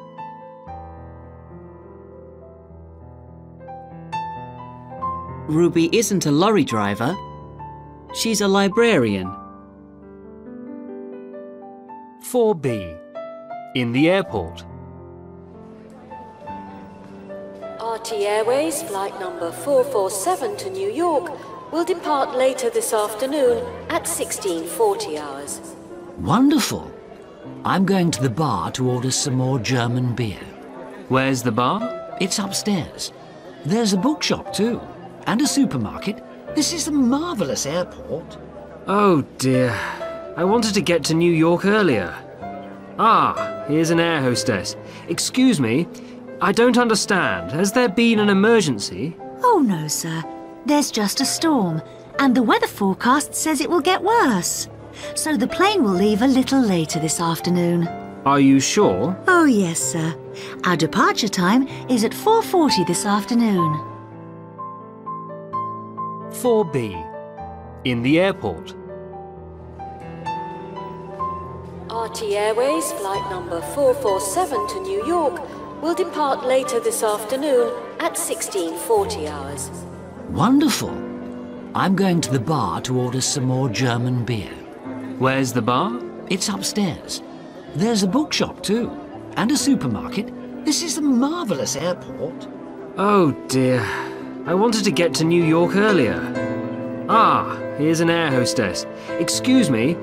Ruby isn't a lorry driver. She's a librarian. 4B. In the airport. RT Airways flight number 447 to New York will depart later this afternoon at 1640 hours. Wonderful. I'm going to the bar to order some more German beer. Where's the bar? It's upstairs. There's a bookshop too, and a supermarket. This is a marvellous airport. Oh dear. I wanted to get to New York earlier. Ah, here's an air hostess. Excuse me, I don't understand. Has there been an emergency? Oh no, sir. There's just a storm, and the weather forecast says it will get worse. So the plane will leave a little later this afternoon. Are you sure? Oh yes, sir. Our departure time is at 4.40 this afternoon. 4B. In the airport. RT Airways flight number 447 to New York will depart later this afternoon at 1640 hours. Wonderful. I'm going to the bar to order some more German beer. Where's the bar? It's upstairs. There's a bookshop too, and a supermarket. This is a marvellous airport. Oh dear. I wanted to get to New York earlier. Ah, here's an air hostess. Excuse me,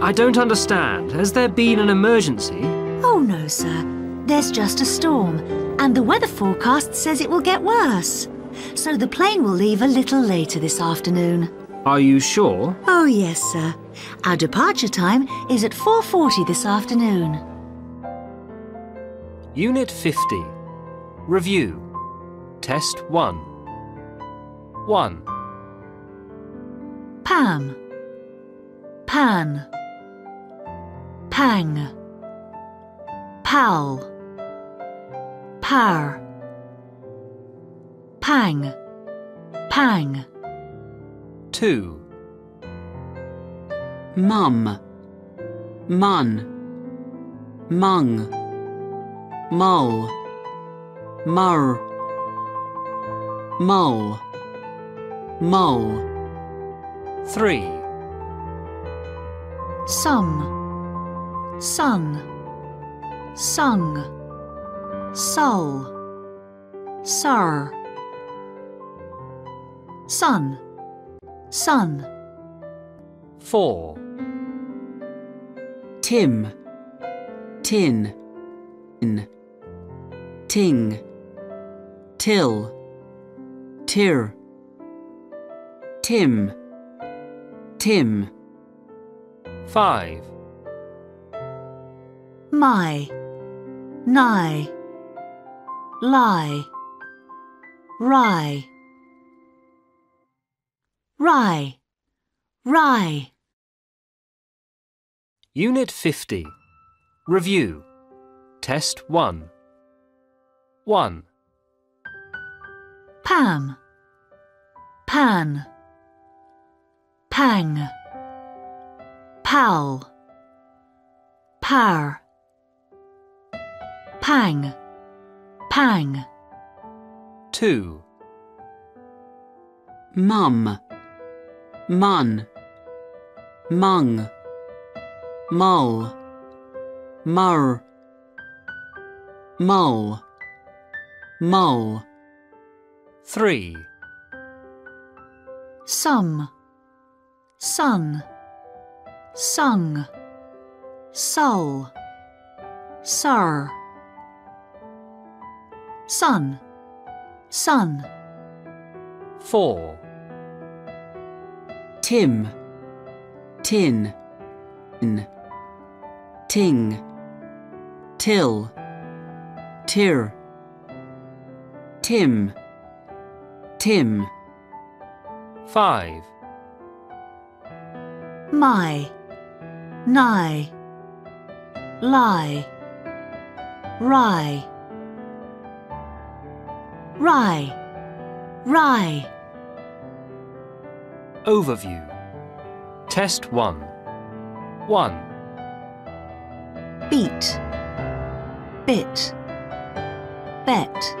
I don't understand. Has there been an emergency? Oh no, sir. There's just a storm, and the weather forecast says it will get worse. So the plane will leave a little later this afternoon. Are you sure? Oh yes, sir. Our departure time is at 4.40 this afternoon. Unit 50. Review. Test 1. 1. Pam. Pan. Pang. Pal. Par. Pang. Pang. 2, Mum. Mun. Mung. Mull. Mur. Mull. Mull. 3, Sum. Sun. Sung. Sull. Sir. Sun. Sun. 4, Tim. Tin. In. Ting. Till. Tir. Tim. Tim. 5, My. Nigh. Lie. Rye. Rye. Rye. Unit 50. Review. Test 1. 1, Pam. Pan. Pang. Pal. Par. Pang. Pang. 2, Mum. Mun. Mung. Mull. Mur. Mull. Mull. 3, Sum. Sun. Sung. Sull. Sir. Sun. Sun. 4, Tim. Tin. In. Ting. Till. Tir. Tim. Tim. 5, My. Nigh. Lie. Rye. Rye. Rye. Overview. Test 1. 1, Beat. Bit. Bet.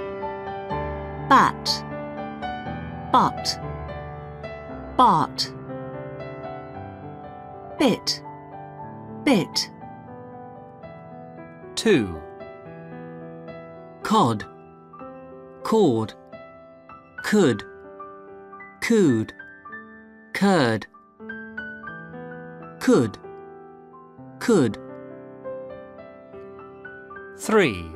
Bat. Butt. Bart. Bit. Bit. 2, Cod. Cord. Could. Cooed. Curd. Could. Could. 3,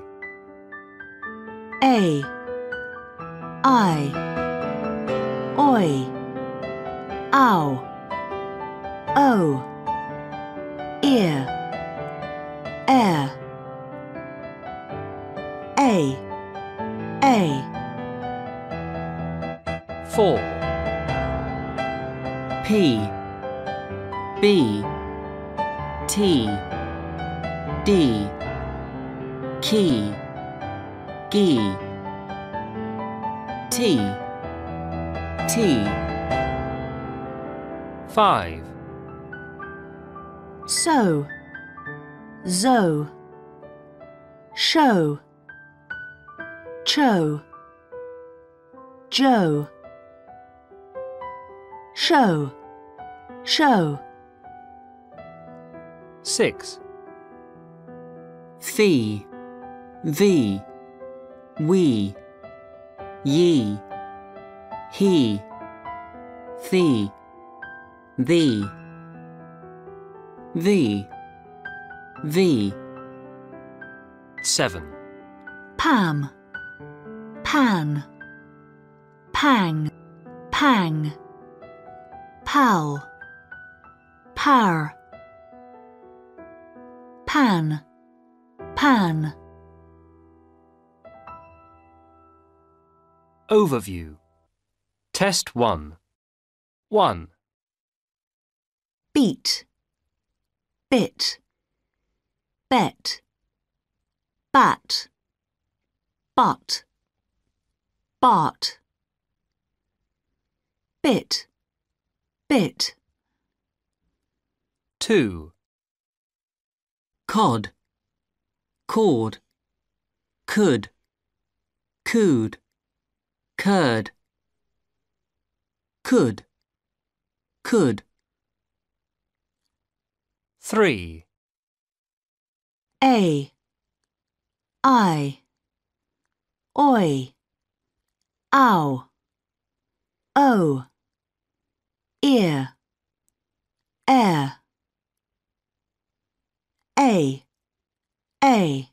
A. I. Oi. Ow. O. Ear. Air. A. A. 4, P. B. T. D. Key. Gee. T. T. 5, So. Zo. Show. Cho. Joe. Show. Show. 6, Fee. V. We. Ye. He. Thee. Thee. V. V. 7, Pam. Pan. Pang. Pang. Pal. Par. Pan. Pan. Overview. Test 1. 1, Beat. Bit. Bet. Bat. Butt. Bart. Bit. bit, 2, cod, cord, could, cooed, curd, could, could, 3, a, I, oi, ow, o, ear, air, a, a,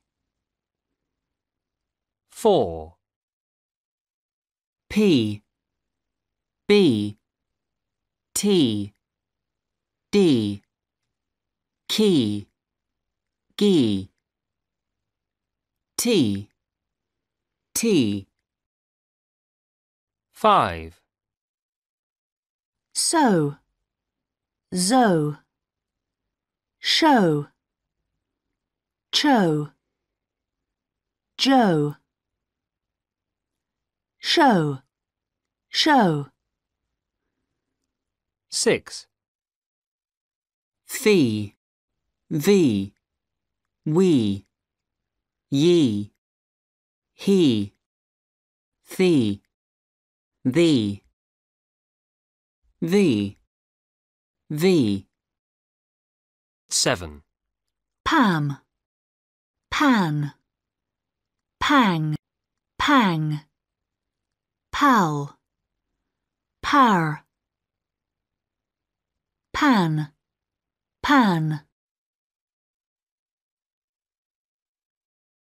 4, P, B, T, D, key, gee, T, T, 5, so, zo, show, cho, joe, show, show, 6, fee, V, we, ye, he, thee, thee, V, V, 7, pam, pan, pang, pang, pal, par, pan, pan.